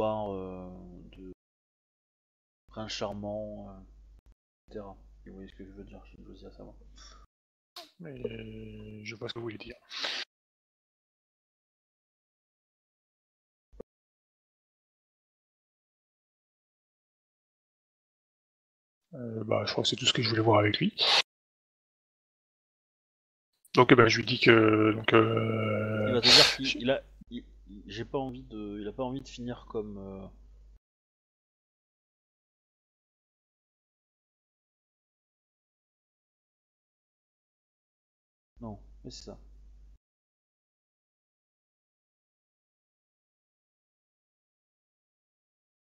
euh, de prince charmant, etc. Et vous voyez ce que je veux dire, je ne à savoir. Mais je vois ce que vous voulez dire. Euh, bah, je crois que c'est tout ce que je voulais voir avec lui. Donc, eh ben, je lui dis que donc, Il euh, va te dire qu'il il a, il- il- j'ai pas envie de, il a pas envie de finir comme. euh, mais c'est ça.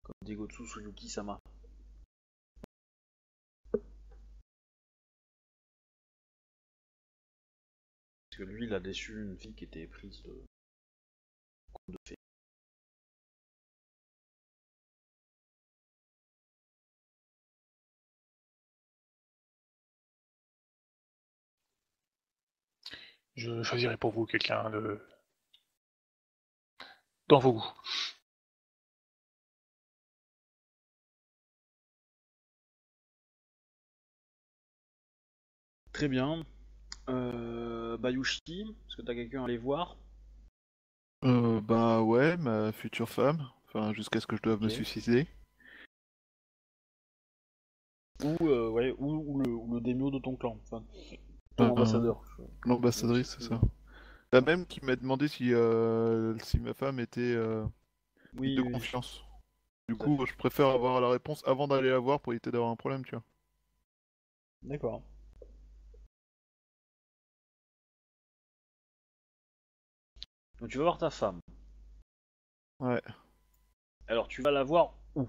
Comme Degotsu Suyuki Sama. Parce que lui, il a déçu une fille qui était prise de. de fait. Je choisirai pour vous quelqu'un de. dans vos goûts. Très bien. Euh, Bayushi, est-ce que t'as quelqu'un à aller voir? Euh, bah ouais, ma future femme. Enfin, jusqu'à ce que je doive me suicider. ou, euh, ouais, ou, ou le, ou le de ton clan, enfin, ton Euh, ambassadeur. L'ambassadrice, c'est ça. La même qui m'a demandé si, euh, si ma femme était euh, Oui, de oui. confiance. Du Tout coup, je préfère avoir la réponse avant d'aller la voir pour éviter d'avoir un problème, tu vois. D'accord. Donc tu vas voir ta femme. Ouais. Alors tu vas la voir où?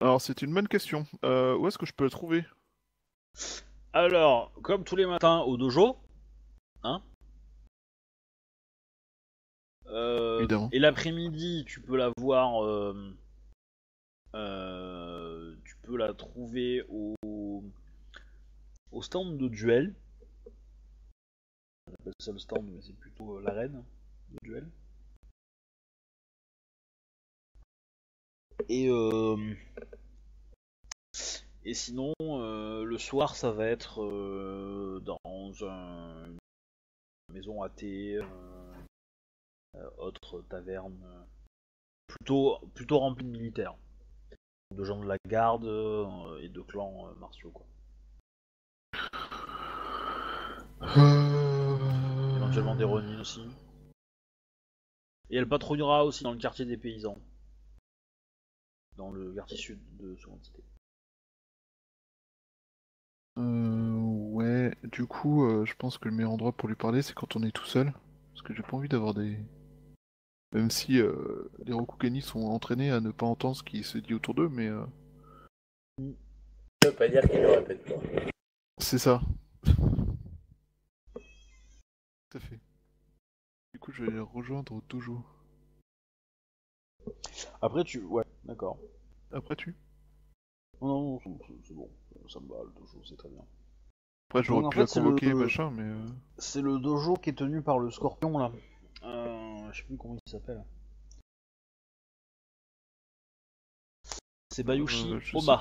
Alors, c'est une bonne question. Euh, où est-ce que je peux la trouver? Alors, comme tous les matins au dojo, hein Euh, Évidemment. Et l'après-midi, tu peux la voir. euh, tu peux la trouver au, au stand de duel. On appelle ça le stand, mais c'est plutôt l'arène de duel. Et euh, et sinon, euh, le soir, ça va être euh, dans un- une maison à thé, euh, autre taverne, plutôt, plutôt remplie de militaires, de gens de la garde et de clans martiaux, quoi. Éventuellement des Ronin aussi. Et elle patrouillera aussi dans le quartier des paysans, dans le quartier sud de Seconde Cité. Euh, ouais, du coup, euh, je pense que le meilleur endroit pour lui parler, c'est quand on est tout seul. Parce que j'ai pas envie d'avoir des. Même si euh, les Rokugani sont entraînés à ne pas entendre ce qui se dit autour d'eux, mais euh, Ça veut pas dire qu'il le répète pas. c'est ça. Tout à fait. Du coup, je vais les rejoindre au dojo. Après, tu. Ouais, d'accord. Après, tu? Non, non, c'est bon, ça me va, le dojo, c'est très bien. Après, j'aurais pu la convoquer, le- machin, mais. euh, C'est le dojo qui est tenu par le scorpion là. Euh, je sais plus comment il s'appelle. C'est Bayushi euh, sais Oma.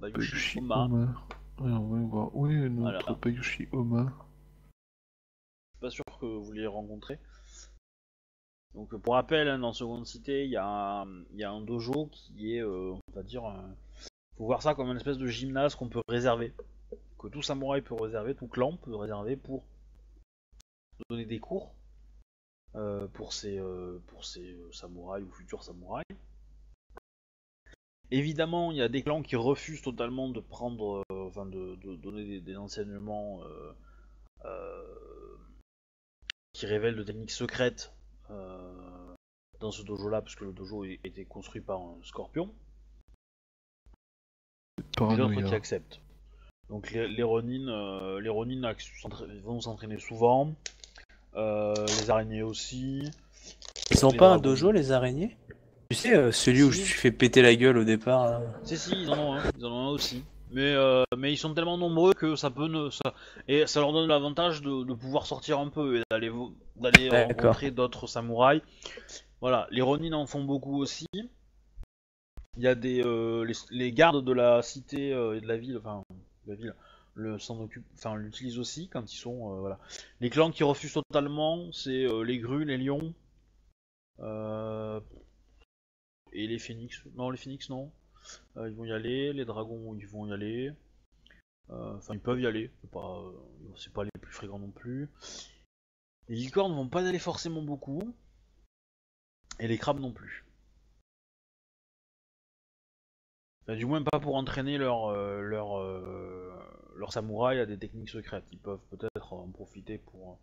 Bayushi, Bayushi Oma. Oma. Ouais, on va voir. Où est notre Voilà. Bayushi Oma? Je suis pas sûr que vous l'ayez rencontré. Donc pour rappel, hein, dans Seconde Cité, il y, a un- il y a un dojo qui est, euh, on va dire, un- voir ça comme une espèce de gymnase qu'on peut réserver, que tout samouraï peut réserver, tout clan peut réserver pour donner des cours euh, pour ses, euh, pour ses euh, samouraïs ou futurs samouraïs. Évidemment, il y a des clans qui refusent totalement de prendre, euh, enfin de, donner des, enseignements qui révèlent de techniques secrètes dans ce dojo-là, parce que le dojo été construit par un scorpion, et d'autres Paranoïa. qui acceptent. Donc les, les Ronin, euh, les Ronin vont s'entraîner souvent, euh, les araignées aussi. Ils ont Les pas un dojo, les araignées? Tu sais, euh, celui où Si. je suis fait péter la gueule au départ. là. Si si, ils en ont un, ils en ont un aussi. Mais, euh, mais ils sont tellement nombreux que ça peut ne, ça, et ça leur donne l'avantage de, de pouvoir sortir un peu et d'aller rencontrer d'autres samouraïs. Voilà, les Ronin en font beaucoup aussi. Il y a des euh, les, les gardes de la cité euh, et de la ville, enfin la ville, le s'en occupe, enfin l'utilisent aussi quand ils sont euh, voilà. Les clans qui refusent totalement, c'est les grues, les lions, et les phénix. Non, les phénix non. Ils vont y aller, les dragons ils vont y aller. Enfin, ils peuvent y aller, c'est pas, pas les plus fréquents non plus. Les licornes vont pas y aller forcément beaucoup. Et les crabes non plus. Du moins pas pour entraîner leur, euh, leur, euh, leur samouraï à des techniques secrètes. Ils peuvent peut-être en profiter pour,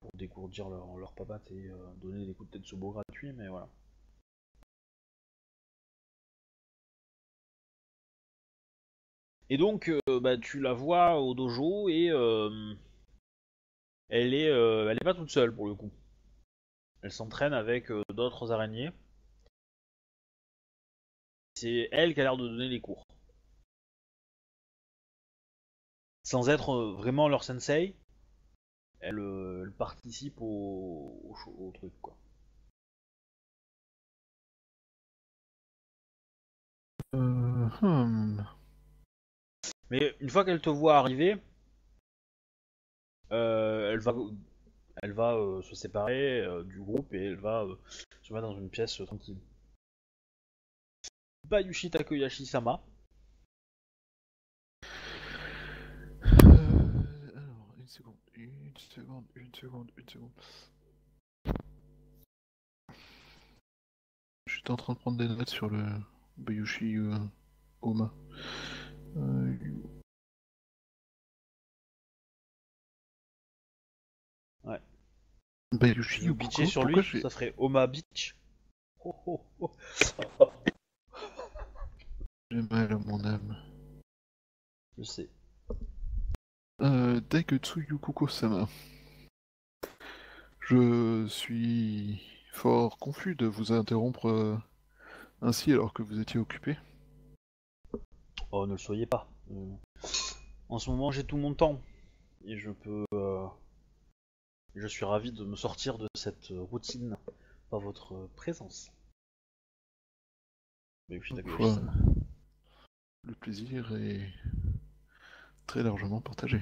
pour dégourdir leur, leur papate et euh, donner des coups de tête sous gratuits, mais voilà. Et donc, bah, tu la vois au dojo et elle est, elle est pas toute seule pour le coup. Elle s'entraîne avec d'autres araignées. C'est elle qui a l'air de donner les cours. Sans être euh, vraiment leur sensei, elle, euh, elle participe au, au, au truc quoi. Euh, hmm. Mais une fois qu'elle te voit arriver, euh, elle va, elle va euh, se séparer du groupe et elle va se mettre dans une pièce tranquille. Bayushi Takoyashi Sama. Euh, alors, une seconde, une seconde, une seconde, une seconde. J'étais en train de prendre des notes sur le Bayushi euh, Oma. Euh, Ouais. Bayushi bitcher sur lui, ça ferait Oma Beach. Oh, oh, oh. [laughs] j'ai mal à mon âme. Je sais. Euh, Daigetsu Yukuko-sama. Je suis fort confus de vous interrompre euh, ainsi alors que vous étiez occupé. Oh, ne le soyez pas. Euh, En ce moment, j'ai tout mon temps et je peux. euh, Je suis ravi de me sortir de cette routine par votre présence. Sama. Le plaisir est très largement partagé.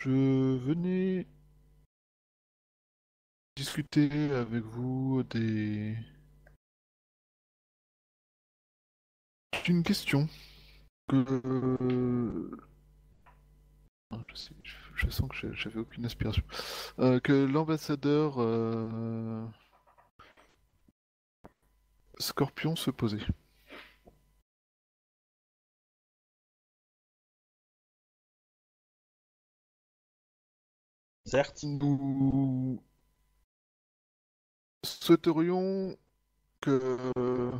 Je venais discuter avec vous d'une question que Ah, je, sens que j'avais aucune aspiration. Euh, que l'ambassadeur euh, Scorpion se posait. Certes. Nous souhaiterions que...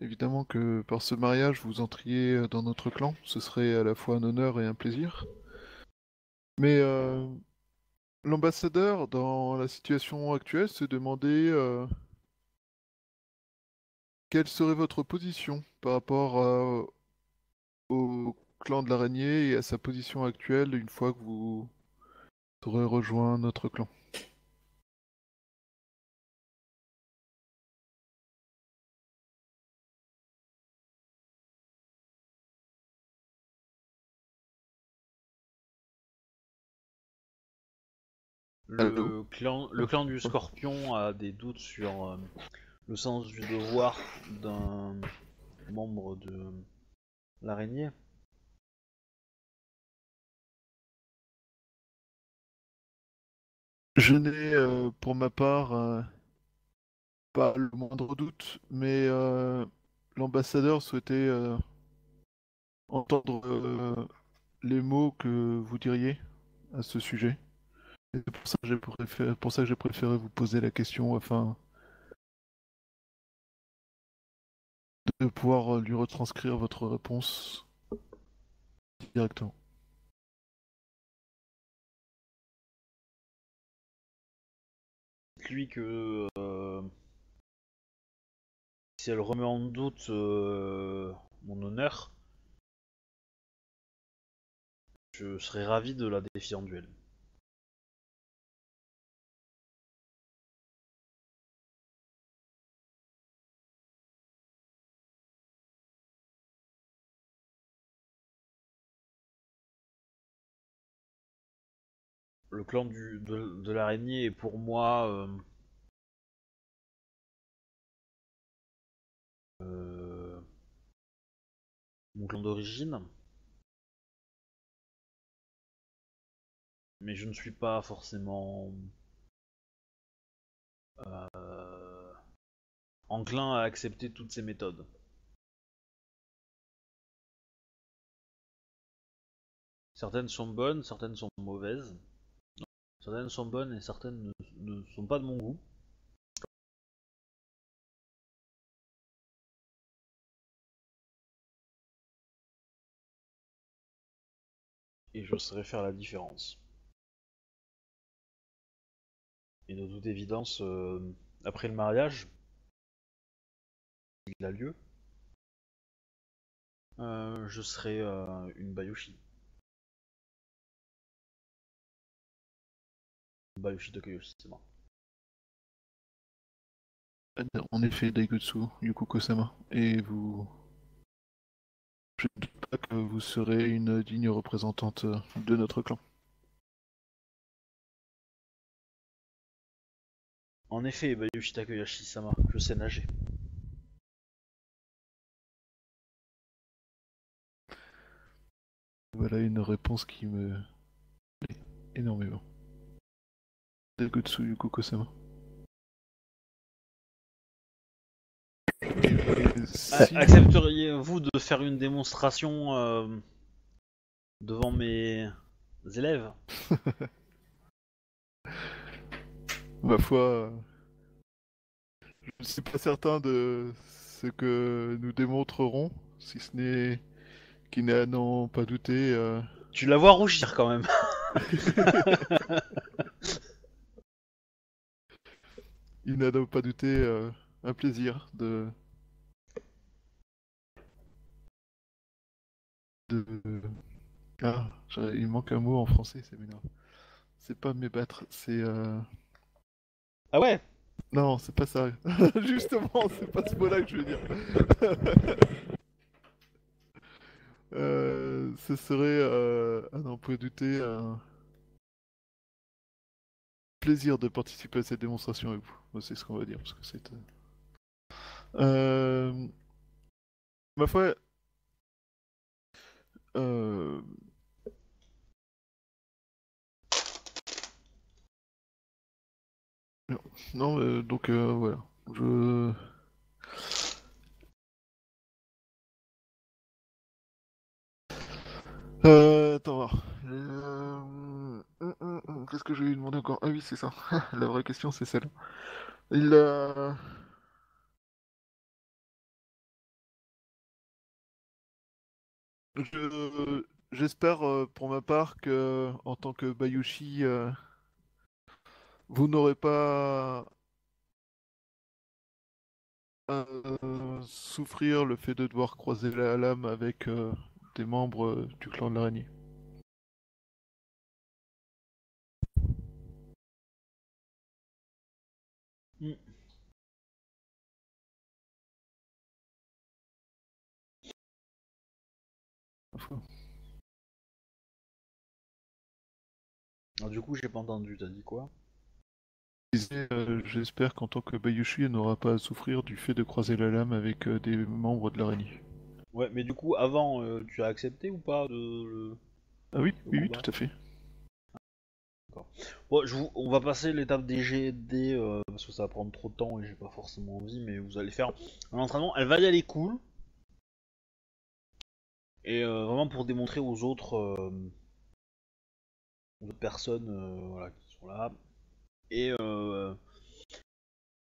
Évidemment que par ce mariage vous entriez dans notre clan, ce serait à la fois un honneur et un plaisir. Mais euh, l'ambassadeur, dans la situation actuelle, se demandait euh, quelle serait votre position par rapport au clan de l'araignée et à sa position actuelle une fois que vous aurez rejoint notre clan? Le clan, le clan du Scorpion a des doutes sur euh, le sens du devoir d'un membre de l'araignée. Je n'ai euh, pour ma part euh, pas le moindre doute, mais l'ambassadeur souhaitait entendre les mots que vous diriez à ce sujet. C'est pour ça que j'ai préféré, préféré vous poser la question afin de pouvoir euh, lui retranscrire votre réponse directement. Lui que euh, si elle remet en doute euh, mon honneur, je serais ravi de la défier en duel. Le clan de l'araignée est pour moi euh, euh, mon clan d'origine. Mais je ne suis pas forcément euh, enclin à accepter toutes ces méthodes. Certaines sont bonnes, certaines sont mauvaises. Certaines sont bonnes et certaines ne, sont pas de mon goût. Et je saurais faire la différence. Et de toute évidence, euh, après le mariage, il a lieu, euh, je serai euh, une Bayoshi. C'est moi. En effet, Daigutsu, Yuko Kosama. Et vous. Je ne doute pas que vous serez une digne représentante de notre clan. En effet, Bayoshi Takeyoshi-sama, je sais nager. Voilà une réponse qui me plaît énormément. Yuko Kosama. Si- Accepteriez-vous de faire une démonstration euh, devant mes élèves? [laughs] Ma foi, je ne suis pas certain de ce que nous démontrerons, si ce n'est qu'ils n'en pas douté. euh, Tu la vois rougir quand même. [laughs] Il n'a pas douté euh, un plaisir de... de... Ah, il manque un mot en français, c'est m'énerve. C'est pas m'ébattre, c'est... euh, Ah ouais? Non, c'est pas ça. [laughs] Justement, c'est pas ce mot-là que je veux dire. [laughs] Euh, ce serait, à n'en point douter, un plaisir de participer à cette démonstration avec vous. C'est ce qu'on va dire, parce que c'est... euh, euh, Ma foi... Euh... Non, euh, donc euh, voilà. Je... Attends voir. Euh, hum, hum, hum, Qu'est-ce que je vais lui demander encore? Ah oui, c'est ça. [laughs] La vraie question, c'est celle. Il a... Je- J'espère euh, pour ma part que, en tant que Bayushi, euh, vous n'aurez pas à euh, souffrir le fait de devoir croiser la lame avec euh, des membres euh, du clan de l'araignée. Alors, Du coup, j'ai pas entendu, t'as dit quoi? Euh, J'espère qu'en tant que Bayushi, elle n'aura pas à souffrir du fait de croiser la lame avec euh, des membres de l'araignée. Ouais, mais du coup, avant, euh, tu as accepté ou pas de... le- Ah oui, oui, tout à fait. Bon, je vous- on va passer l'étape des GD euh, parce que ça va prendre trop de temps et j'ai pas forcément envie, mais vous allez faire un entraînement. Elle va y aller cool. Et euh, vraiment pour démontrer aux autres, euh, aux autres personnes euh, voilà, qui sont là. Et, euh,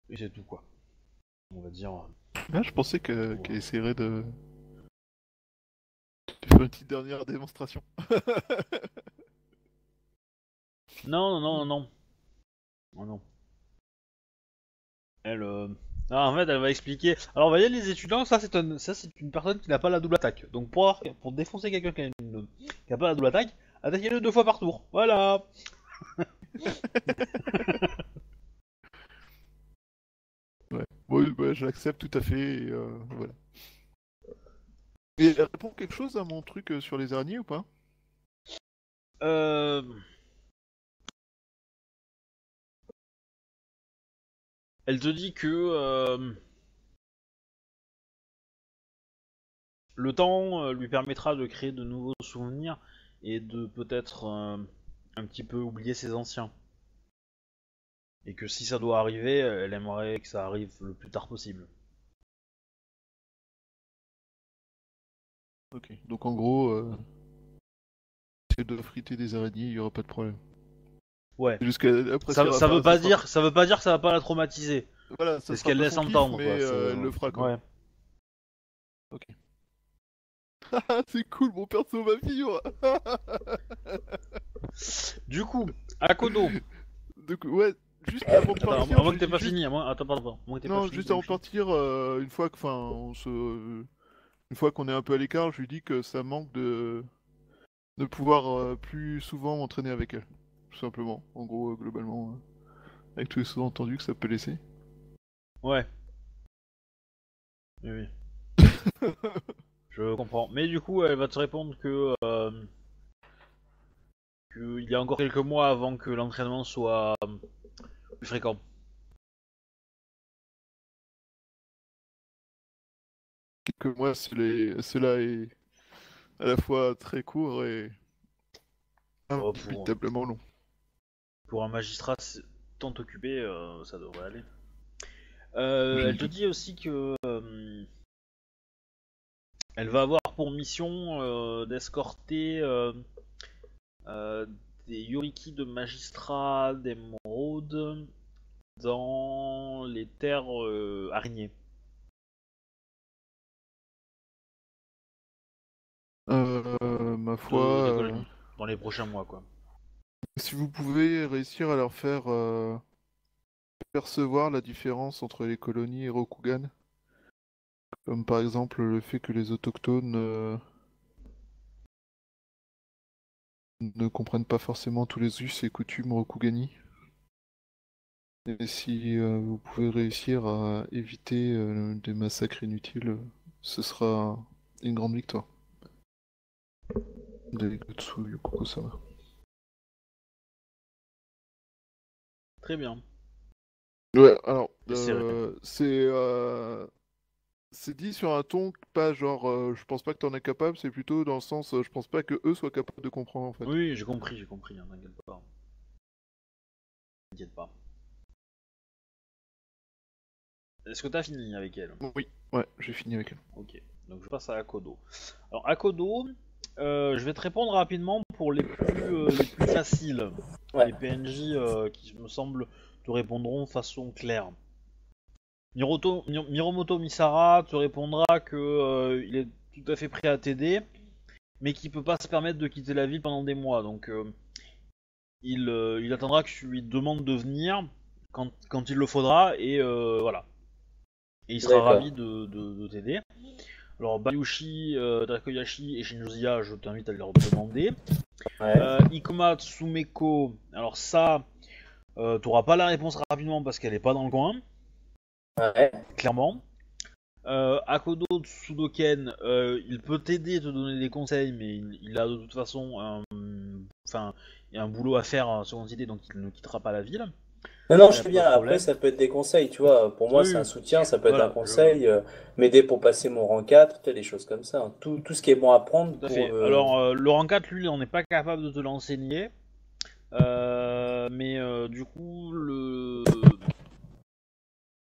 et c'est tout quoi. On va dire. Ah, je pensais que- Ouais. essaierait de... de faire une petite dernière démonstration. [laughs] Non, non, non, non, non. Oh non. Elle. Euh... ah, en fait, elle va expliquer. Alors, voyez les étudiants, ça c'est un... ça c'est une personne qui n'a pas la double attaque. Donc pour avoir- pour défoncer quelqu'un qui a une... pas la double attaque, attaquez-le deux fois par tour. Voilà. [laughs] Oui, bah, j'accepte tout à fait, et euh, voilà. Et elle répond quelque chose à mon truc euh, sur les araignées ou pas? Euh... Elle te dit que euh, le temps euh, lui permettra de créer de nouveaux souvenirs et de peut-être euh, un petit peu oublier ses anciens. Et que si ça doit arriver, elle aimerait que ça arrive le plus tard possible. Ok, donc en gros, euh, elle doit friter des araignées, il y aura pas de problème. Ouais. Après, Ça, ça veut pas- dire, ça veut pas dire que ça va pas la traumatiser. Voilà, ça C'est ce qu'elle laisse entendre. mais quoi. euh, elle le fera quoi. Ouais. [laughs] Ah, [laughs] c'est cool, mon perso va vivre. [laughs] Du coup, Akodo. Donc, ouais, juste avant de Attends, partir. avant que t'aies pas fini, à moins... attends, pardon, que pas Non, juste avant de partir, euh, une fois que, enfin, on se, une fois qu'on est un peu à l'écart, je lui dis que ça manque de, de pouvoir euh, plus souvent m'entraîner avec elle, tout simplement. En gros, euh, globalement, euh, avec tous les sous-entendus que ça peut laisser. Ouais. Oui, oui. [laughs] Je comprends. Mais du coup, elle va te répondre que euh, qu'il y a encore quelques mois avant que l'entraînement soit euh, plus fréquent. Quelques mois, cela est à la fois très court et Oh, pour- long. Pour un magistrat tant occupé, euh, ça devrait aller. Euh, elle te dit aussi que euh, elle va avoir pour mission euh, d'escorter euh, euh, des yoriki de magistrats d'émeraude dans les terres euh, araignées. Euh, ma foi, dans les prochains mois, quoi. Si vous pouvez réussir à leur faire euh, percevoir la différence entre les colonies et Rokugan, comme par exemple le fait que les autochtones euh, ne comprennent pas forcément tous les us et coutumes Rokugani. Et si euh, vous pouvez réussir à éviter euh, des massacres inutiles, ce sera une grande victoire. Daigatsu Yokoko-sama. Très bien. Ouais, alors, euh, c'est euh, c'est dit sur un ton pas genre euh, je pense pas que t'en es capable, c'est plutôt dans le sens euh, je pense pas que eux soient capables de comprendre en fait. Oui, j'ai compris, j'ai compris, hein, t'inquiète pas. T'inquiète pas. Est-ce que t'as fini avec elle? Oui, ouais, j'ai fini avec elle. Ok, donc je passe à Akodo. Alors Akodo, euh, je vais te répondre rapidement pour les plus, euh, les plus faciles. Ouais. Les PNJ euh, qui me semblent te répondront de façon claire. Miroto, Mi- Miromoto Misara te répondra que il est tout à fait prêt à t'aider, mais qu'il peut pas se permettre de quitter la ville pendant des mois. Donc il, il attendra que tu lui demandes de venir quand, quand il le faudra et euh, voilà. Et il sera ravi de, de- de t'aider. Alors Bayushi, euh, Takoyashi et Shinjuya, je t'invite à leur demander. Ouais. Euh, Ikoma Tsumeko, alors ça, euh, t'auras pas la réponse rapidement parce qu'elle est pas dans le coin, Ouais. clairement. Euh, Akodo Tsudoken, euh, il peut t'aider, te donner des conseils, mais il, il a de toute façon un, enfin, il y a un boulot à faire à son entité, donc il ne quittera pas la ville. Non, non, je sais bien. Après, ça peut être des conseils, tu vois. Pour moi, Oui, c'est un oui. soutien, ça peut être Voilà, un conseil, euh, m'aider pour passer mon rang 4, tu sais, des choses comme ça. hein. Tout, tout ce qui est bon à prendre Tout à pour. fait. euh, Alors, euh, le rang 4, lui, on n'est pas capable de te l'enseigner. Euh, mais euh, du coup, le.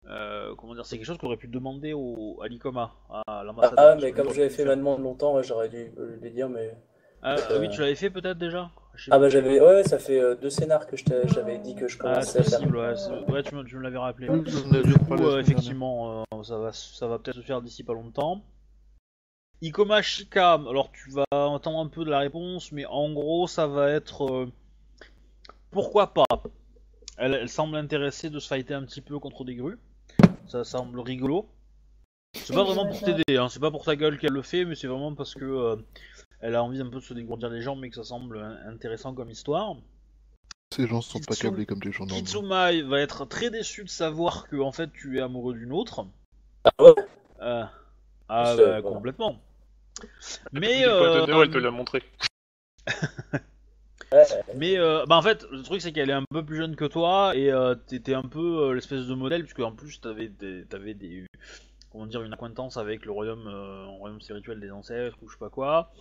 Euh, comment dire, c'est quelque chose qu'on aurait pu demander au, à l'ICOMA, à Ah, l'ambassadeur. ah, mais comme j'avais fait ma demande longtemps, j'aurais dû euh, lui dire, mais. Ah, ah oui, tu l'avais fait peut-être déjà? Ah, bah j'avais. Ouais, ouais, ça fait euh, deux scénars que j'avais dit que je Ah, commençais c'est à faire. ouais, ouais, tu, me- l'avais rappelé. Du coup, euh, effectivement, euh, ça va, ça va peut-être se faire d'ici pas longtemps. Ikoma Shika, alors tu vas entendre un peu de la réponse, mais en gros, ça va être euh, pourquoi pas? Elle, elle semble intéressée de se fighter un petit peu contre des grues. Ça semble rigolo. C'est pas vraiment pour t'aider, hein, c'est pas pour ta gueule qu'elle le fait, mais c'est vraiment parce que euh, elle a envie un peu de se dégourdir les jambes, mais que ça semble euh, intéressant comme histoire. Ces gens sont pas câblés comme des gens normaux. Kitsumai va être très déçu de savoir que en fait tu es amoureux d'une autre. Ah ouais Euh, ah bah, complètement. Mais Mais euh, elle te l'a montré. [laughs] Mais euh, bah en fait le truc c'est qu'elle est un peu plus jeune que toi et euh, t'étais un peu euh, l'espèce de modèle puisque en plus t'avais des, t'avais des comment dire une acquaintance avec le royaume euh, royaume spirituel des ancêtres ou je sais pas quoi.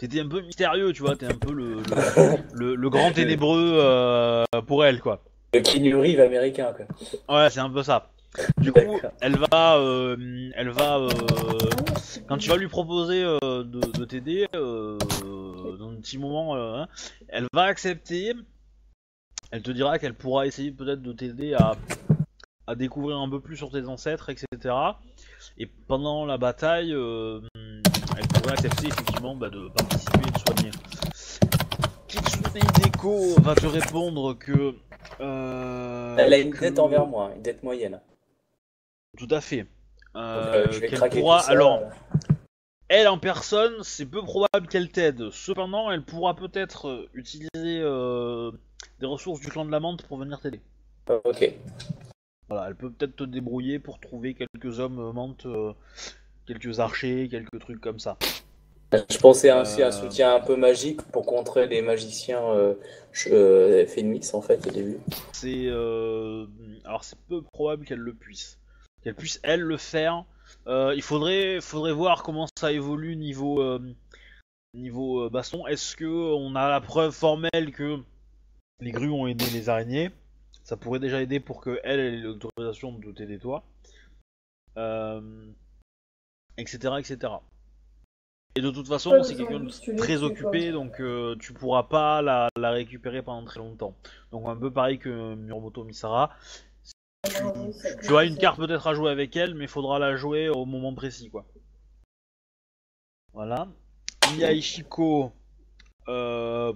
T'étais un peu mystérieux tu vois t'es un peu le le, le- le grand ténébreux euh, pour elle quoi. Le Keanu Reeves américain, quoi. Ouais, c'est un peu ça. Du coup, elle va, euh, elle va, euh, quand tu vas lui proposer de, de t'aider, dans un petit moment, hein, elle va accepter. Elle te dira qu'elle pourra essayer peut-être de t'aider à, à découvrir un peu plus sur tes ancêtres, etc. Et pendant la bataille, accepter effectivement bah, de participer et de soigner. Kitsune Hideko va te répondre que. euh, Elle a une que- dette envers moi, une dette moyenne. Tout à fait. Donc, Euh, euh, je vais qu'elle craquer pourra- tout ça. Alors, elle en personne, c'est peu probable qu'elle t'aide. Cependant, elle pourra peut-être utiliser euh, des ressources du clan de la menthe pour venir t'aider. Ok. Voilà, elle peut peut-être te débrouiller pour trouver quelques hommes euh, menthe, euh, quelques archers, quelques trucs comme ça. Je pensais aussi à un Euh. soutien un peu magique pour contrer les magiciens euh, euh, Phoenix en fait au début. C'est euh, alors c'est peu probable qu'elle le puisse, qu'elle puisse elle le faire. Euh, il faudrait faudrait voir comment ça évolue niveau euh, niveau baston. Est-ce que on a la preuve formelle que les grues ont aidé les araignées? Ça pourrait déjà aider pour que elle ait l'autorisation de t'aider toi, euh, etc etc. Et de toute façon, Ouais, c'est quelqu'un de très occupé, donc euh, tu pourras pas la, la récupérer pendant très longtemps. Donc un peu pareil que Muramoto Misara. Tu as une carte peut-être à jouer avec elle, mais faudra la jouer au moment précis, quoi. Voilà. Mia Ishiko. Euh,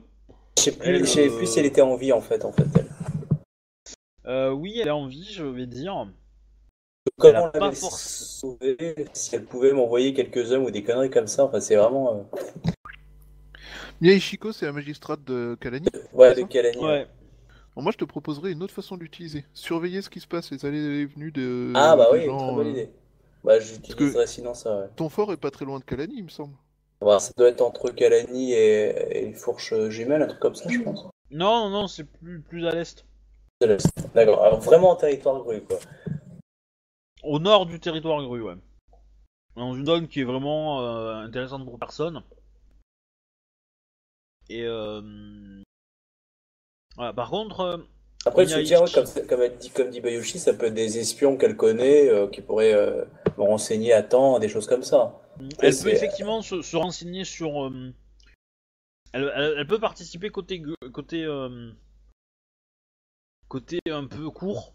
Je sais plus, Elle, je sais euh, plus si elle était en vie en fait en fait. Elle. euh, oui, elle est en vie, je vais dire. Comment a elle pas avait force- sauvé Si elle pouvait m'envoyer quelques hommes ou des conneries comme ça, enfin c'est vraiment. euh, Mia Ishiko, c'est la magistrate de Kalani. Ouais, C'est de Ouais. Alors moi, je te proposerais une autre façon d'utiliser. Surveiller ce qui se passe, les allées et venues de. Ah bah des oui, gens, très bonne euh, idée. Bah j'utiliserais sinon ça. Ouais. Ton fort est pas très loin de Kalani, il me semble. Bah, ça doit être entre Kalani et, et Fourche Jumelle, un truc comme ça, je pense. Non, non, c'est plus, plus à l'est. D'accord, alors vraiment en territoire grue quoi. Au nord du territoire grue, ouais. Dans une zone qui est vraiment euh, intéressante pour personne. Et euh... voilà, par contre, euh, Après, je veux dire, comme, comme, elle dit, comme dit Bayushi, ça peut être des espions qu'elle connaît, euh, qui pourraient euh, me renseigner à temps, des choses comme ça. elle c'est- peut effectivement se, se renseigner sur. euh, Elle, elle- elle peut participer côté côté euh, côté un peu court,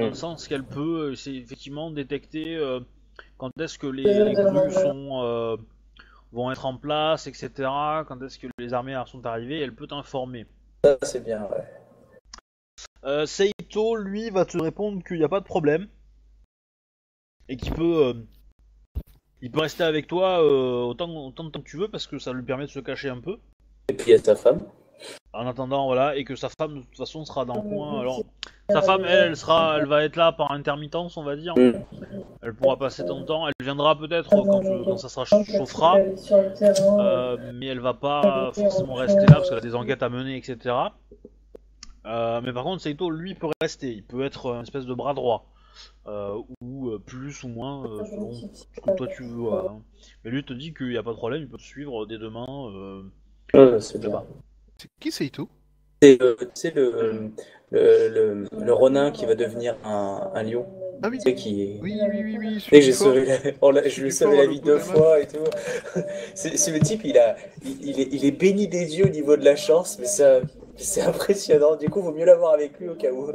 dans Mm. le sens qu'elle peut, euh, c'est effectivement détecter euh, quand est-ce que les, les grues sont euh, vont être en place, etc. Quand est-ce que les armées sont arrivées, elle peut t'informer. Ça, c'est bien, ouais. Euh, Seito, lui, va te répondre qu'il n'y a pas de problème et qu'il peut, euh, il peut rester avec toi euh, autant, autant de temps que tu veux parce que ça lui permet de se cacher un peu. Et puis, il y a sa femme. En attendant, voilà, et que sa femme de toute façon sera dans le coin. Alors, sa femme, elle, elle sera, elle va être là par intermittence, on va dire. Mm. Elle pourra passer ton temps. Elle viendra peut-être quand, euh, quand ça sera chauffera. Euh, mais elle va pas forcément rester là parce qu'elle a des enquêtes à mener, etc. Euh, mais par contre, Seito, lui, peut rester. Il peut être un espèce de bras droit. Euh, ou euh, plus ou moins euh, selon ce que toi tu veux. hein. Mais lui te dit qu'il n'y a pas de problème, il peut te suivre dès demain. Euh, Ouais, c'est bien. là-bas. C'est qui Seito? C'est euh, le, le, le, le Ronin qui va devenir un, un lion. Ah oui. Qui. Oui, oui, oui, oui. Que j'ai sauvé la... oh là, je lui ai sauvé la vie deux fois et tout. [laughs] C'est le type, il, a, il, il est, il est béni des dieux au niveau de la chance, mais c'est c'est impressionnant. Du coup, vaut mieux l'avoir avec lui au cas où.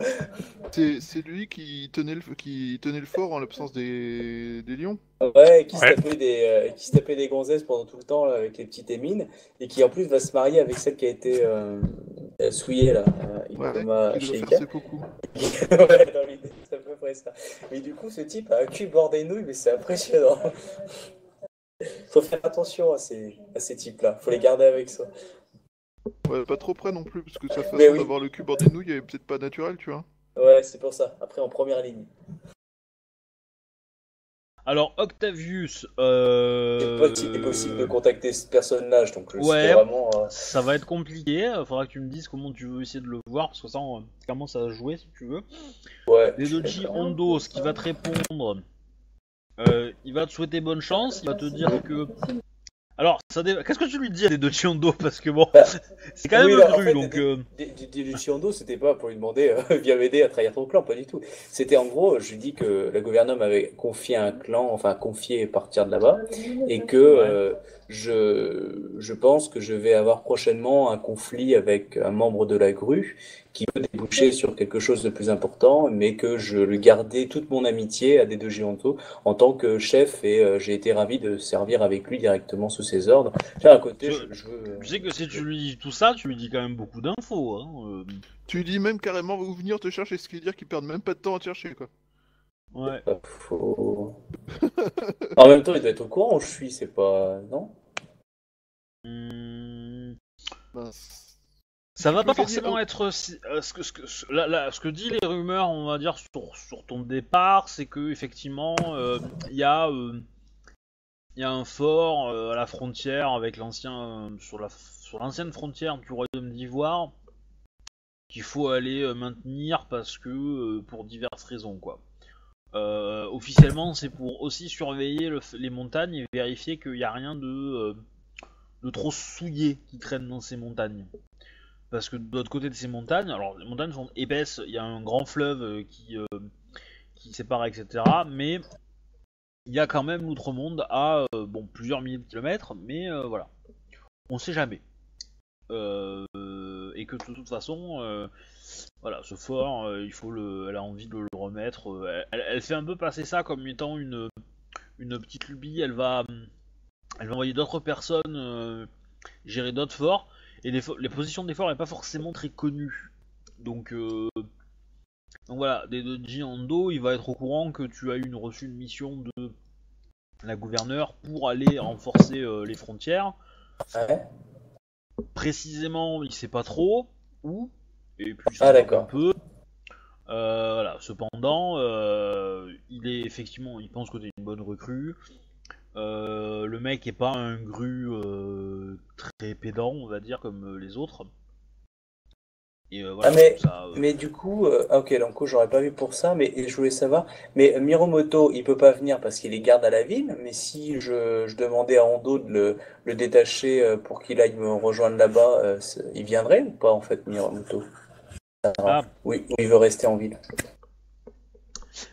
C'est lui qui tenait le, qui tenait le fort en l'absence des... des lions. Ouais, qui se, tapait des, euh, qui se tapait des gonzesses pendant tout le temps là, avec les petites émines, et qui en plus va se marier avec celle qui a été euh, euh, souillée là, euh, Ouais, qui doit faire [laughs] ouais, dans l'idée, c'est à peu près ça. Mais du coup, ce type a un cul bord des nouilles, mais c'est impressionnant. [laughs] Faut faire attention à ces, à ces types-là, faut les garder avec soi. Ouais, pas trop près non plus, parce que sa façon oui. d'avoir le cul bord des nouilles, est peut-être pas naturelle, tu vois. Ouais, c'est pour ça. Après, en première ligne. Alors, Octavius, euh... C'est pas possible de contacter ce personnage, donc je Ouais. vraiment. euh, Ça va être compliqué, il faudra que tu me dises comment tu veux essayer de le voir, parce que ça, on commence à jouer si tu veux. Ouais. Dedoji Hondo, ce qui va te répondre, euh, il va te souhaiter bonne chance, il va te dire que Alors, ça dé- qu'est-ce que tu lui dis à des deux Chiondo [laughs] Parce que bon, Bah, [laughs] c'est quand même oui, bah, en gru, fait, donc. des- euh, Des- Luciando, c'était pas pour lui demander euh, [laughs] viens m'aider à trahir ton clan, pas du tout. C'était en gros, je lui dis que le gouvernement m'avait confié un clan, enfin confié partir de là-bas, et que euh, je, je pense que je vais avoir prochainement un conflit avec un membre de la grue qui peut déboucher sur quelque chose de plus important, mais que je lui gardais toute mon amitié à des deux Gianto en tant que chef, et euh, j'ai été ravi de servir avec lui directement sous ses ordres. Là, à côté, Je- je, je veux. Tu sais que si tu lui dis tout ça, tu lui dis quand même beaucoup d'infos. Hein. euh, Tu lui dis même carrément où venir te chercher, ce qui veut dire qu'ils perdent même pas de temps à te chercher quoi. Ouais. Pas faux. [laughs] en même temps, il doit être au courant où je suis, c'est pas. Non? Hum, Ben, Ça va pas forcément être si- euh, ce que ce que ce, là- là, ce que dit les rumeurs, on va dire sur, sur ton départ, c'est que effectivement euh, il y a euh, il y a un fort euh, à la frontière avec l'ancien euh, sur la sur l'ancienne frontière du royaume d'Ivoire qu'il faut aller euh, maintenir parce que euh, pour diverses raisons quoi. Euh, officiellement, c'est pour aussi surveiller le les montagnes et vérifier qu'il n'y a rien de euh, de trop souillé qui traîne dans ces montagnes parce que de l'autre côté de ces montagnes, alors les montagnes sont épaisses, il y a un grand fleuve euh, qui, euh, qui sépare, etc. Mais il y a quand même l'outre-monde à euh, bon, plusieurs milliers de kilomètres, mais voilà, on sait jamais. Et que de toute façon, voilà, ce fort, il faut le, elle a envie de le remettre. elle, elle fait un peu passer ça comme étant une, une petite lubie. Elle va, elle va envoyer d'autres personnes euh, gérer d'autres forts. Et les, positions des forts n'est pas forcément très connues. Donc, euh, donc voilà, des Doji Ando, il va être au courant que tu as une, reçu une mission de la gouverneure pour aller renforcer euh, les frontières. Ouais. Précisément, il sait pas trop où. Et puis, Ah, ça un peu. Euh, voilà. Cependant, il est effectivement, il pense que t'es une bonne recrue. Euh, le mec est pas un gru euh, très pédant, on va dire, comme euh, les autres. Et euh, voilà, Ah, mais- ça, Mais du coup, ah, ok, donc j'aurais pas vu pour ça, mais je voulais savoir. Mais Miromoto, il peut pas venir parce qu'il est garde à la ville, mais si je, je demandais à Ando de le, le détacher pour qu'il aille me rejoindre là-bas, il viendrait ou pas en fait, Miromoto? Ah. Oui, ou il veut rester en ville.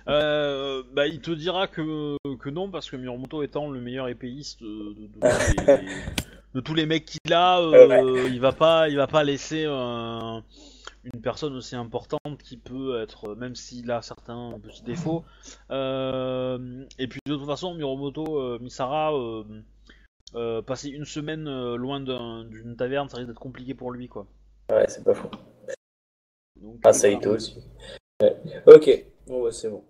Euh, bah, il te dira que, que non, parce que Miromoto étant le meilleur épéiste de, de- de tous, les, [laughs] de tous les mecs qu'il a, euh, il va pas, il va pas laisser un- une personne aussi importante qui peut être, même s'il a certains petits défauts. Euh, et puis de toute façon, Miromoto, Misara, passer une semaine loin d'un- d'une taverne, ça risque d'être compliqué pour lui, quoi. Ouais, c'est pas faux. Donc, Ah, Saito aussi. Ouais. Ok, bon, bah, c'est bon.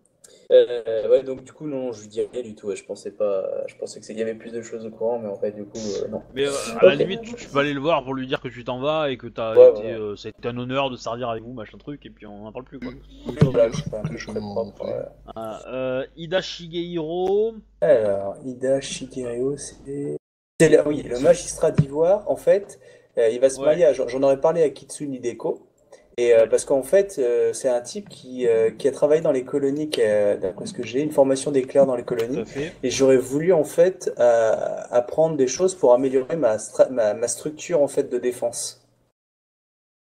Euh, ouais, donc du coup, non, je lui dis rien du tout. ouais, Je pensais pas, je pensais que c'est- il y avait plus de choses au courant, mais en fait, du coup, euh, non. Mais euh, à la limite, tu, tu peux aller le voir pour lui dire que tu t'en vas et que t'as Ouais, été, ouais. euh, ça a été un honneur de servir avec vous, machin truc, et puis on n'en parle plus quoi. Ouais. Ah, euh, Ida Shigehiro, Alors, Ida Shigeru, c'est. c'est le- Oui, le magistrat d'Ivoire, en fait, euh, il va se Ouais. marier. à- J'en j'en aurais parlé à Kitsune Hideko. Et euh, parce qu'en fait, euh, c'est un type qui, euh, qui a travaillé dans les colonies, d'après ce que j'ai, une formation d'éclair dans les colonies. Et j'aurais voulu en fait apprendre des choses pour améliorer ma, ma, ma structure en fait de défense.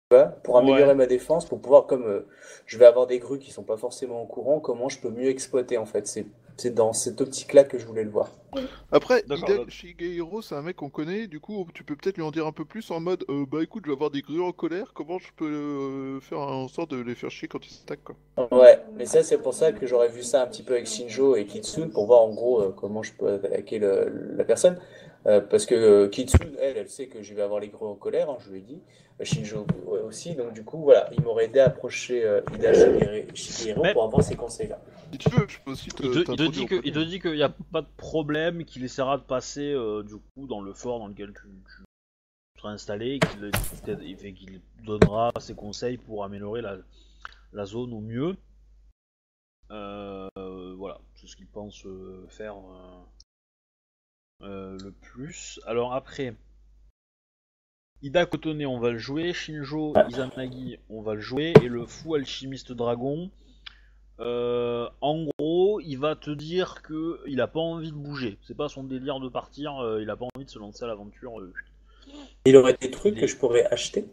Tu vois, pour améliorer Ouais. ma défense, pour pouvoir, comme je vais avoir des grues qui sont pas forcément au courant, comment je peux mieux exploiter en fait. C'est c'est dans cette optique-là que je voulais le voir. Après, bah- Shigehiro, c'est un mec qu'on connaît, du coup, tu peux peut-être lui en dire un peu plus en mode euh, Bah écoute, je vais avoir des grues en colère, comment je peux euh, faire en sorte de les faire chier quand ils s'attaquent, quoi? Ouais, mais ça c'est pour ça que j'aurais vu ça un petit peu avec Shinjo et Kitsune pour voir en gros euh, comment je peux attaquer le- la personne. Euh, parce que euh, Kitsune, elle, elle sait que je vais avoir les gros en colère, hein, je lui ai dit. Shinjo ouais, aussi, donc du coup voilà, il m'aurait aidé à approcher euh, Ida Shigehiro- pour avoir ces conseils-là. Si tu veux, je peux aussi te, Il te, il te dit que, il te dit qu'il n'y a pas de problème, qu'il essaiera de passer euh, du coup dans le fort dans lequel tu, tu seras installé, et qu'il donnera ses conseils pour améliorer la, la zone au mieux. Euh, voilà, c'est ce qu'il pense euh, faire euh, euh, le plus. Alors après, Ida Kotone, on va le jouer. Shinjo Izanagi, on va le jouer. Et le fou alchimiste dragon, euh, en gros, il va te dire que il a pas envie de bouger. C'est pas son délire de partir. euh, il a pas envie de se lancer à l'aventure. euh. Il aurait des trucs que je pourrais acheter?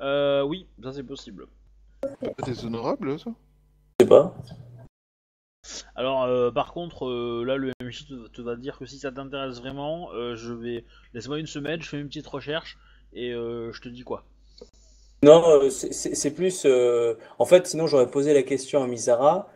Euh, oui, ça c'est possible. C'est pas déshonorable, ça? Je sais pas. Alors, euh, par contre, euh, là, le MJ te, te va dire que si ça t'intéresse vraiment, euh, je vais. Laisse-moi une semaine, je fais une petite recherche et euh, je te dis quoi. Non, euh, c'est- plus. euh, En fait, sinon, j'aurais posé la question à Mizara.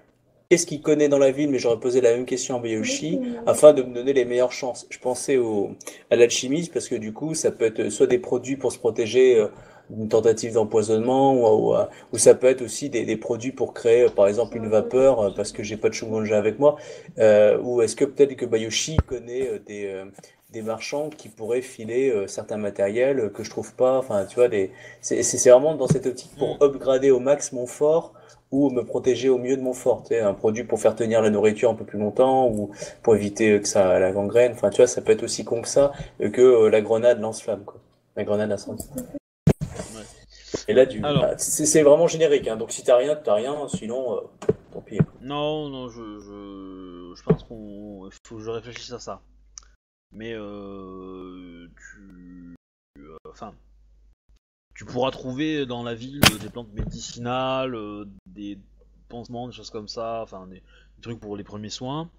Qu'est-ce qu'il connaît dans la ville? Mais j'aurais posé la même question à Bayoshi afin de me donner les meilleures chances. Je pensais au... à l'alchimiste parce que du coup, ça peut être soit des produits pour se protéger euh, d'une tentative d'empoisonnement ou, ou, ou ça peut être aussi des, des produits pour créer, par exemple, une vapeur parce que j'ai pas de Shogunja avec moi. Euh, ou est-ce que peut-être que Bayoshi connaît des, des marchands qui pourraient filer euh, certains matériels euh, que je trouve pas. Enfin, tu vois, des... c'est vraiment dans cette optique pour upgrader au max mon fort ou me protéger au mieux de mon fort. Tu sais, un produit pour faire tenir la nourriture un peu plus longtemps ou pour éviter que ça la gangrène. Enfin, tu vois, ça peut être aussi con que ça euh, que euh, la grenade lance-flamme, quoi. La grenade incendie. Et là, du... Alors. ah, c'est vraiment générique. Hein. Donc, si t'as rien, t'as rien. Sinon, euh, tant pis. Non, non, je, je, je pense qu'on, faut que je réfléchisse à ça. Mais euh, tu, euh, enfin, tu pourras trouver dans la ville des plantes médicinales, euh, des pansements, des choses comme ça, enfin des, trucs pour les premiers soins,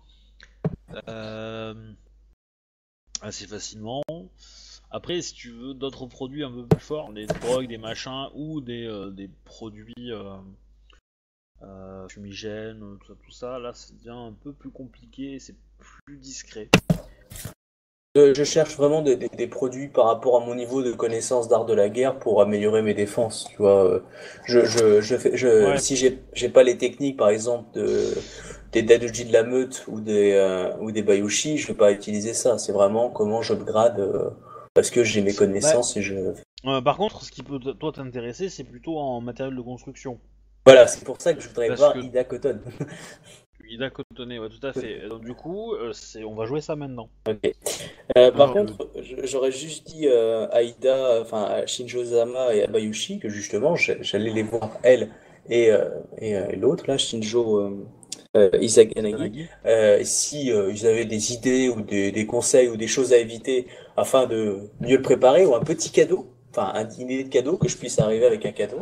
assez facilement. Après, si tu veux d'autres produits un peu plus forts, des drogues, des machins ou des, produits fumigènes, tout ça, tout ça, là, ça devient un peu plus compliqué, c'est plus discret. Je, je cherche vraiment des, des- des produits par rapport à mon niveau de connaissance d'art de la guerre pour améliorer mes défenses. Tu vois, euh, je, je, je fais, je, Ouais. si j'ai, j'ai pas les techniques, par exemple, de, des Dadoji de la meute ou des, euh, ou des Bayushi, je vais pas utiliser ça. C'est vraiment comment j'upgrade euh, parce que j'ai mes connaissances et je. Euh, par contre, ce qui peut t- toi t'intéresser, c'est plutôt en matériel de construction. Voilà, c'est pour ça que je voudrais Parce voir que- Ida Cotton. [laughs] Ida cotonné, ouais, tout à fait. Donc, du coup, euh, c'est, on va jouer ça maintenant. Euh, par Alors, contre, j'aurais juste dit euh, à Ida, enfin à Shinjo Zama et à Bayushi que justement j'a- j'allais les voir elle et, euh, et, euh, et l'autre là, Shinjo euh, euh, Izanagi, euh, si euh, ils avaient des idées ou des, des conseils ou des choses à éviter afin de mieux le préparer ou un petit cadeau, enfin un dîner de cadeau que je puisse arriver avec un cadeau.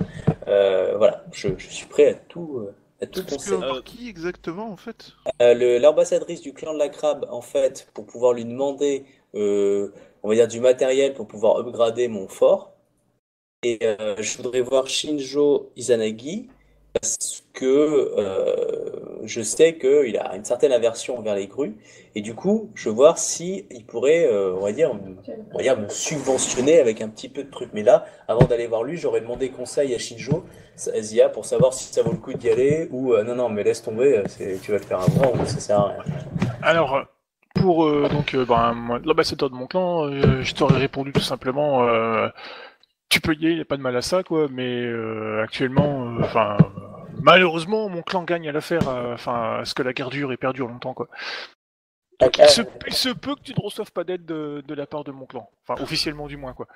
Euh, voilà, je, je suis prêt à tout, euh, tout conseil. par qui exactement, en fait? Euh, L'ambassadrice du clan de la crabe, en fait, pour pouvoir lui demander, euh, on va dire, du matériel pour pouvoir upgrader mon fort. Et euh, je voudrais voir Shinjo Izanagi parce que je sais qu'il a une certaine aversion envers les grues. Et du coup, je veux voir si pourrait, euh, on va dire, me- subventionner avec un petit peu de trucs. Mais là, avant d'aller voir lui, j'aurais demandé conseil à Shinjo Zia pour savoir si ça vaut le coup d'y aller ou euh, non, non, mais laisse tomber, euh, tu vas te faire avoir ou ça sert à rien. Alors, pour donc ben, l'ambassadeur de mon clan, je t'aurais répondu tout simplement, tu peux y aller, il n'y a pas de mal à ça, quoi. Mais actuellement, enfin, malheureusement, mon clan gagne à l'affaire, euh, enfin, à ce que la guerre dure et perdure longtemps, quoi. Donc, il, se, il se peut que tu ne reçoives pas d'aide de, de la part de mon clan, enfin, officiellement du moins, quoi.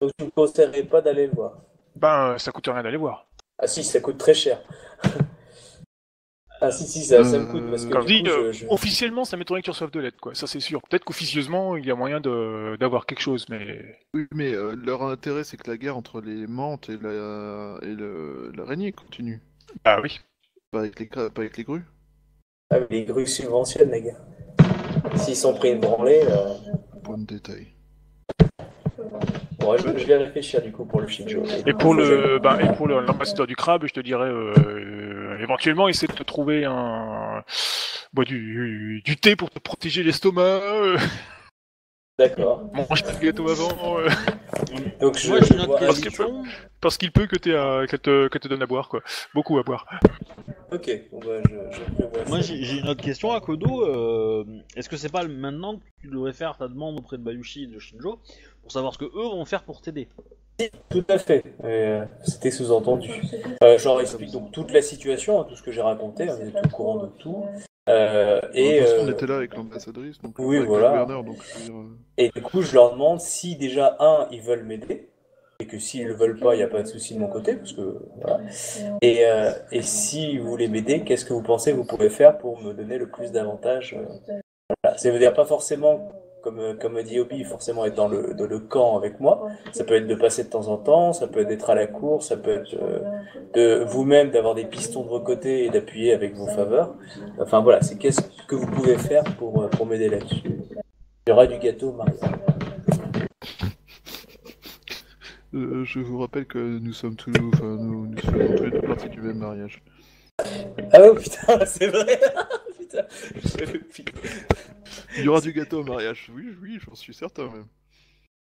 Donc tu ne conseillerais pas d'aller le voir? Ben, euh, ça coûte rien d'aller voir. Ah si, ça coûte très cher. [laughs] ah si, si, ça, ça me coûte parce que Comme du dit, coup, euh, je, je- officiellement, ça m'étonnerait que tu reçoives de l'aide, quoi. Ça, c'est sûr. Peut-être qu'officieusement, il y a moyen de- d'avoir quelque chose, mais Oui, mais euh, leur intérêt, c'est que la guerre entre les mantes et la- et le- l'araignée continue. Ah oui. Pas avec les, pas avec les grues. Ah, les grues subventionnent, les gars. S'ils sont pris une branlée, euh... Point de détail. bon, je, je vais réfléchir du coup pour le Shinjo. Et pour le, ben, et pour le- l'ambassadeur du crabe, je te dirais, euh, euh, éventuellement, essaie de te trouver un, bah, du, du thé pour te protéger l'estomac, euh, D'accord. mange pas de gâteau avant, euh, Donc je, Moi, je j'ai une autre vois- Parce que- parce qu'il peut que t'aies à- qu'elle te, qu'elle te donne à boire, quoi. Beaucoup à boire. Ok, bon, bah, je, je prévois Moi, ça. j'ai j'ai une autre question à Kodo. euh, Est-ce que c'est pas maintenant que tu devrais faire ta demande auprès de Bayushi et de Shinjo pour savoir ce que eux vont faire pour t'aider? Tout à fait. Euh, C'était sous-entendu. Euh, je leur explique donc toute la situation, hein, tout ce que j'ai raconté, hein, vous êtes au courant de tout. Euh, et, façon, euh, on était là avec l'ambassadrice, donc oui, avec voilà. le gouverneur, donc dire, euh, et du coup, je leur demande si déjà, un, ils veulent m'aider, et que s'ils le veulent pas, il n'y a pas de souci de mon côté, parce que voilà. Et, euh, et si vous voulez m'aider, qu'est-ce que vous pensez que vous pouvez faire pour me donner le plus d'avantages voilà. Ça veut dire pas forcément, comme, euh, comme dit Obi, forcément être dans le, dans le camp avec moi. Ça peut être de passer de temps en temps, ça peut être d'être à la cour, ça peut être euh, de vous-même d'avoir des pistons de vos côtés et d'appuyer avec vos faveurs. Enfin voilà, c'est qu'est-ce que vous pouvez faire pour, euh, pour m'aider là-dessus. Il y aura du gâteau, Maria. Euh, je vous rappelle que nous sommes tous, enfin, nous, nous faisons tous les deux partie du même mariage. Ah oh putain, [laughs] c'est vrai [laughs] Putain. Il y aura du gâteau au mariage. Oui, oui, j'en suis certain même.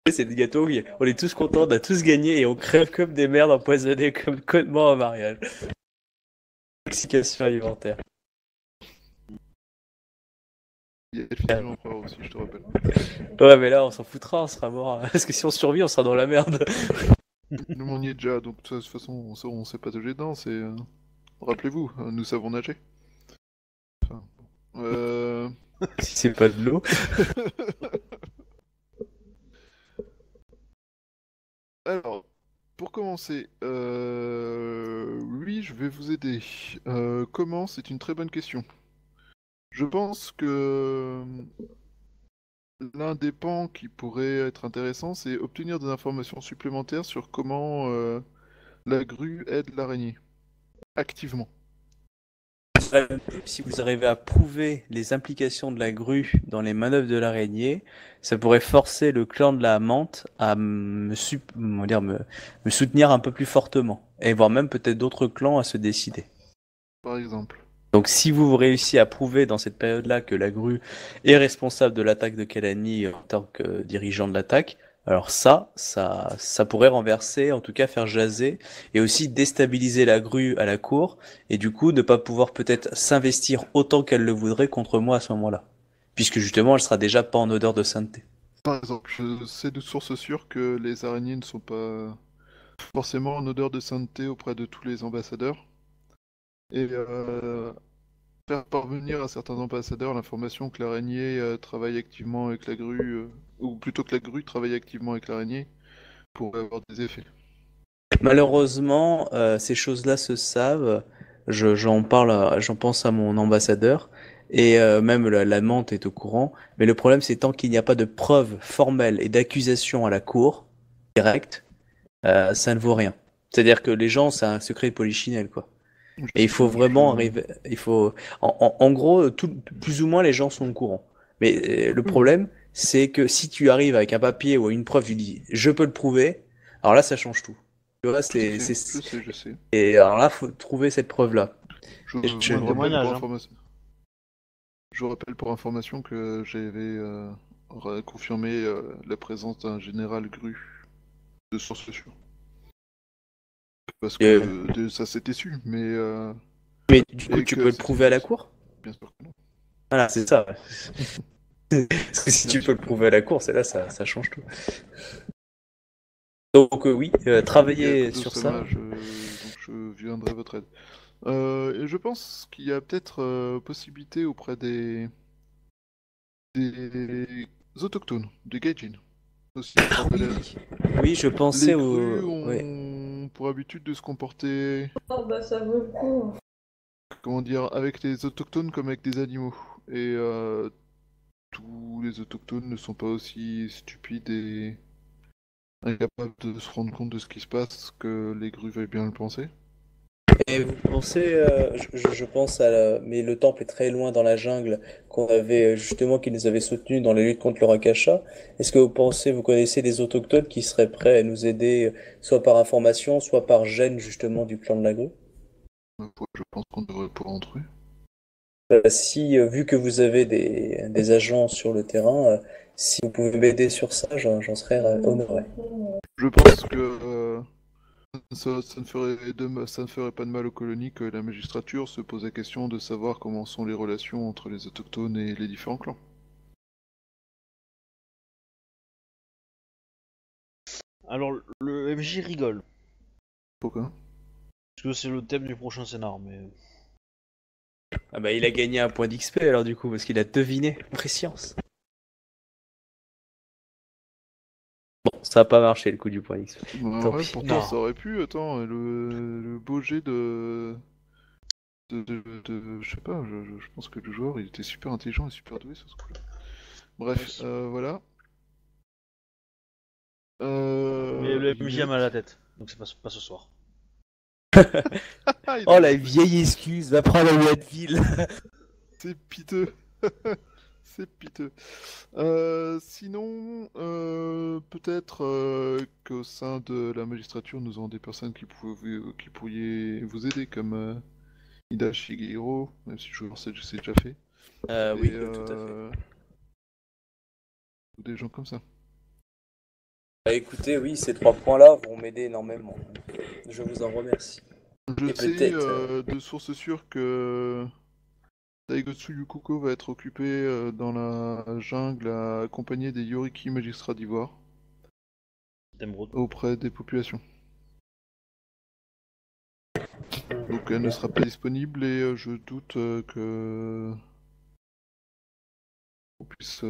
C'est des gâteaux, oui. On est tous contents, on a tous gagné et on crève comme des merdes empoisonnées comme connement à mariage. Intoxication alimentaire. Il y a l'Empereur aussi, je te rappelle. Ouais, mais là, on s'en foutra, on sera mort. Parce que si on survit, on sera dans la merde. Nous, on y est déjà, donc de toute façon, on sait, on sait pas de dedans, c'est... euh, Rappelez-vous, nous savons nager. Enfin, bon. euh... [laughs] si c'est pas de l'eau. [laughs] Alors, pour commencer, euh... oui, je vais vous aider. Euh, comment? C'est une très bonne question. Je pense que l'un des pans qui pourrait être intéressant, c'est obtenir des informations supplémentaires sur comment euh, la grue aide l'araignée. Activement. Si vous arrivez à prouver les implications de la grue dans les manœuvres de l'araignée, ça pourrait forcer le clan de la menthe à me, dire, me, me soutenir un peu plus fortement. Et voire même peut-être d'autres clans à se décider. Par exemple. Donc si vous réussissez à prouver dans cette période-là que la grue est responsable de l'attaque de Kalani en tant que dirigeant de l'attaque, alors ça, ça, ça pourrait renverser, en tout cas faire jaser, et aussi déstabiliser la grue à la cour, et du coup ne pas pouvoir peut-être s'investir autant qu'elle le voudrait contre moi à ce moment-là. Puisque justement elle sera déjà pas en odeur de sainteté. Par exemple, je sais de sources sûres que les araignées ne sont pas forcément en odeur de sainteté auprès de tous les ambassadeurs. Et euh, faire parvenir à certains ambassadeurs l'information que l'araignée euh, travaille activement avec la grue, euh, ou plutôt que la grue travaille activement avec l'araignée, pourrait avoir des effets. Malheureusement, euh, ces choses-là se savent. Je, j'en parle, j'en pense à mon ambassadeur, et même la, la est au courant. Mais le problème, c'est tant qu'il n'y a pas de preuves formelles et d'accusations à la cour directe, ça ne vaut rien. C'est-à-dire que les gens, c'est un secret polichinelle, quoi. Et il faut vraiment arriver. Il faut. En, en- en gros, tout, plus ou moins, les gens sont au courant. Mais euh, le problème, c'est que si tu arrives avec un papier ou une preuve, tu dis, je peux le prouver. Alors là, ça change tout. Tu vois, c'est, Je sais, je sais. et alors là, faut trouver cette preuve-là. Je, pour hein. information. Je vous rappelle pour information que j'avais euh, confirmé euh, la présence d'un général Gru de source sûre. Parce que Euh. ça s'était su, mais euh, Mais du coup, Et tu peux le prouver à la cour bien sûr que non. Voilà, c'est ça. Parce que [laughs] si tu peux le prouver à la cour, c'est là, ça, ça change tout. Donc euh, oui, travailler sur ça. je, donc je viendrai à votre aide. Euh, et je pense qu'il y a peut-être euh, possibilité auprès des des autochtones, des gaijin. Aussi, Ah oui, je pensais grues au. ont ouais. Pour habitude de se comporter, Oh bah ça vaut le coup. comment dire, avec les autochtones comme avec des animaux. Et euh, tous les autochtones ne sont pas aussi stupides et incapables de se rendre compte de ce qui se passe que les grues veuillent bien le penser. Et vous pensez, euh, je, pense à la... mais le temple est très loin dans la jungle qu'on avait euh, justement qui nous avait soutenus dans la lutte contre le Rakasha. Est-ce que vous pensez, vous connaissez des autochtones qui seraient prêts à nous aider, euh, soit par information, soit par gêne justement du clan de la grue? Je pense qu'on devrait pouvoir en trouver. Euh, si, euh, vu que vous avez des, des agents sur le terrain, si vous pouvez m'aider sur ça, j'en serais ra- honoré. Je pense que ça, ça ne ferait de ma- ça ne ferait pas de mal aux colonies que la magistrature se pose la question de savoir comment sont les relations entre les autochtones et les différents clans. Alors, le MJ rigole. Pourquoi? Parce que c'est le thème du prochain scénar, mais. Ah bah il a gagné un point d'XP alors du coup, parce qu'il a deviné. Préscience. Ça a pas marché le coup du point X. Bah, Tant ouais, pis. pourtant, Non. ça aurait pu. Attends, le, le beau jet de. De, de, de- je sais pas, je, pense que le joueur il était super intelligent et super doué sur ce coup-là. Bref, euh, voilà. Euh, Mais le MJ a mal à la tête, donc c'est pas, pas ce soir. [laughs] Oh la vieille excuse, va prendre la Advil. C'est piteux. [laughs] [laughs] C'est piteux. Euh, sinon, euh, peut-être euh, qu'au sein de la magistrature, nous avons des personnes qui, pouvaient, qui vous aider, comme Ida Shigehiro, même si je sais que c'est déjà fait. Et, oui, tout à fait. Ou des gens comme ça. Bah, écoutez, oui, ces trois points-là vont m'aider énormément. Je vous en remercie. Je Et sais de sources sûres que Daigotsu Yukuko va être occupé euh, dans la jungle à accompagner des Yoriki magistrats d'ivoire auprès des populations. Donc elle ne sera pas disponible et euh, je doute euh, que on puisse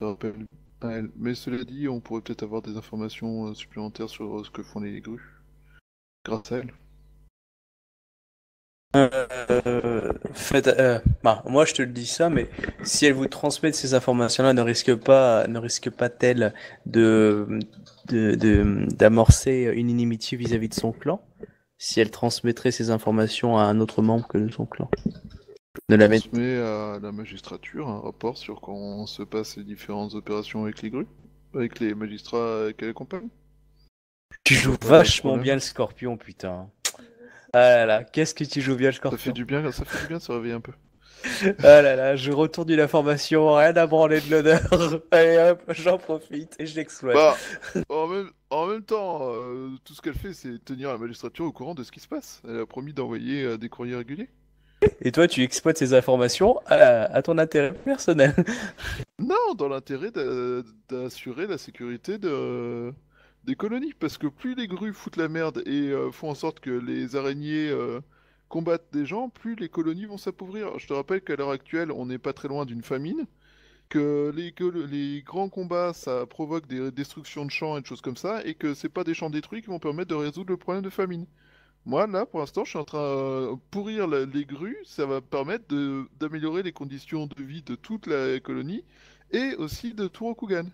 appel à elle. Mais cela dit, on pourrait peut-être avoir des informations supplémentaires sur ce que font les grues grâce à elle. Euh, faites, euh, bah, moi je te le dis ça, mais si elle vous transmet ces informations-là, ne risque pas, ne risque pas-elle de, de, de- d'amorcer une inimitié vis-à-vis de son clan si elle transmettrait ces informations à un autre membre que de son clan? Ne la met... à la magistrature un rapport sur comment se passent les différentes opérations avec les grues, avec les magistrats qu'elle accompagne. Tu joues vachement bien le scorpion, putain. Ah là là, qu'est-ce que tu joues bien le Ça scorpion. fait du bien, ça fait du bien de se réveiller un peu. [laughs] Ah là là, je retourne une information, rien à branler de l'honneur. [laughs] Allez hop, j'en profite et je l'exploite. Bah, [laughs] en même, en même temps, euh, tout ce qu'elle fait, c'est tenir la magistrature au courant de ce qui se passe. Elle a promis d'envoyer euh, des courriers réguliers. Et toi, tu exploites ces informations à, à ton intérêt personnel. Non, dans l'intérêt d'a- d'assurer la sécurité de, des colonies. Parce que plus les grues foutent la merde et euh, font en sorte que les araignées euh, combattent des gens, plus les colonies vont s'appauvrir. Je te rappelle qu'à l'heure actuelle, on n'est pas très loin d'une famine. Que les, grands combats, ça provoque des destructions de champs et de choses comme ça. Et que c'est pas des champs détruits qui vont permettre de résoudre le problème de famine. Moi, là, pour l'instant, je suis en train de pourrir la- les grues. Ça va permettre d'améliorer les conditions de vie de toute la colonie et aussi de Turokugan.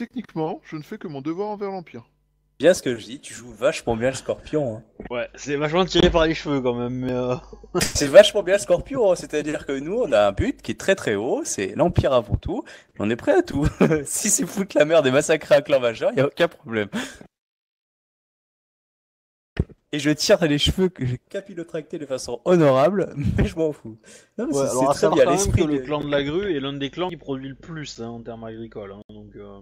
Techniquement, je ne fais que mon devoir envers l'Empire. Bien ce que je dis, tu joues vachement bien le scorpion. hein. Ouais, c'est vachement tiré par les cheveux quand même, mais euh... [laughs] C'est vachement bien le scorpion, hein. c'est-à-dire que nous, on a un but qui est très très haut, c'est l'Empire avant tout, on est prêt à tout. [laughs] si c'est foutre la merde et massacrer un clan majeur, y a aucun problème. Et je tire les cheveux que j'ai capillotractés de façon honorable, mais je m'en fous. Non, mais Ouais, c'est- très bien l'esprit le de- clan de la grue est l'un des clans qui produit le plus hein, en termes agricoles, hein, donc... Euh...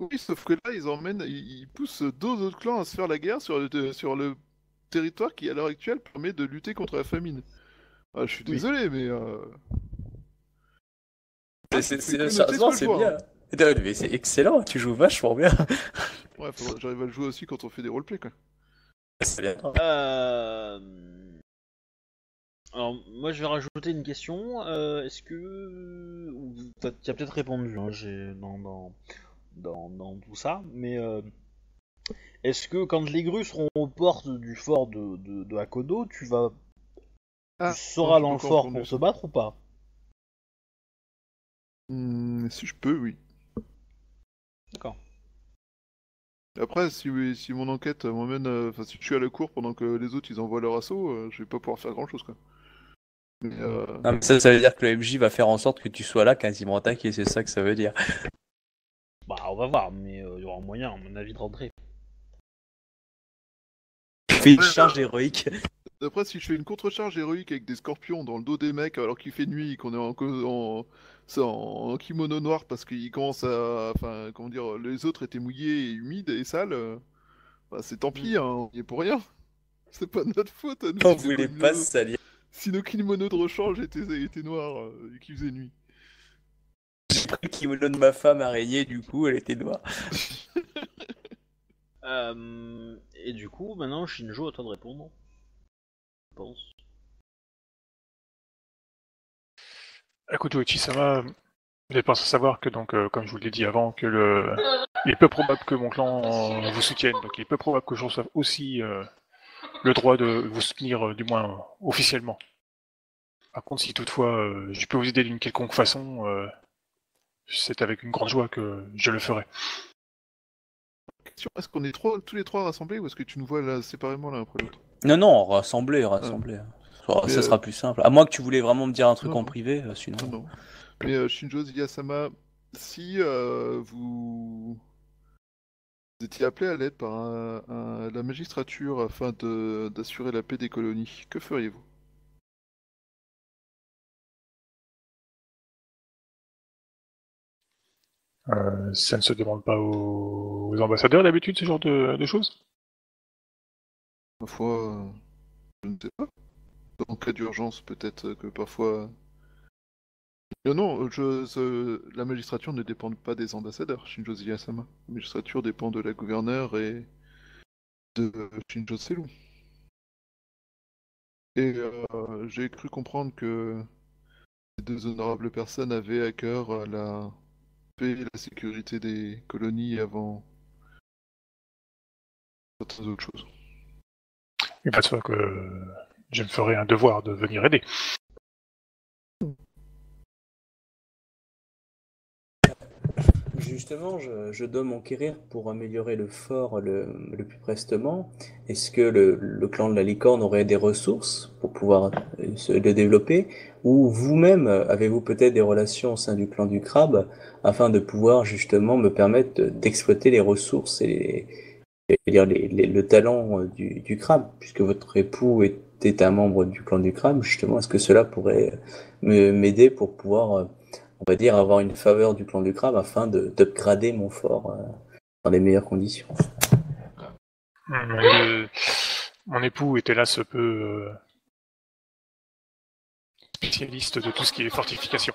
Oui, sauf que là, ils emmènent, ils, poussent deux autres clans à se faire la guerre sur le, de- sur le territoire qui, à l'heure actuelle, permet de lutter contre la famine. Ah, je suis Oui. désolé, mais... euh, C'est- Ah, bien. Non, mais C'est excellent, tu joues vachement bien. Ouais, j'arrive à le jouer aussi quand on fait des roleplays, quoi. C'est bien. Euh... Alors, moi je vais rajouter une question. Euh, Est-ce que. Tu as peut-être répondu hein, dans, dans, dans, dans tout ça, mais. euh, Est-ce que quand les grues seront aux portes du fort de, de, de Hakodo, tu vas. Ah, tu seras dans le fort pour se battre ou pas? Hmm, si je peux, oui. D'accord. Après, si, oui, si mon enquête m'emmène... euh, Enfin, si je suis à la cour pendant que les autres, ils envoient leur assaut, euh, je vais pas pouvoir faire grand-chose, quoi. Mais, euh, Non, mais ça, ça veut dire que le MJ va faire en sorte que tu sois là quasiment attaqué, c'est ça que ça veut dire. [laughs] Bah, on va voir, mais euh, il y aura moyen, à mon avis, de rentrer. Tu fais une charge héroïque. Après, si je fais une contre-charge héroïque avec des scorpions dans le dos des mecs alors qu'il fait nuit et qu'on est en, en, c'est en, en kimono noir parce qu'ils commencent à. Enfin, comment dire, les autres étaient mouillés et humides et sales, euh, bah, c'est tant pis, hein, on y est pour rien. [laughs] C'est pas de notre faute à nous. On si nos voulait pas se salir. Si nos kimonos de rechange étaient, étaient noirs euh, et qu'il faisait nuit. J'ai pris [laughs] le kimono de ma femme araignée, du coup, elle était noire. Euh, et du coup, maintenant, Shinjo, à toi de répondre. Pense. Écoute, Uechi-sama, Vous êtes pas sans savoir que, donc, euh, comme je vous l'ai dit avant, que le... il est peu probable que mon clan vous soutienne, donc il est peu probable que je reçoive aussi euh, le droit de vous soutenir, euh, du moins officiellement. Par contre, si toutefois je peux vous aider d'une quelconque façon, c'est avec une grande joie que je le ferai. Question, Est-ce qu'on est trois, tous les trois rassemblés ou est-ce que tu nous vois là séparément l'un après l'autre? Non, non, rassembler. Ça, Mais, ça euh, sera plus simple. À moins que tu voulais vraiment me dire un truc non, en non. privé, euh, sinon. Non, non. Mais euh, Shinjo Ziyasama, si euh, vous... vous étiez appelé à l'aide par un- un- la magistrature afin d'assurer la paix des colonies, que feriez-vous? Euh, ça ne se demande pas aux, ambassadeurs d'habitude, ce genre de, choses? Ma foi, euh, je ne sais pas. En cas d'urgence, peut-être que parfois... Non, non, je, la magistrature ne dépend pas des ambassadeurs, Shinjo Ziyasama. La magistrature dépend de la gouverneure et de Shinjo Selu. Et euh, j'ai cru comprendre que ces deux honorables personnes avaient à cœur euh, la et la sécurité des colonies avant certaines autres choses. Il va de que je me ferai un devoir de venir aider. Justement, je, dois m'enquérir pour améliorer le fort le, plus prestement. Est-ce que le, clan de la licorne aurait des ressources pour pouvoir euh, se le développer? Ou vous-même, euh, avez-vous peut-être des relations au sein du clan du crabe afin de pouvoir justement me permettre de- d'exploiter les ressources et les, le talent euh, du, crabe? Puisque votre époux était un membre du clan du crabe, justement, est-ce que cela pourrait m'aider pour pouvoir on va dire, avoir une faveur du clan du crabe afin de d'upgrader mon fort euh, dans les meilleures conditions. Euh, mon époux était là ce peu euh, spécialiste de tout ce qui est fortification.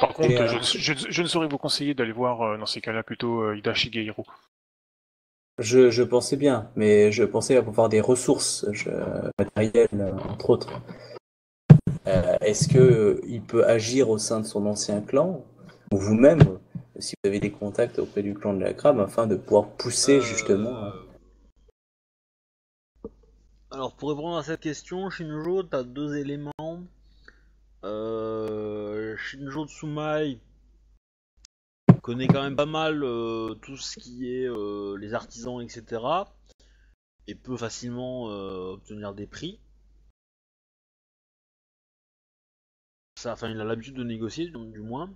Par contre, euh, je, je- je ne saurais vous conseiller d'aller voir euh, dans ces cas-là plutôt euh, Ida Shigehiro. Je, je pensais bien, mais je pensais avoir des ressources matérielles, entre autres. Euh, Est-ce que euh, il peut agir au sein de son ancien clan, ou vous-même, si vous avez des contacts auprès du clan de la crabe, afin de pouvoir pousser justement Euh, Alors, pour répondre à cette question, Shinjo, t'as deux éléments. Euh, Shinjo Tsumai connaît quand même pas mal euh, tout ce qui est euh, les artisans, etc. Et peut facilement obtenir des prix. Enfin, il a l'habitude de négocier, du, du moins.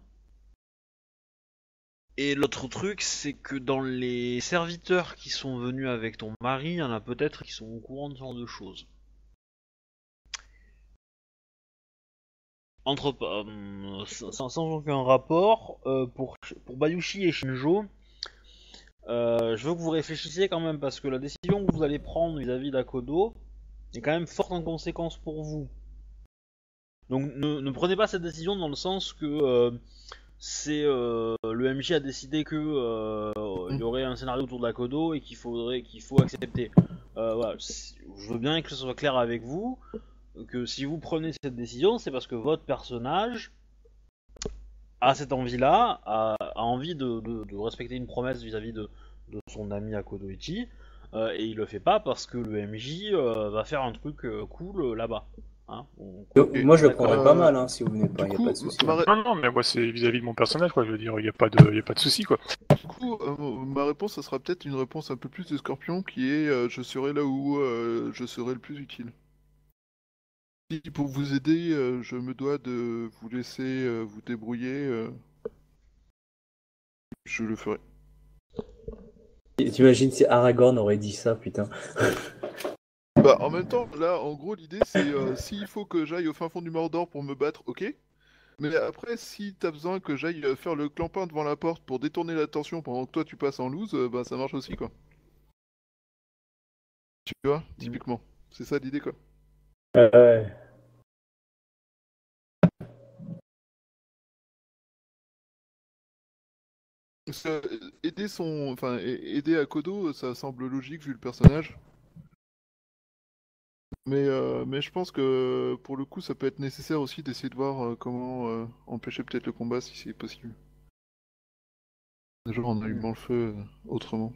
Et l'autre truc, c'est que dans les serviteurs qui sont venus avec ton mari, il y en a peut-être qui sont au courant de ce genre de choses. Entre euh, sans, sans aucun rapport, euh, pour, pour Bayushi et Shinjo, euh, je veux que vous réfléchissiez quand même parce que la décision que vous allez prendre vis-à-vis d'Akodo est quand même forte en conséquence pour vous. Donc ne, ne prenez pas cette décision dans le sens que euh, c'est euh, le MJ a décidé que euh, il y aurait un scénario autour de la Kodo et qu'il faudrait qu'il faut accepter. Euh, voilà, je veux bien que ce soit clair avec vous que si vous prenez cette décision, c'est parce que votre personnage a cette envie-là, a, a envie de, de- de respecter une promesse vis-à-vis de, de son ami Akodo Ichi, euh, et il le fait pas parce que le MJ euh, va faire un truc euh, cool euh, là-bas. Hein On- moi, je le prendrais pas mal hein, si vous venez pas, Du il coup, a pas de souci. Non, non, mais moi c'est vis-à-vis de mon personnage, quoi. Je veux dire, il n'y a pas de, y a pas de souci, quoi. du coup, euh, ma réponse, ça sera peut-être une réponse un peu plus de Scorpion, qui est euh, je serai là où euh, je serai le plus utile. Si pour vous aider, euh, je me dois de vous laisser euh, vous débrouiller, euh, je le ferai. T'imagines si Aragorn aurait dit ça, putain. Bah, en même temps, là, en gros, l'idée, c'est euh, s'il faut que j'aille au fin fond du Mordor pour me battre, ok. Mais après, si t'as besoin que j'aille euh, faire le clampin devant la porte pour détourner l'attention pendant que toi tu passes en loose, euh, bah ça marche aussi, quoi. Tu vois, typiquement. C'est ça l'idée, quoi. Ouais. Parce que, euh, aider son, enfin, aider Akodo, ça semble logique vu le personnage. Mais, euh, mais je pense que pour le coup, ça peut être nécessaire aussi d'essayer de voir euh, comment euh, empêcher peut-être le combat si c'est possible. Genre en allumant le feu autrement.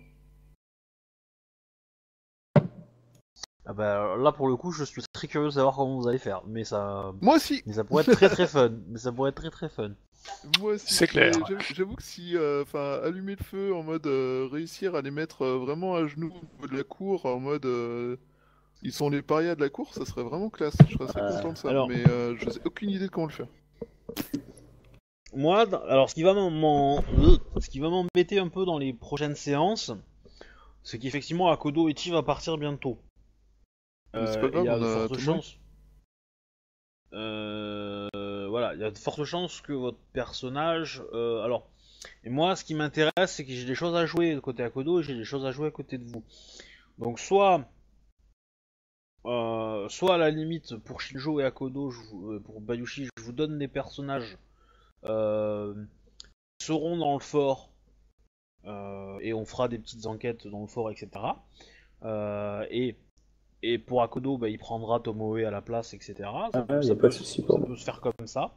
Ah bah, là pour le coup, je suis très curieux de savoir comment vous allez faire, mais ça, Moi aussi mais ça pourrait être très très fun. Mais ça pourrait être très très fun. Moi aussi. C'est clair. J'avoue- que si, euh, enfin, allumer le feu en mode euh, réussir à les mettre euh, vraiment à genoux au niveau de la cour, en mode euh, ils sont les parias de la cour, ça serait vraiment classe. Je serais assez Euh, content de ça. alors- Mais euh, je sais aucune idée de comment le faire. Moi, alors ce qui va m'embêter un peu dans les prochaines séances, c'est qu'effectivement Akodo Ichi va partir bientôt. C'est Euh, pas grave, il y a de a fortes chances. Voilà, il y a de fortes chances que votre personnage. alors, et moi, ce qui m'intéresse, c'est que j'ai des choses à jouer côté Akodo et j'ai des choses à jouer à côté de vous. Donc, soit. Euh, soit à la limite pour Shinjo et Akodo, je vous- euh, pour Bayushi, je vous donne des personnages euh, qui seront dans le fort et on fera des petites enquêtes dans le fort, etc. Et, et pour Akodo, bah, il prendra Tomoe à la place, etc. Ça, Ah, peut- ça peut- ça se faire comme ça.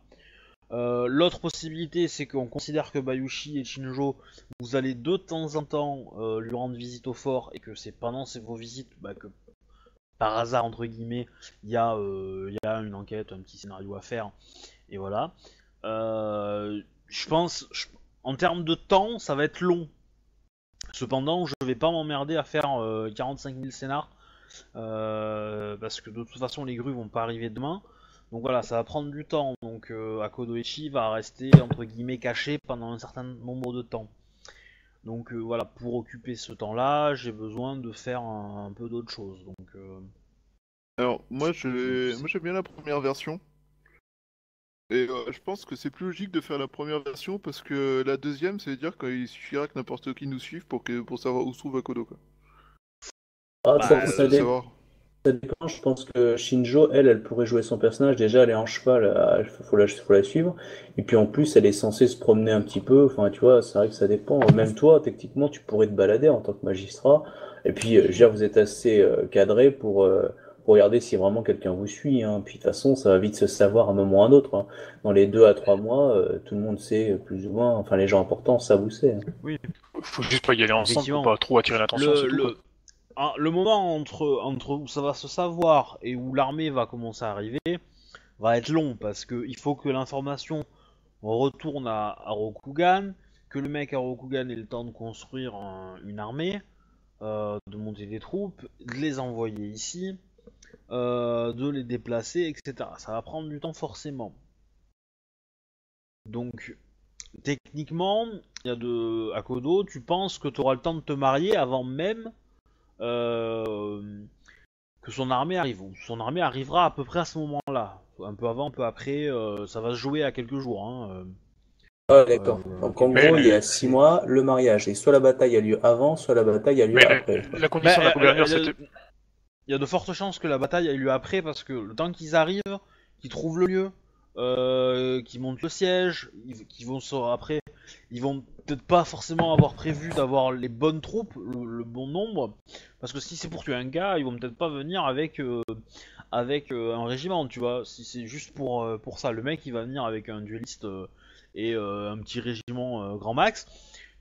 L'autre possibilité, c'est qu'on considère que Bayushi et Shinjo, vous allez de temps en temps lui rendre visite au fort et que c'est pendant ces, vos visites bah, que par hasard entre guillemets, il y, a, euh, il y a une enquête, un petit scénario à faire, et voilà. Euh, je pense, en termes de temps, ça va être long. Cependant, je vais pas m'emmerder à faire euh, 45 000 scénars, euh, parce que de toute façon, les grues vont pas arriver demain. Donc voilà, ça va prendre du temps. Donc euh, Akodoichi va rester entre guillemets caché pendant un certain nombre de temps. Donc euh, voilà, pour occuper ce temps-là, j'ai besoin de faire un, un peu d'autre chose. Donc euh, Alors, moi, je- moi j'aime bien la première version. Et euh, je pense que c'est plus logique de faire la première version parce que la deuxième, ça veut dire qu'il suffira que n'importe qui nous suive pour, que, pour savoir où se trouve Akodo. Quoi. Ah, Bah, ça, euh, ça dé- savoir. Ça dépend, je pense que Shinjo, elle, elle pourrait jouer son personnage. Déjà, elle est en cheval, il faut la, faut la suivre. Et puis en plus, elle est censée se promener un petit peu. Enfin, tu vois, c'est vrai que ça dépend. Même toi, techniquement, tu pourrais te balader en tant que magistrat. Et puis, euh, je veux dire, vous êtes assez euh, cadré pour, euh, pour regarder si vraiment quelqu'un vous suit. Hein. Puis de toute façon, ça va vite se savoir à un moment ou à un autre. hein. Dans les deux à trois mois, euh, tout le monde sait euh, plus ou moins. Enfin, les gens importants, ça vous sait. hein. Faut juste pas y aller ensemble pour pas trop attirer l'attention. le, ah, le moment entre, où ça va se savoir et où l'armée va commencer à arriver va être long parce que il faut que l'information retourne à, à Rokugan, que le mec à Rokugan ait le temps de construire un- une armée, euh, de monter des troupes, de les envoyer ici, euh, de les déplacer, etc. Ça va prendre du temps forcément. Donc, techniquement, il y a de à Kodo, tu penses que tu auras le temps de te marier avant même que son armée arrive. Ou Son armée arrivera à peu près à ce moment-là. Un peu avant, un peu après, euh, ça va se jouer à quelques jours. Hein. euh. Ah, d'accord. Euh, Donc en gros, il y a six mois, le mariage. Et soit la bataille a lieu avant, soit la bataille a lieu Mais après. la condition de la Mais, gouverneur, euh, c'était. Il y a de fortes chances que la bataille ait lieu après parce que le temps qu'ils arrivent, qu'ils trouvent le lieu, euh, qu'ils montent le siège, ils, qu'ils vont se- après, ils vont peut-être pas forcément avoir prévu d'avoir les bonnes troupes, le, bon nombre, parce que si c'est pour tuer un gars, ils vont peut-être pas venir avec euh, euh, un régiment, tu vois. Si c'est juste pour euh, pour ça, le mec il va venir avec un dueliste et un petit régiment grand max.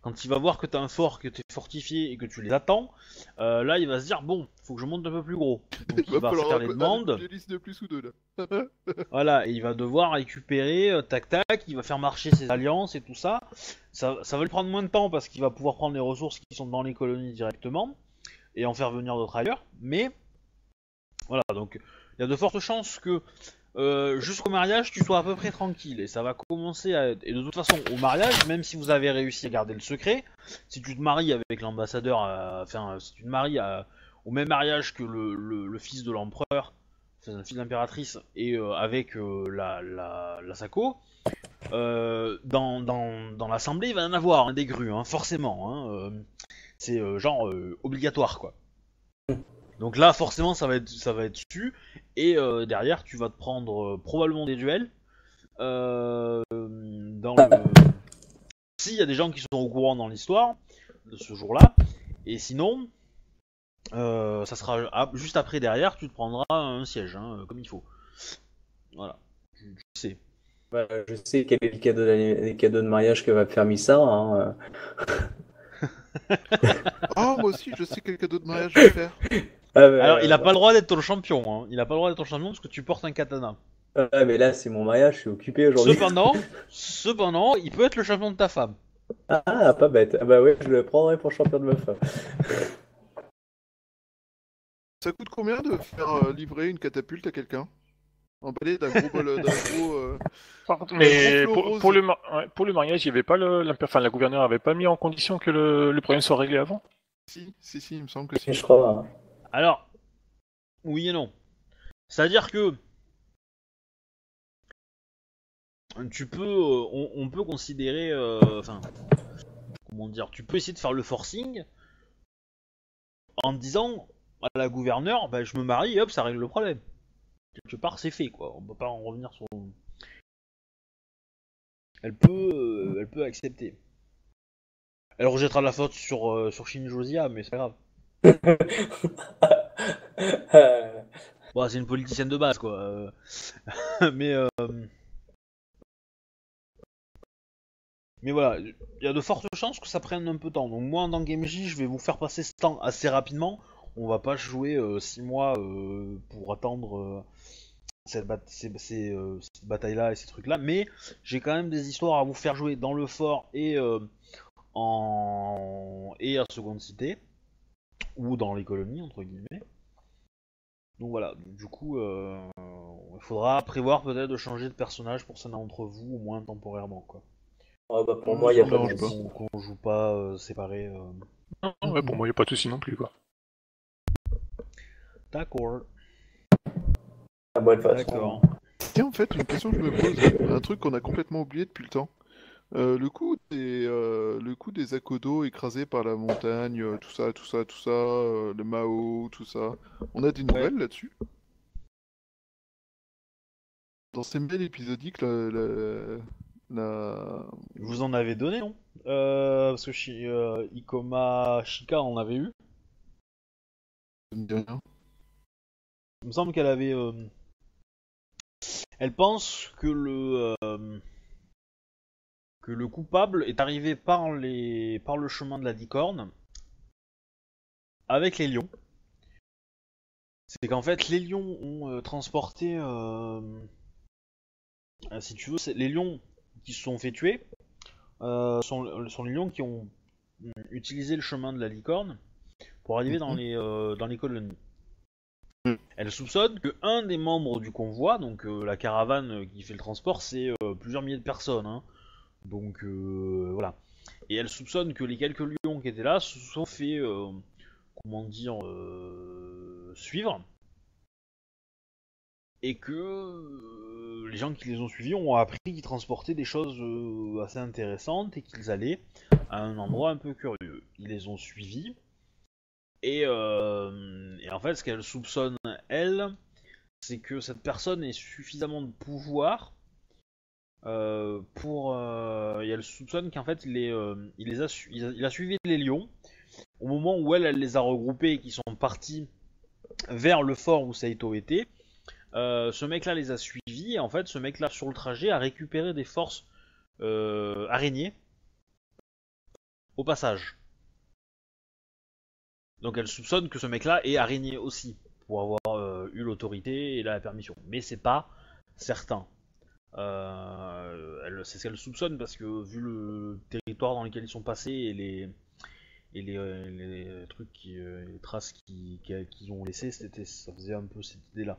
Quand il va voir que t'as un fort, que t'es fortifié et que tu les attends, euh, là, il va se dire bon, faut que je monte un peu plus gros. [laughs] Donc il va faire les demandes, un dueliste de plus ou deux là. [laughs] voilà, et il va devoir récupérer euh, tac tac, il va faire marcher ses alliances et tout ça. Ça, ça va lui prendre moins de temps parce qu'il va pouvoir prendre les ressources qui sont dans les colonies directement et en faire venir d'autres ailleurs. Mais voilà, donc il y a de fortes chances que euh, jusqu'au mariage tu sois à peu près tranquille et ça va commencer à être... et de toute façon au mariage même si vous avez réussi à garder le secret si tu te maries avec l'ambassadeur euh, enfin si tu te maries à- au même mariage que le, fils de l'empereur enfin, le fils de l'impératrice et euh, avec euh, la, la, Sako euh, dans, l'assemblée il va y en avoir hein, des grues hein, forcément hein, euh, c'est euh, genre euh, obligatoire quoi donc là forcément ça va être ça va être su et euh, derrière tu vas te prendre euh, probablement des duels euh, dans le s'il y a des gens qui sont au courant dans l'histoire de ce jour-là et sinon euh, ça sera ah, juste après derrière, tu te prendras un siège, hein, comme il faut. Voilà, tu sais. Bah, je sais quel est le cadeau, d'anni- les cadeaux de mariage que va me faire Missa. Hein. Oh, [laughs] moi aussi, je sais quel cadeau de mariage je vais faire. [laughs] Ah, Alors, il a euh, pas le droit d'être ton champion, hein. il a pas le droit d'être ton champion parce que tu portes un katana. ah, mais là, c'est mon mariage, je suis occupé aujourd'hui. Cependant, [laughs] cependant, il peut être le champion de ta femme. Ah, pas bête. Ah, bah ouais, je le prendrai pour champion de ma femme. [laughs] Ça coûte combien de faire euh, livrer une catapulte à quelqu'un? Emballé d'un gros bol, d'un gros. euh, mais pour, le, mar- ouais, pour le mariage, il y avait pas le, enfin, la gouverneure avait pas mis en condition que le, le problème soit réglé avant? Si, si, si, il me semble que si. Je crois. hein. Alors, oui et non. C'est-à-dire que tu peux, euh, on, peut considérer, euh, enfin, comment dire, tu peux essayer de faire le forcing en disant à la gouverneure, bah, je me marie et hop, ça règle le problème. Quelque part, c'est fait, quoi. On peut pas en revenir sur. Elle peut, euh, elle peut accepter. Elle rejettera la faute sur sur Shin Josia, mais c'est grave. Bon, c'est une politicienne de base, quoi. euh. [laughs] mais, euh... mais voilà, il y a de fortes chances que ça prenne un peu de temps. Donc moi, en tant qu'MJ, je vais vous faire passer ce temps assez rapidement. On va pas jouer 6 mois euh, pour attendre cette, cette bataille-là et ces trucs-là. Mais j'ai quand même des histoires à vous faire jouer dans le fort et en et à Seconde Cité ou dans les colonies entre guillemets. Donc voilà, du coup, euh, il faudra prévoir peut-être de changer de personnage pour certains d'entre vous, au moins temporairement, quoi. ah, bah, pour moi, il n'y a pas de souci. Qu'on joue pas euh, séparés. euh. Non, ouais, pour moi, il n'y a pas de souci non plus, quoi. D'accord, À moi de toute façon. d'accord. Tiens, en fait, une question que je me pose, un truc qu'on a complètement oublié depuis le temps. Euh, le coup des, euh, le coup des Akodo écrasés par la montagne, euh, tout ça, tout ça, tout ça, euh, le Mao, tout ça. On a des nouvelles là-dessus? Dans ces mails épisodiques, la, la, la- Vous en avez donné, non? Parce que euh, Ikoma Shika en avait eu. ça me dit rien. Il me semble qu'elle avait. Elle pense que le que le coupable est arrivé par les par le chemin de la licorne avec les lions. C'est qu'en fait les lions ont euh, transporté, euh, euh, si tu veux, c'est- les lions qui se sont fait tuer sont, sont les lions qui ont utilisé le chemin de la licorne pour arriver dans Mhm. les dans les colonies. Mhm. Elle soupçonne que un des membres du convoi, donc la caravane qui fait le transport, c'est plusieurs milliers de personnes. hein. Donc euh, voilà. Et elle soupçonne que les quelques lions qui étaient là se sont fait, euh, comment dire, euh, suivre. Et que les gens qui les ont suivis ont appris qu'ils transportaient des choses assez intéressantes et qu'ils allaient à un endroit un peu curieux. Ils les ont suivis. Et, euh, et en fait, ce qu'elle soupçonne, elle, c'est que cette personne ait suffisamment de pouvoir euh, pour. euh, et elle soupçonne qu'en fait, euh, il, les a su- il, a, suivi les lions au moment où elle, les a regroupés et qu'ils sont partis vers le fort où Saito était. euh, ce mec-là les a suivis et en fait, ce mec-là sur le trajet a récupéré des forces euh, araignées au passage. Donc elle soupçonne que ce mec-là est araignée aussi, pour avoir euh, eu l'autorité et la permission. Mais c'est pas certain. Euh, c'est ce qu'elle soupçonne parce que vu le territoire dans lequel ils sont passés et les euh, trucs euh, les traces qui- qui- qu'ils ont laissées, ça faisait un peu cette idée-là.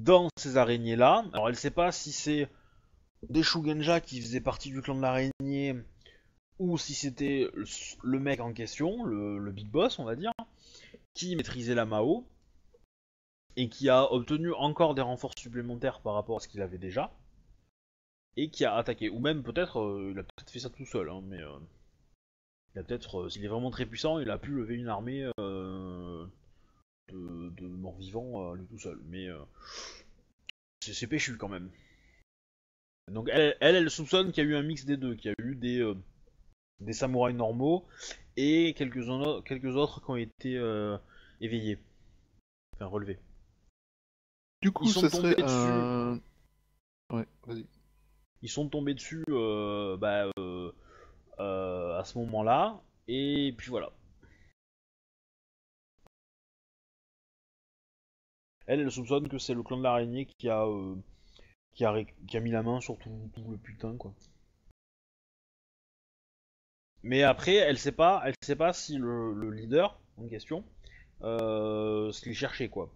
Dans ces araignées-là, alors elle sait pas si c'est des Shugenja qui faisaient partie du clan de l'araignée ou si c'était le- mec en question, le big boss, on va dire, qui maîtrisait la Mao et qui a obtenu encore des renforts supplémentaires par rapport à ce qu'il avait déjà et qui a attaqué. Ou même peut-être, euh, il a peut-être fait ça tout seul, hein, mais euh, il a peut-être, euh, s'il est vraiment très puissant, il a pu lever une armée euh, de, morts-vivants euh, lui tout seul. Mais c'est péchu quand même. Donc elle, elle, soupçonne qu'il y a eu un mix des deux, qu'il y a eu des, samouraïs normaux et quelques, quelques autres qui ont été éveillés. Enfin, relevés. Du coup, Ils sont ça serait tombés dessus. un. Ouais, vas-y. Ils sont tombés dessus euh, bah, euh, euh, à ce moment-là, et puis voilà. Elle, elle soupçonne que c'est le clan de l'araignée qui a, qui, a, ré- qui a mis la main sur tout, tout le putain, quoi. Mais après, elle sait pas, elle sait pas si le, le leader en question, euh, ce qu'il cherchait, quoi.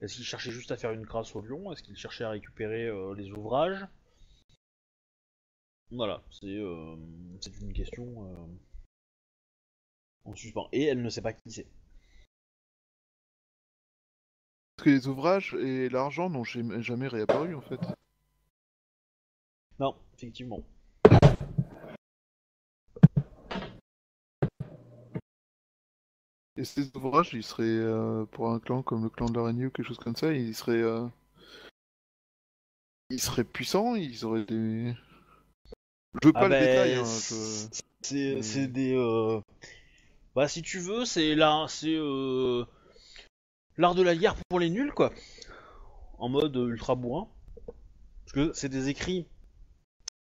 Est-ce qu'il cherchait juste à faire une crasse au lion? Est-ce qu'il cherchait à récupérer euh, les ouvrages? Voilà, c'est euh, c'est une question euh, en suspens. Et elle ne sait pas qui c'est. Parce que les ouvrages et l'argent n'ont jamais réapparu en fait. Non, effectivement. Et ces ouvrages, ils seraient euh, pour un clan comme le clan de l'araignée ou quelque chose comme ça, ils seraient. euh, Ils seraient puissants, ils auraient des. Je veux pas Ah le ben, détail, hein, je- C'est c'est des. euh, Bah, si tu veux, c'est là, c'est euh, l'art de la guerre pour les nuls, quoi. En mode ultra bourrin. Parce que c'est des écrits.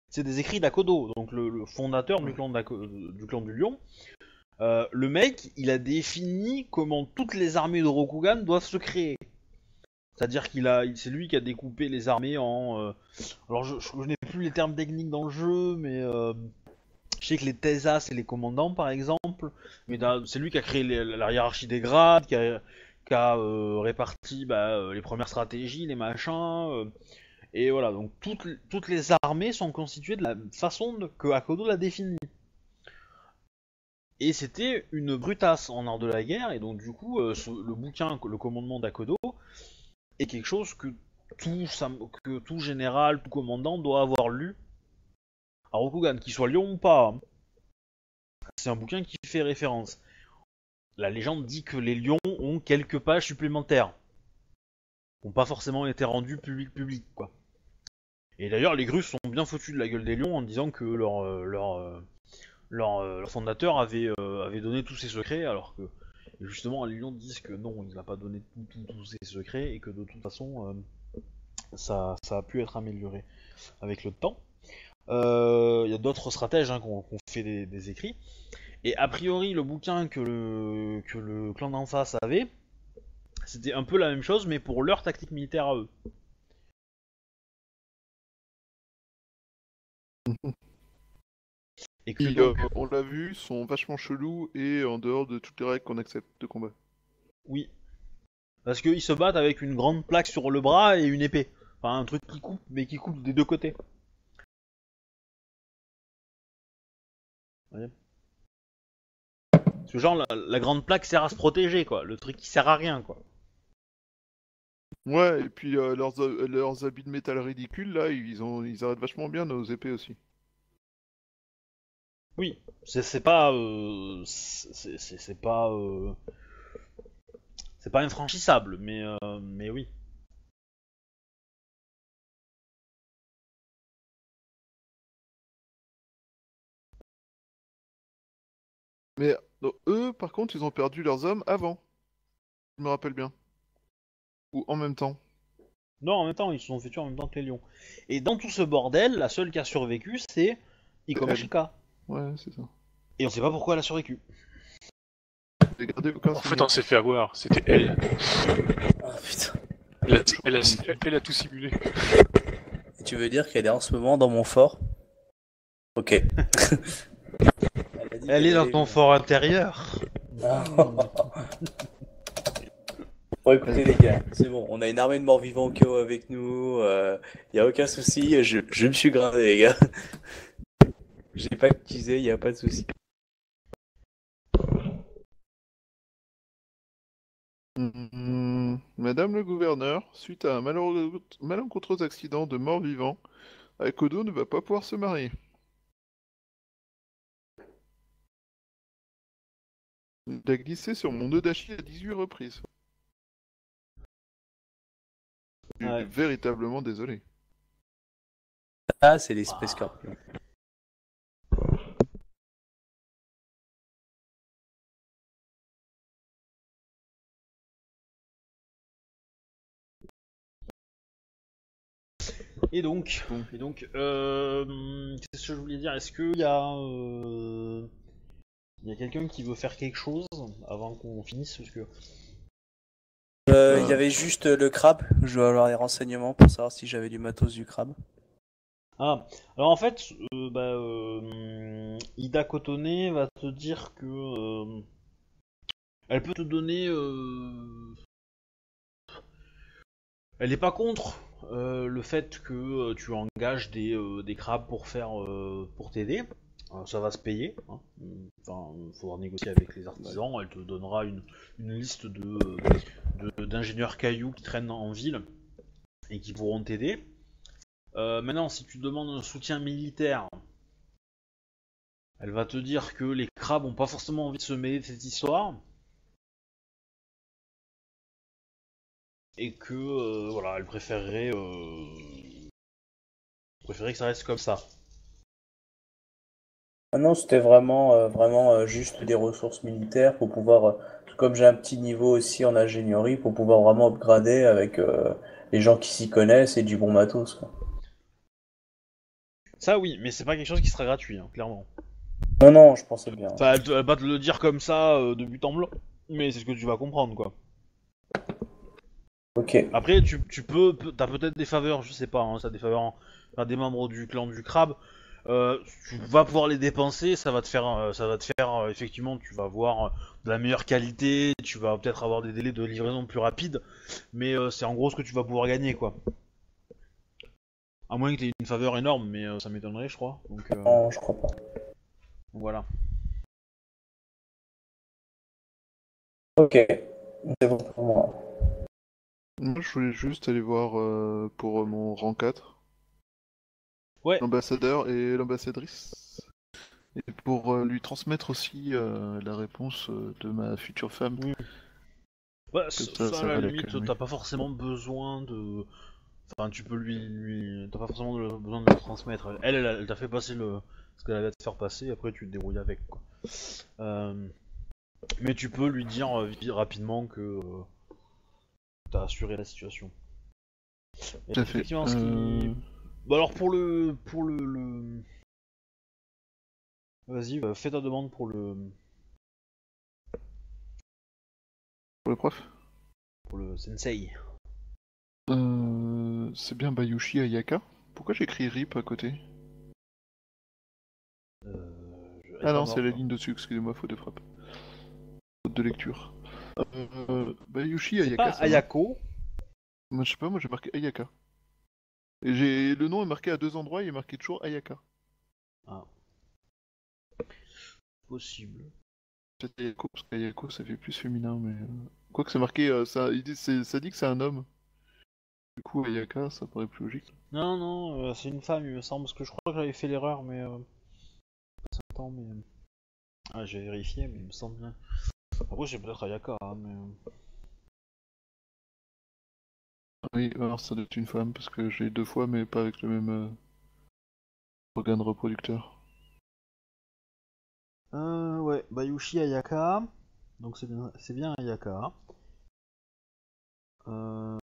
C'est des écrits d'Akodo, donc le, le fondateur du clan, d'Ako- du clan du Lion. Euh, le mec, il a défini comment toutes les armées de Rokugan doivent se créer. C'est-à-dire qu'il a, c'est lui qui a découpé les armées en. euh, alors je, n'ai plus les termes techniques dans le jeu, mais euh, je sais que les Tesas c'est les commandants par exemple. Mais c'est lui qui a créé la hiérarchie des grades, qui a, réparti bah, les premières stratégies, les machins. et voilà, donc toutes, les armées sont constituées de la façon que Akodo l'a définie. Et c'était une brutasse en art de la guerre, et donc du coup, euh, le bouquin, le commandement d'Akodo, est quelque chose que tout, général, tout commandant doit avoir lu à Rokugan, qu'il soit lion ou pas. hein. C'est un bouquin qui fait référence. La légende dit que les lions ont quelques pages supplémentaires. Qui n'ont pas forcément été rendues public public quoi. Et d'ailleurs, les Grusses sont bien foutus de la gueule des lions en disant que leur, euh, leur, euh, leur, euh, leur fondateur avait, euh, avait donné tous ses secrets, alors que justement les lions disent que non, il n'a pas donné tous ses secrets et que de toute façon euh, ça, a pu être amélioré avec le temps. Il y a d'autres stratèges hein, ont fait des, des écrits. Et a priori, le bouquin que le, que le clan d'en face avait, c'était un peu la même chose, mais pour leur tactique militaire à eux. [laughs] Et que qui, donc, euh, on l'a vu, sont vachement chelous et en dehors de toutes les règles qu'on accepte de combat. oui. Parce qu'ils se battent avec une grande plaque sur le bras et une épée. Enfin, un truc qui coupe, mais qui coupe des deux côtés. Parce que genre, la, la grande plaque sert à se protéger, quoi. Le truc qui sert à rien, quoi. Ouais, et puis euh, leurs, euh, leurs habits de métal ridicules, là, ils, ont, ils arrêtent vachement bien nos épées aussi. Oui, c'est c'est pas, euh, c'est pas, euh, c'est pas infranchissable, mais euh, mais oui. Mais donc, eux, par contre, ils ont perdu leurs hommes avant. Je me rappelle bien. Ou en même temps. Non, en même temps, ils se sont fait tuer en même temps que les lions. Et dans tout ce bordel, la seule qui a survécu, c'est Ikomashika. Ouais, c'est ça. Et on sait pas pourquoi elle a survécu. En fait, on s'est fait avoir. C'était elle. Ah putain. Elle a, elle a- elle a tout simulé. Et tu veux dire qu'elle est en ce moment dans mon fort? Ok. [laughs] Elle, est dans ton fort intérieur. [laughs] Bon, écoutez les gars, C'est bon, on a une armée de morts vivants au avec nous, euh, y a aucun souci, je, je me suis grindé les gars. J'ai pas utilisé, y a pas de souci. Hmm, Madame le gouverneur, suite à un malheureux, malencontreux accident de mort vivant, Akodo ne va pas pouvoir se marier. Il a glissé sur mon nœud d'Achille à 18 reprises. Je suis Ouais. véritablement désolé. Ah, c'est l'esprit scorpion. Et donc, et donc, euh, qu'est-ce que je voulais dire? Est-ce qu'il y a, euh, il y a quelqu'un qui veut faire quelque chose avant qu'on finisse? Parce que Euh, Il y avait juste le crabe. Je dois avoir les renseignements pour savoir si j'avais du matos du crabe. Ah, alors en fait, euh, bah, euh, Ida Cotonnet va te dire que euh, elle peut te donner. euh, elle n'est pas contre euh, le fait que euh, tu engages des, euh, des crabes pour faire euh, pour t'aider. Euh, ça va se payer. hein. Enfin, il faudra négocier avec les artisans. Elle te donnera une, liste de d'ingénieurs cailloux qui traînent en ville et qui pourront t'aider. Euh, maintenant, si tu demandes un soutien militaire, elle va te dire que les crabes ont pas forcément envie de se mêler de cette histoire. Et que, euh, voilà, elle préférerait, euh, préférerait que ça reste comme ça. Ah non, c'était vraiment, euh, vraiment juste des ressources militaires pour pouvoir, comme j'ai un petit niveau aussi en ingénierie, pour pouvoir vraiment upgrader avec les gens qui s'y connaissent et du bon matos. Quoi. Ça, oui, mais c'est pas quelque chose qui sera gratuit, hein, clairement. Non, non, je pensais bien. Enfin, elle, va te le dire comme ça, de but en blanc, mais c'est ce que tu vas comprendre, quoi. Ok. Après, tu, tu peux, pe- t'as peut-être des faveurs, je sais pas, hein, ça des faveurs en- à des membres du clan du crabe. Euh, tu vas pouvoir les dépenser, ça va te faire, euh, ça va te faire, euh, effectivement, tu vas avoir de la meilleure qualité, tu vas peut-être avoir des délais de livraison plus rapides, mais c'est en gros ce que tu vas pouvoir gagner, quoi. À moins que tu aies une faveur énorme, mais ça m'étonnerait, je crois. Donc Non, je crois pas. voilà. Ok. C'est bon pour moi. Moi, je voulais juste aller voir euh, pour mon rang 4. Ouais. L'ambassadeur et l'ambassadrice. Et pour euh, lui transmettre aussi euh, la réponse euh, de ma future femme. Oui. Ouais, ça, ça, à la limite, t'as pas forcément besoin de. Enfin, tu peux lui. lui... T'as pas forcément de- besoin de le transmettre. Elle, elle, elle t'a fait passer le... ce qu'elle avait à te faire passer, après tu te débrouilles avec, quoi. Euh, Mais tu peux lui dire euh, rapidement que. T'as assuré la situation. Et Tout à fait. effectivement, ce qui- Euh, Bon, alors pour le. Pour le. le- Vas-y, euh, fais ta demande pour le. Pour le prof? Pour le sensei. Euh, C'est bien Bayushi Ayaka. Pourquoi j'écris RIP à côté? Euh, Ah non, c'est la ligne dessus, excusez-moi, faute de frappe. Faute de lecture. Euh, Bayushi Ayaka. pas ça va Ayako. Moi, je sais pas, moi j'ai marqué Ayaka. Et j'ai le nom est marqué à deux endroits, il est marqué toujours Ayaka. Possible. Peut-être Ayako, parce qu'Ayako ça fait plus féminin, mais. euh, Quoi que c'est marqué, euh, ça, il dit, ça dit que c'est un homme. Du coup, Ayaka, ça paraît plus logique. Non, non, euh, c'est une femme, il me semble, parce que je crois que j'avais fait l'erreur, mais. Euh... Mais. Ah, j'ai vérifié, mais il me semble bien. Après, j'ai peut-être Ayaka, hein, mais. euh, Oui, alors ça doit être une femme, parce que j'ai deux fois, mais pas avec le même euh, organe reproducteur. Euh, ouais, Bayushi Ayaka. Donc c'est bien, c'est bien Ayaka. Euh,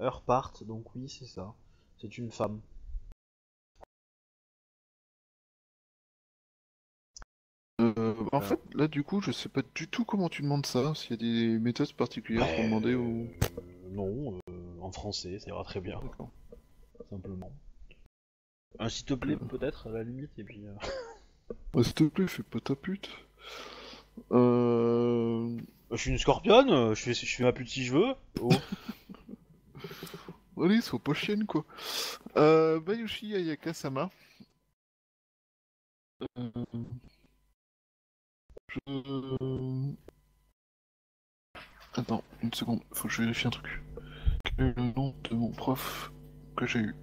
Heure part, donc oui, c'est ça. C'est une femme. Euh, en fait, là, du coup, je sais pas du tout comment tu demandes ça, s'il y a des méthodes particulières pour demander ou. Euh, non, euh, en français, ça ira très bien, D'accord. simplement. Un s'il te plaît, peut-être, à la limite, et puis. euh, Ouais, [laughs] S'il te plaît, fais pas ta pute. Euh... Je suis une scorpionne, je fais, je fais ma pute si je veux. Oh. [laughs] Allez, sois pas chienne, quoi. Euh, Bayushi Ayaka-sama. Euh... Attends, une seconde, faut que je vérifie un truc. Quel est le nom de mon prof que j'ai eu?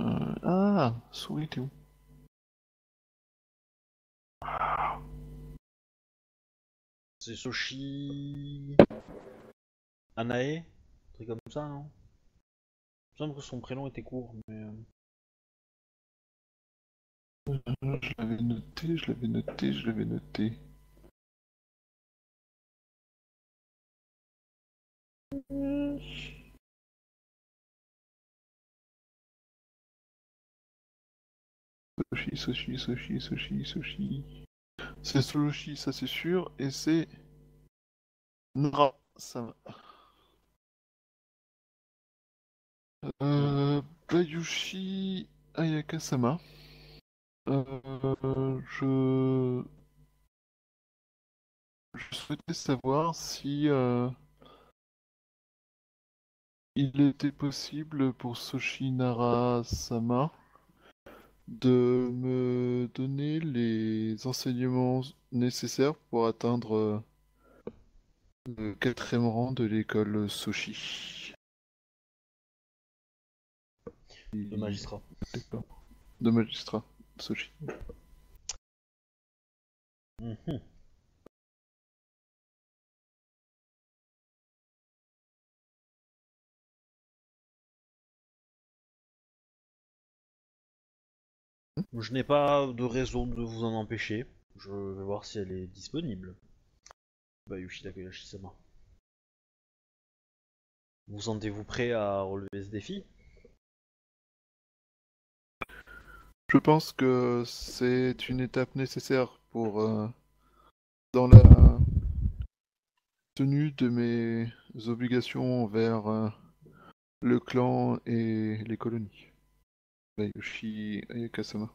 Euh, Ah, souris, t'es où? C'est Soshi. Anae? Un truc comme ça, non? Il me semble que son prénom était court, mais. Je l'avais noté, je l'avais noté, je l'avais noté. Sushi, sushi, sushi, sushi, sushi. C'est sushi, ça c'est sûr, et c'est. Nara, ça va. Euh, Bayushi Ayakasama. Euh, je... je souhaitais savoir si euh, il était possible pour Soshinara Sama de me donner les enseignements nécessaires pour atteindre euh, le quatrième rang de l'école Soshi. Le magistrat. D'accord. De magistrat. Mhm. Je n'ai pas de raison de vous en empêcher. Je vais voir si elle est disponible. Bayushi Takayashi-sama. Vous sentez-vous prêt à relever ce défi? Je pense que c'est une étape nécessaire pour euh, dans la tenue de mes obligations envers euh, le clan et les colonies. Bayushi Ayakasama.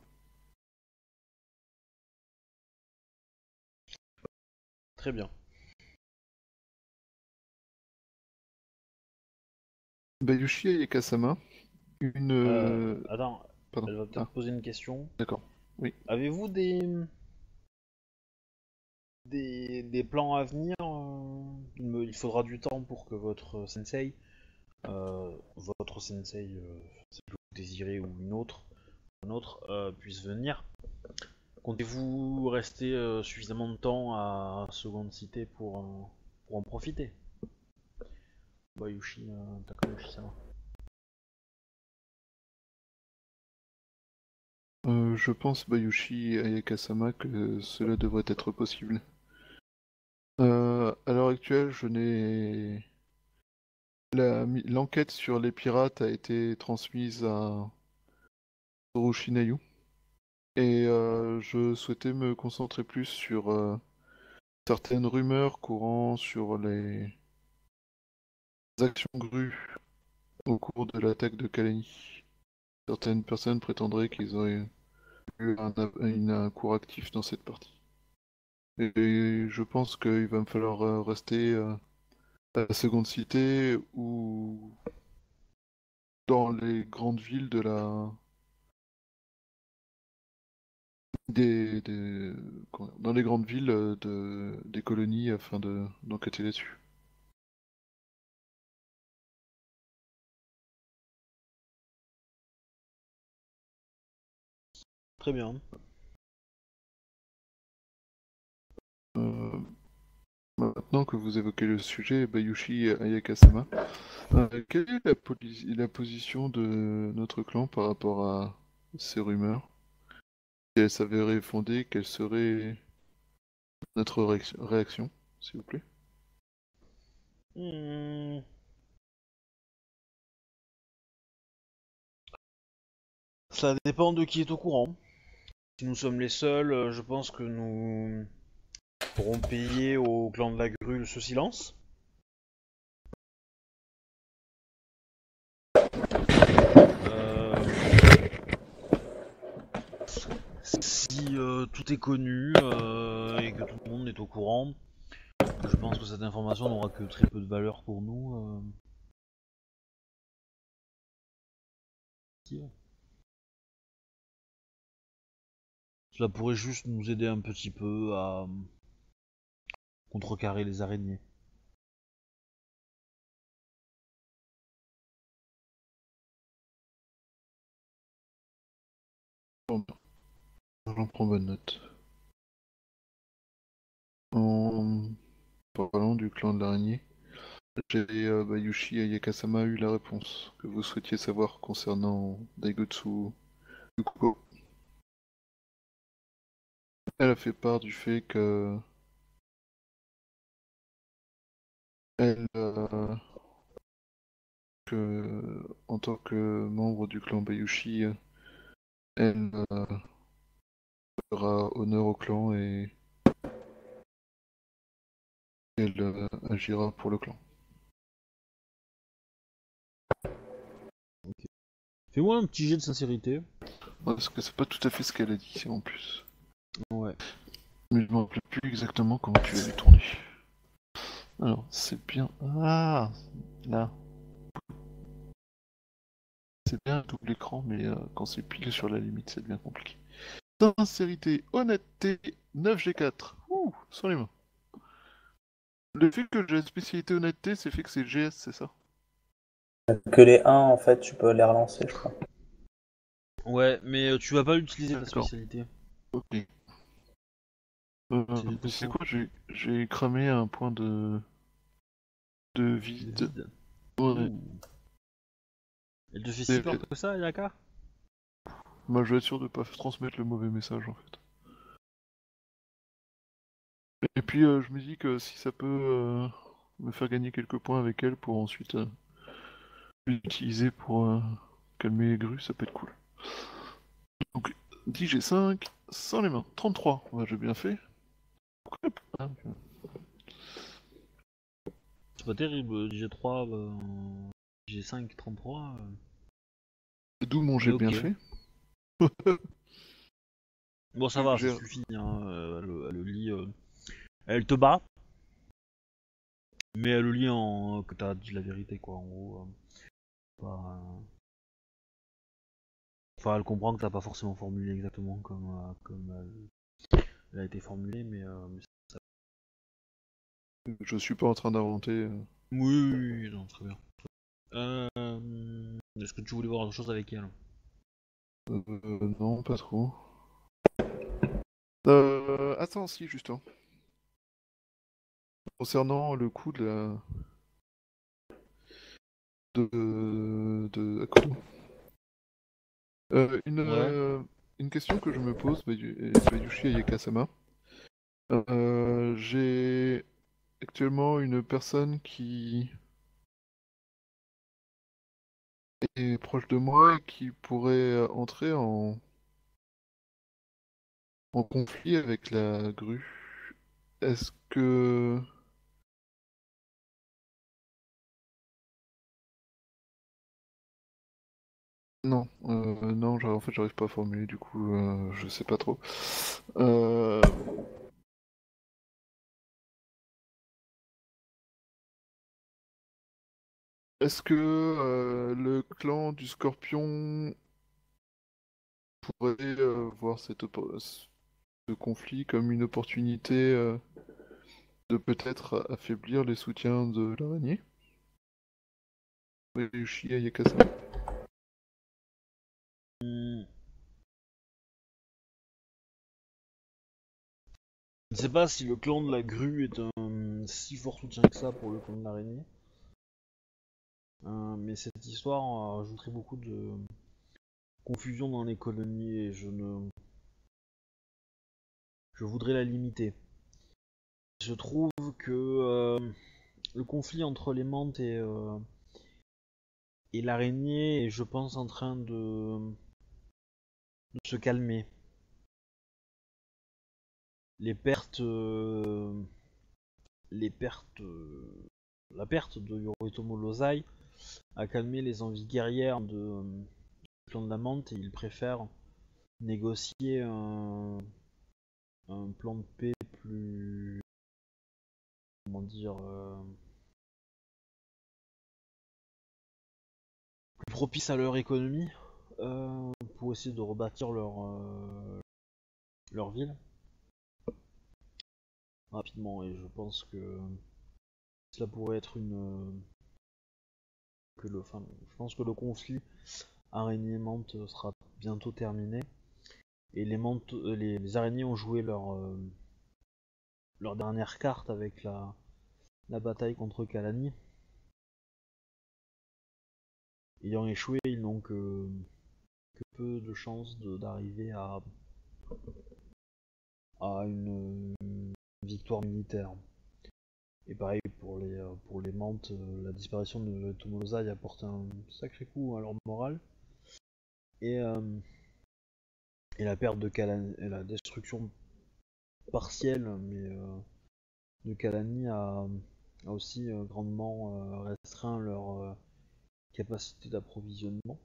Très bien. Bayushi Ayakasama. Une. Euh, euh, attends, pardon. elle va peut-être Ah, poser une question. d'accord. Oui. Avez-vous des... des des plans à venir euh, il, faudra du temps pour que votre sensei, euh, votre sensei, euh, si vous désirez ou une autre, un autre euh, puisse venir. Comptez-vous rester euh, suffisamment de temps à Seconde Cité pour, euh, pour en profiter? Bayushi Takayoshi-sama. Euh, je pense, Bayushi Ayakasama, que cela devrait être possible. Euh, à l'heure actuelle, je n'ai. L'enquête sur les pirates a été transmise à Orochinayu. Et euh, je souhaitais me concentrer plus sur euh, certaines rumeurs courant sur les actions grues au cours de l'attaque de Kalani. Certaines personnes prétendraient qu'ils auraient eu un, cours actif dans cette partie. Et je pense qu'il va me falloir euh, rester euh, à la seconde cité ou dans les grandes villes de la des, dans les grandes villes euh, de des colonies afin de d'enquêter là-dessus. Très bien. Euh, Maintenant que vous évoquez le sujet, Bayushi Ayakasama, euh, quelle est la, la position de notre clan par rapport à ces rumeurs? Si elles s'avéraient fondées, quelle serait notre réac- réaction, s'il vous plaît? Hmm. Ça dépend de qui est au courant. Si nous sommes les seuls, euh, je pense que nous pourrons payer au clan de la grue ce silence. Euh, Si euh, tout est connu et que tout le monde est au courant, je pense que cette information n'aura que très peu de valeur pour nous. euh. Cela pourrait juste nous aider un petit peu à contrecarrer les araignées. Bon, J'en prends bonne note. En parlant du clan de l'araignée, j'ai euh, Bayushi Ayakasama eu la réponse que vous souhaitiez savoir concernant Daigotsu Yukuko. Elle a fait part du fait que elle, euh, que, en tant que membre du clan Bayushi, elle euh, fera honneur au clan et elle euh, agira pour le clan. Fais-moi un petit jet de sincérité. Ouais, parce que c'est pas tout à fait ce qu'elle a dit en plus. Ouais. Mais je me rappelle plus exactement comment tu l'avais tourné. Alors, c'est bien. Ah Là. C'est bien un double écran, mais euh, quand c'est pile sur la limite, c'est bien compliqué. Sincérité, honnêteté, 9G4. Ouh, sans les mains. Le fait que j'ai la spécialité honnêteté, c'est fait que c'est GS, c'est ça? Que les 1, en fait, tu peux les relancer, je crois. Ouais, mais euh, tu vas pas utiliser ta D'accord. spécialité. Ok. Euh, C'est quoi j'ai- cramé un point de... de vide. Vide. Ouais. Ouh. Elle te fait si peur que ça, Yaka? Moi, je vais être sûr de pas transmettre le mauvais message en fait. Et puis, euh, je me dis que si ça peut euh, me faire gagner quelques points avec elle pour ensuite euh, l'utiliser pour calmer les grues, ça peut être cool. Donc, 10 G5, sans les mains. 33, ouais, j'ai bien fait. Pourquoi. C'est pas terrible, G3, bah, G5, 33. euh. D'où mon j'ai bien fait. [laughs] Bon, ça va, ça suffit. Hein. euh, Elle, elle le lit. euh, Elle te bat. Mais elle le lit en. que t'as dit la vérité, quoi, en gros. euh, euh, Enfin, elle comprend que t'as pas forcément formulé exactement comme, euh, comme elle... elle a été formulée, mais. euh, mais ça- Je suis pas en train d'inventer. euh. Oui, oui, oui, non, très bien. Euh... Est-ce que tu voulais voir autre chose avec elle? Euh, non, pas trop. Euh, attends, si, justement. Concernant le coup de la... de... de une, Ouais. Euh, une question que je me pose, Bayu- Bayushi Ayakasama. Euh, J'ai actuellement une personne qui est proche de moi et qui pourrait euh, entrer en en conflit avec la grue. Est-ce que non, euh, non, en fait, j'arrive pas à formuler, du coup, euh, je sais pas trop. Euh, Est-ce que le clan du Scorpion pourrait voir cette ce conflit comme une opportunité de peut-être affaiblir les soutiens de l'araignée? Je ne sais pas si le clan de la grue est un si fort soutien que ça pour le clan de l'araignée. Euh, mais cette histoire euh, ajouterait beaucoup de confusion dans les colonies et je ne. Je voudrais la limiter. Je trouve que euh, le conflit entre les mantes et, euh, et l'araignée est, je pense, en train de, de se calmer. Les pertes. euh, les pertes. euh, la perte de Yoritomo Lozai a calmé les envies guerrières de, du clan de la menthe et ils préfèrent négocier un, plan de paix plus. Comment dire. euh, plus propice à leur économie pour essayer de rebâtir leur ville rapidement et je pense que cela pourrait être une que le je pense que le conflit araignée menthe sera bientôt terminé. Et les menthes euh, les, araignées ont joué leur euh, leur dernière carte avec la la bataille contre Kalani. Ayant échoué ils n'ont que que peu de chances d'arriver à à une victoire militaire. Et pareil pour les, euh, pour les mantes, euh, la disparition de Tomozai apporte un sacré coup à leur morale. Et, euh, la perte de Kalani, et la destruction partielle, mais de Kalani a, aussi grandement restreint leur capacité d'approvisionnement.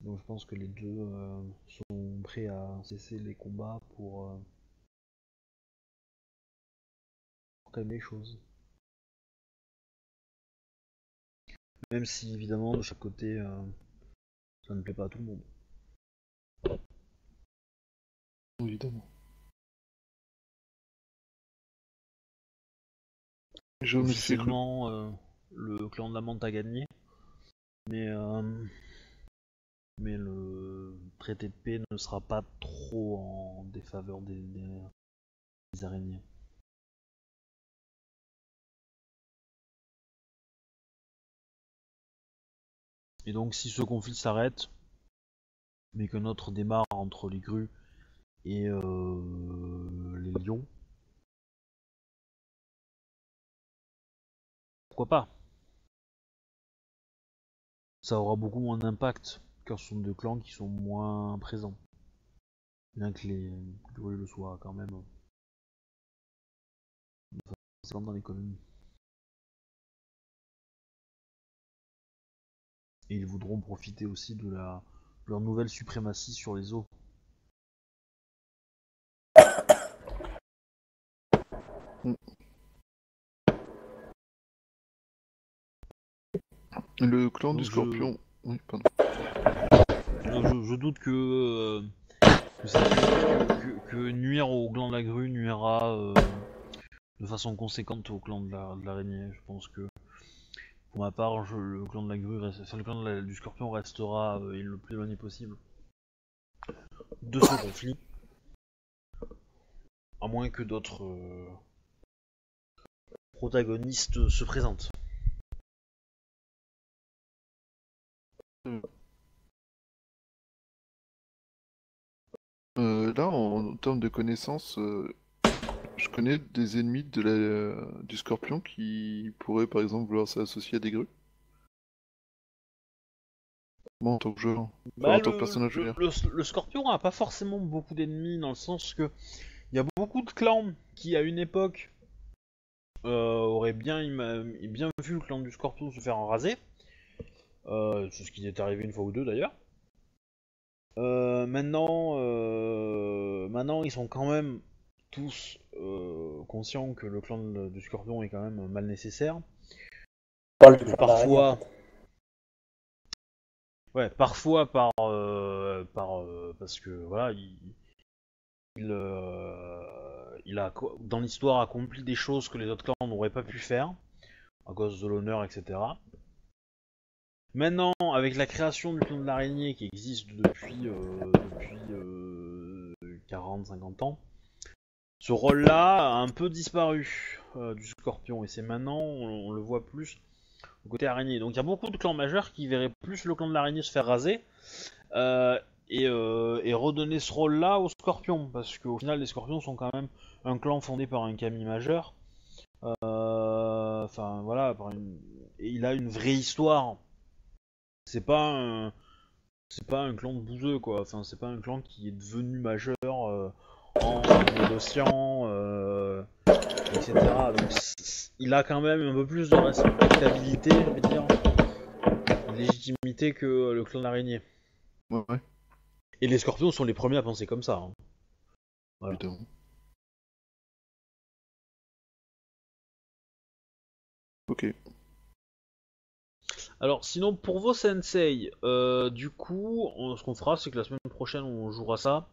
Donc je pense que les deux euh, sont prêts à cesser les combats pour, euh, pour calmer les choses. Même si évidemment de chaque côté euh, ça ne plaît pas à tout le monde. Évidemment. Je me suis cru. Officiellement, euh, le clan de la Mante a gagné, mais euh, mais le traité de paix ne sera pas trop en défaveur des, des- araignées. Et donc si ce conflit s'arrête, mais que notre démarre entre les grues et euh, les lions, pourquoi pas? Ça aura beaucoup moins d'impact car ce sont deux clans qui sont moins présents. Bien que les grues le soient quand même. Comme dans l'économie. Et ils voudront profiter aussi de la de leur nouvelle suprématie sur les eaux. Le clan du je- scorpion. Oui, pardon. Je, doute que, euh, que, nuire au clan de la grue nuira euh, de façon conséquente au clan de la- l'araignée. je pense que pour ma part, le clan de la grue, la- du scorpion restera euh, le plus éloigné possible de ce conflit. À moins que d'autres protagonistes se présentent. Euh, là, en, en termes de connaissances, euh, je connais des ennemis de la, du scorpion qui pourraient par exemple vouloir s'associer à des grues. Bon, en tant que joueur. Bah, en tant le, que personnage, le- le- le scorpion a pas forcément beaucoup d'ennemis dans le sens que il y a beaucoup de clans qui à une époque euh, auraient bien, bien vu le clan du scorpion se faire raser. Euh, c'est ce qui est arrivé une fois ou deux d'ailleurs. Euh, maintenant, euh, maintenant ils sont quand même tous euh, conscients que le clan de- du scorpion est quand même mal nécessaire. Parle du Que clan d'araignée, parfois, ouais, parfois par, euh, par euh, parce que voilà, il, il, euh, il a co- dans l'histoire accompli des choses que les autres clans n'auraient pas pu faire à cause de l'honneur, etc. Maintenant, avec la création du clan de l'araignée qui existe depuis euh, depuis euh, 40-50 ans, ce rôle-là a un peu disparu euh, du scorpion et c'est maintenant on, le voit plus au côté araignée. Donc il y a beaucoup de clans majeurs qui verraient plus le clan de l'araignée se faire raser euh, et, euh, et redonner ce rôle-là aux scorpions, parce qu'au final les scorpions sont quand même un clan fondé par un kami majeur. Euh, Enfin voilà, et il a une vraie histoire. C'est pas un, c'est pas un clan de bouseux quoi. Enfin c'est pas un clan qui est devenu majeur euh, en négociant, euh, etc. Donc il a quand même un peu plus de respectabilité, je vais dire, de légitimité que le clan d'araignée. Ouais, ouais, Et les scorpions sont les premiers à penser comme ça. hein. Voilà. Ok. Alors sinon pour vos sensei, euh, du coup, on- ce qu'on fera c'est que la semaine prochaine on jouera ça.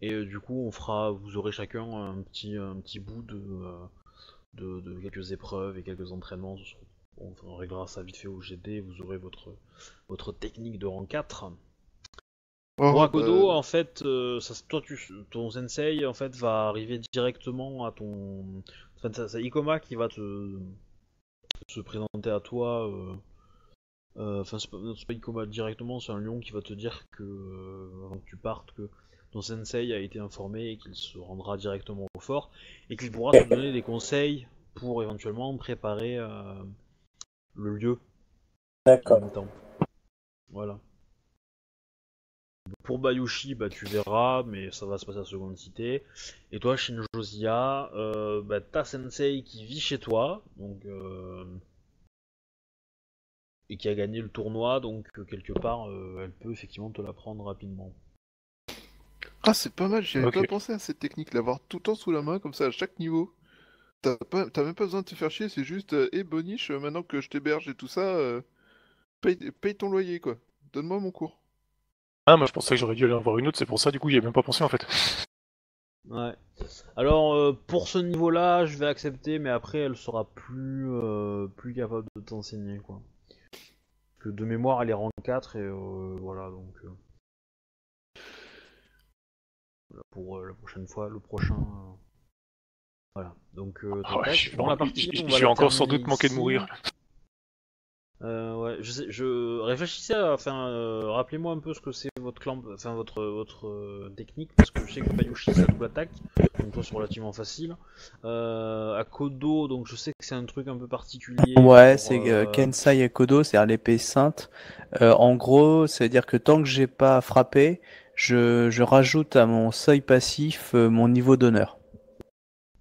Et euh, du coup on fera, vous aurez chacun un petit, un petit bout de, euh, de, de quelques épreuves et quelques entraînements. On, on réglera ça vite fait au GD, vous aurez votre, votre technique de rang 4. Oh, Pour Akodo, en fait, ça, toi, tu, ton sensei, en fait, va arriver directement à ton... Enfin, c'est Ikoma qui va te se présenter à toi. euh, euh, Enfin, c'est pas, pas Ikoma directement, c'est un lion qui va te dire que, euh, avant que tu partes, que ton sensei a été informé et qu'il se rendra directement au fort et qu'il pourra te donner des conseils pour éventuellement préparer le lieu en D'accord. même temps. Voilà. Pour Bayushi, bah tu verras, mais ça va se passer à seconde cité. Et toi, Shinjozia, euh, bah, t'as Sensei qui vit chez toi, donc euh, et qui a gagné le tournoi, donc euh, quelque part, euh, elle peut effectivement te l'apprendre rapidement. Ah, c'est pas mal, j'y avais Ok. pas pensé à cette technique, l'avoir tout le temps sous la main, comme ça, à chaque niveau. T'as même pas besoin de te faire chier, c'est juste, hé Boniche, maintenant que je t'héberge et tout ça, euh, paye... paye ton loyer, quoi. Donne-moi mon cours. Ah, moi je pensais que j'aurais dû aller en voir une autre, c'est pour ça, du coup, j'y ai même pas pensé en fait. Ouais. Alors euh, pour ce niveau-là, je vais accepter, mais après elle sera plus euh, plus capable de t'enseigner quoi. Parce Que de mémoire, elle est rang 4 et euh, voilà donc. euh, voilà, pour la prochaine fois, le prochain. Voilà. Donc Ah ouais, je en- la partie, je- je la encore sans doute manquer de mourir. Euh, ouais, je sais, je réfléchissais à, enfin, euh, rappelez-moi un peu ce que c'est votre clamp, enfin votre votre euh, technique, parce que je sais que Bayushi c'est double attaque, donc toi c'est relativement facile. Euh, à Kodo, donc je sais que c'est un truc un peu particulier. Ouais, c'est euh, euh, Kensai Akodo, c'est-à-dire l'épée sainte. Euh, en gros, c'est-à-dire que tant que j'ai pas frappé, je, je rajoute à mon seuil passif euh, mon niveau d'honneur.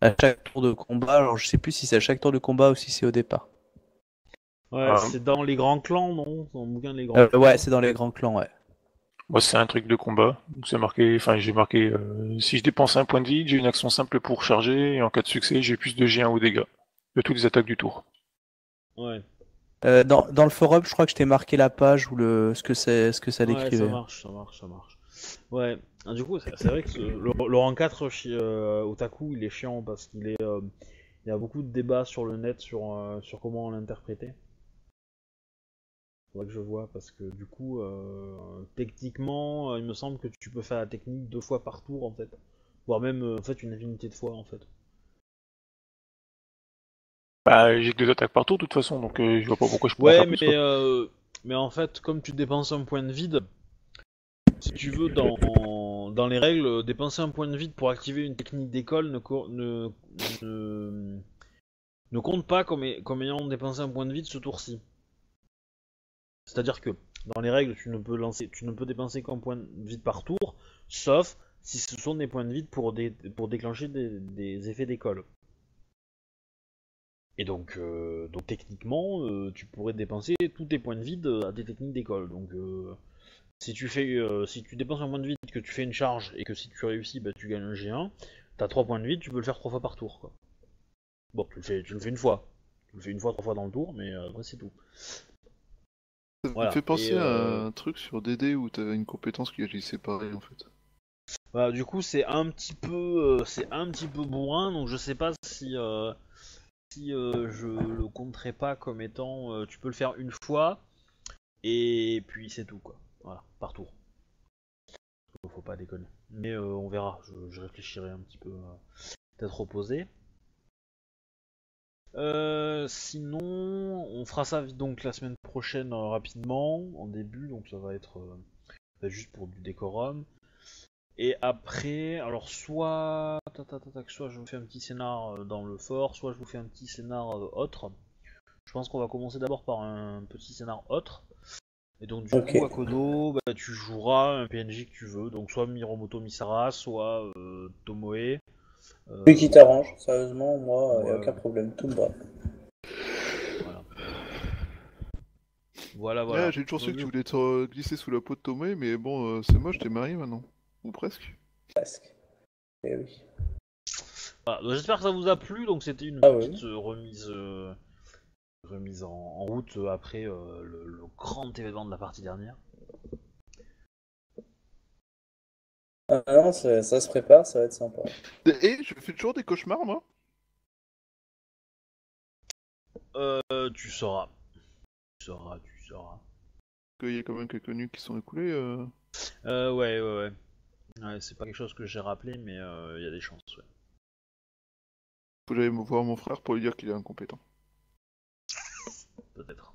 À chaque tour de combat, alors je sais plus si c'est à chaque tour de combat ou si c'est au départ. Ouais, Ah. c'est dans les grands clans, non? Dans le bouquin des grands Euh, clans. ouais, c'est dans les grands clans, ouais. Moi, c'est un truc de combat. Donc, c'est marqué, enfin, j'ai marqué, euh, si je dépense un point de vie, j'ai une action simple pour charger, et en cas de succès, j'ai plus de G1 aux dégâts. De toutes les attaques du tour. Ouais, Euh, dans, dans le forum, je crois que je t'ai marqué la page ou le ce que c'est ce que ça ouais, décrivait. ça marche, ça marche, ça marche. Ouais, Ah, du coup, c'est vrai que ce- le, le rang 4 chez euh, Otaku, il est chiant parce qu'il est, euh, il y a beaucoup de débats sur le net sur, euh, sur comment l'interpréter. Faudrait que je vois parce que du coup, euh, techniquement, euh, il me semble que tu peux faire la technique deux fois par tour en fait, voire même euh, en fait une infinité de fois en fait. Bah, j'ai que deux attaques par tour, de toute façon, donc euh, je vois pas pourquoi je pourrais Ouais, faire mais, plus, euh, mais en fait, comme tu dépenses un point de vide, si tu veux, dans, dans les règles, dépenser un point de vide pour activer une technique d'école ne, ne, ne, ne compte pas comme, comme ayant dépensé un point de vide ce tour-ci. C'est-à-dire que dans les règles, tu ne peux dépenser qu'un point de vide par tour, sauf si ce sont des points de vide pour, dé- pour déclencher des, effets d'école. Et donc, euh, donc techniquement, euh, tu pourrais dépenser tous tes points de vide à des techniques d'école. Donc, euh, si tu euh, dépenses un point de vide, que tu fais une charge et que si tu réussis, bah, tu gagnes un G1, t'as trois points de vide, tu peux le faire trois fois par tour. Bon, tu le fais, tu le fais une fois, tu le fais une fois, trois fois dans le tour, mais euh, après c'est tout. Ça Voilà, me fait penser et, à euh, un truc sur DD où t'avais une compétence qui agit séparée en fait. Voilà, du coup, c'est un petit peu, euh, c'est un petit peu bourrin, donc je sais pas si, euh, si euh, je le compterai pas comme étant, euh, tu peux le faire une fois et puis c'est tout quoi. Voilà, par tour. Faut pas déconner. Mais on verra. Je, je réfléchirai un petit peu, peut-être opposé. Euh, sinon, on fera ça donc la semaine prochaine euh, rapidement, en début, donc ça va être euh, être juste pour du décorum. Et après, alors soit, tac, tac, tac, tac, soit je vous fais un petit scénar dans le fort, soit je vous fais un petit scénar autre. Je pense qu'on va commencer d'abord par un petit scénar autre. Et donc du coup, à Kodo, bah, tu joueras un PNJ que tu veux, donc soit Miromoto Misara, soit Tomoe. Euh, Celui qui t'arrange, sérieusement, moi, y a aucun problème, tout me va. voilà. Voilà, Ouais, voilà. J'ai toujours su que tu voulais te glisser sous la peau de Tomé, mais bon, euh, c'est moche, t'es marié maintenant. Ou presque. Presque. Eh oui. Voilà, donc j'espère que ça vous a plu. Donc c'était une Ah petite euh, remise, euh, remise en, en route après euh, le, le grand événement de la partie dernière. Ah non, ça, ça se prépare, ça va être sympa. Et je fais toujours des cauchemars, moi? Euh, tu sauras. Tu sauras, tu sauras. Qu'il y a quand même quelques nuits qui sont écoulées. euh. Euh, ouais, ouais, ouais. Ouais, c'est pas quelque chose que j'ai rappelé, mais euh, il y a des chances, ouais. Faut que j'aille me voir mon frère pour lui dire qu'il est incompétent. Peut-être.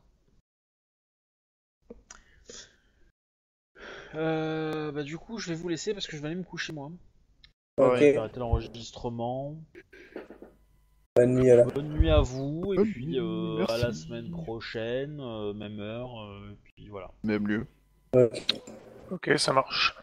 Euh, bah du coup, je vais vous laisser parce que je vais aller me coucher moi. Ok, Je vais arrêter l'enregistrement. bonne nuit alors. Bonne nuit à vous et Bonne puis euh, à la semaine prochaine, euh, même heure, euh, et puis voilà. Même lieu. Ok, ça marche.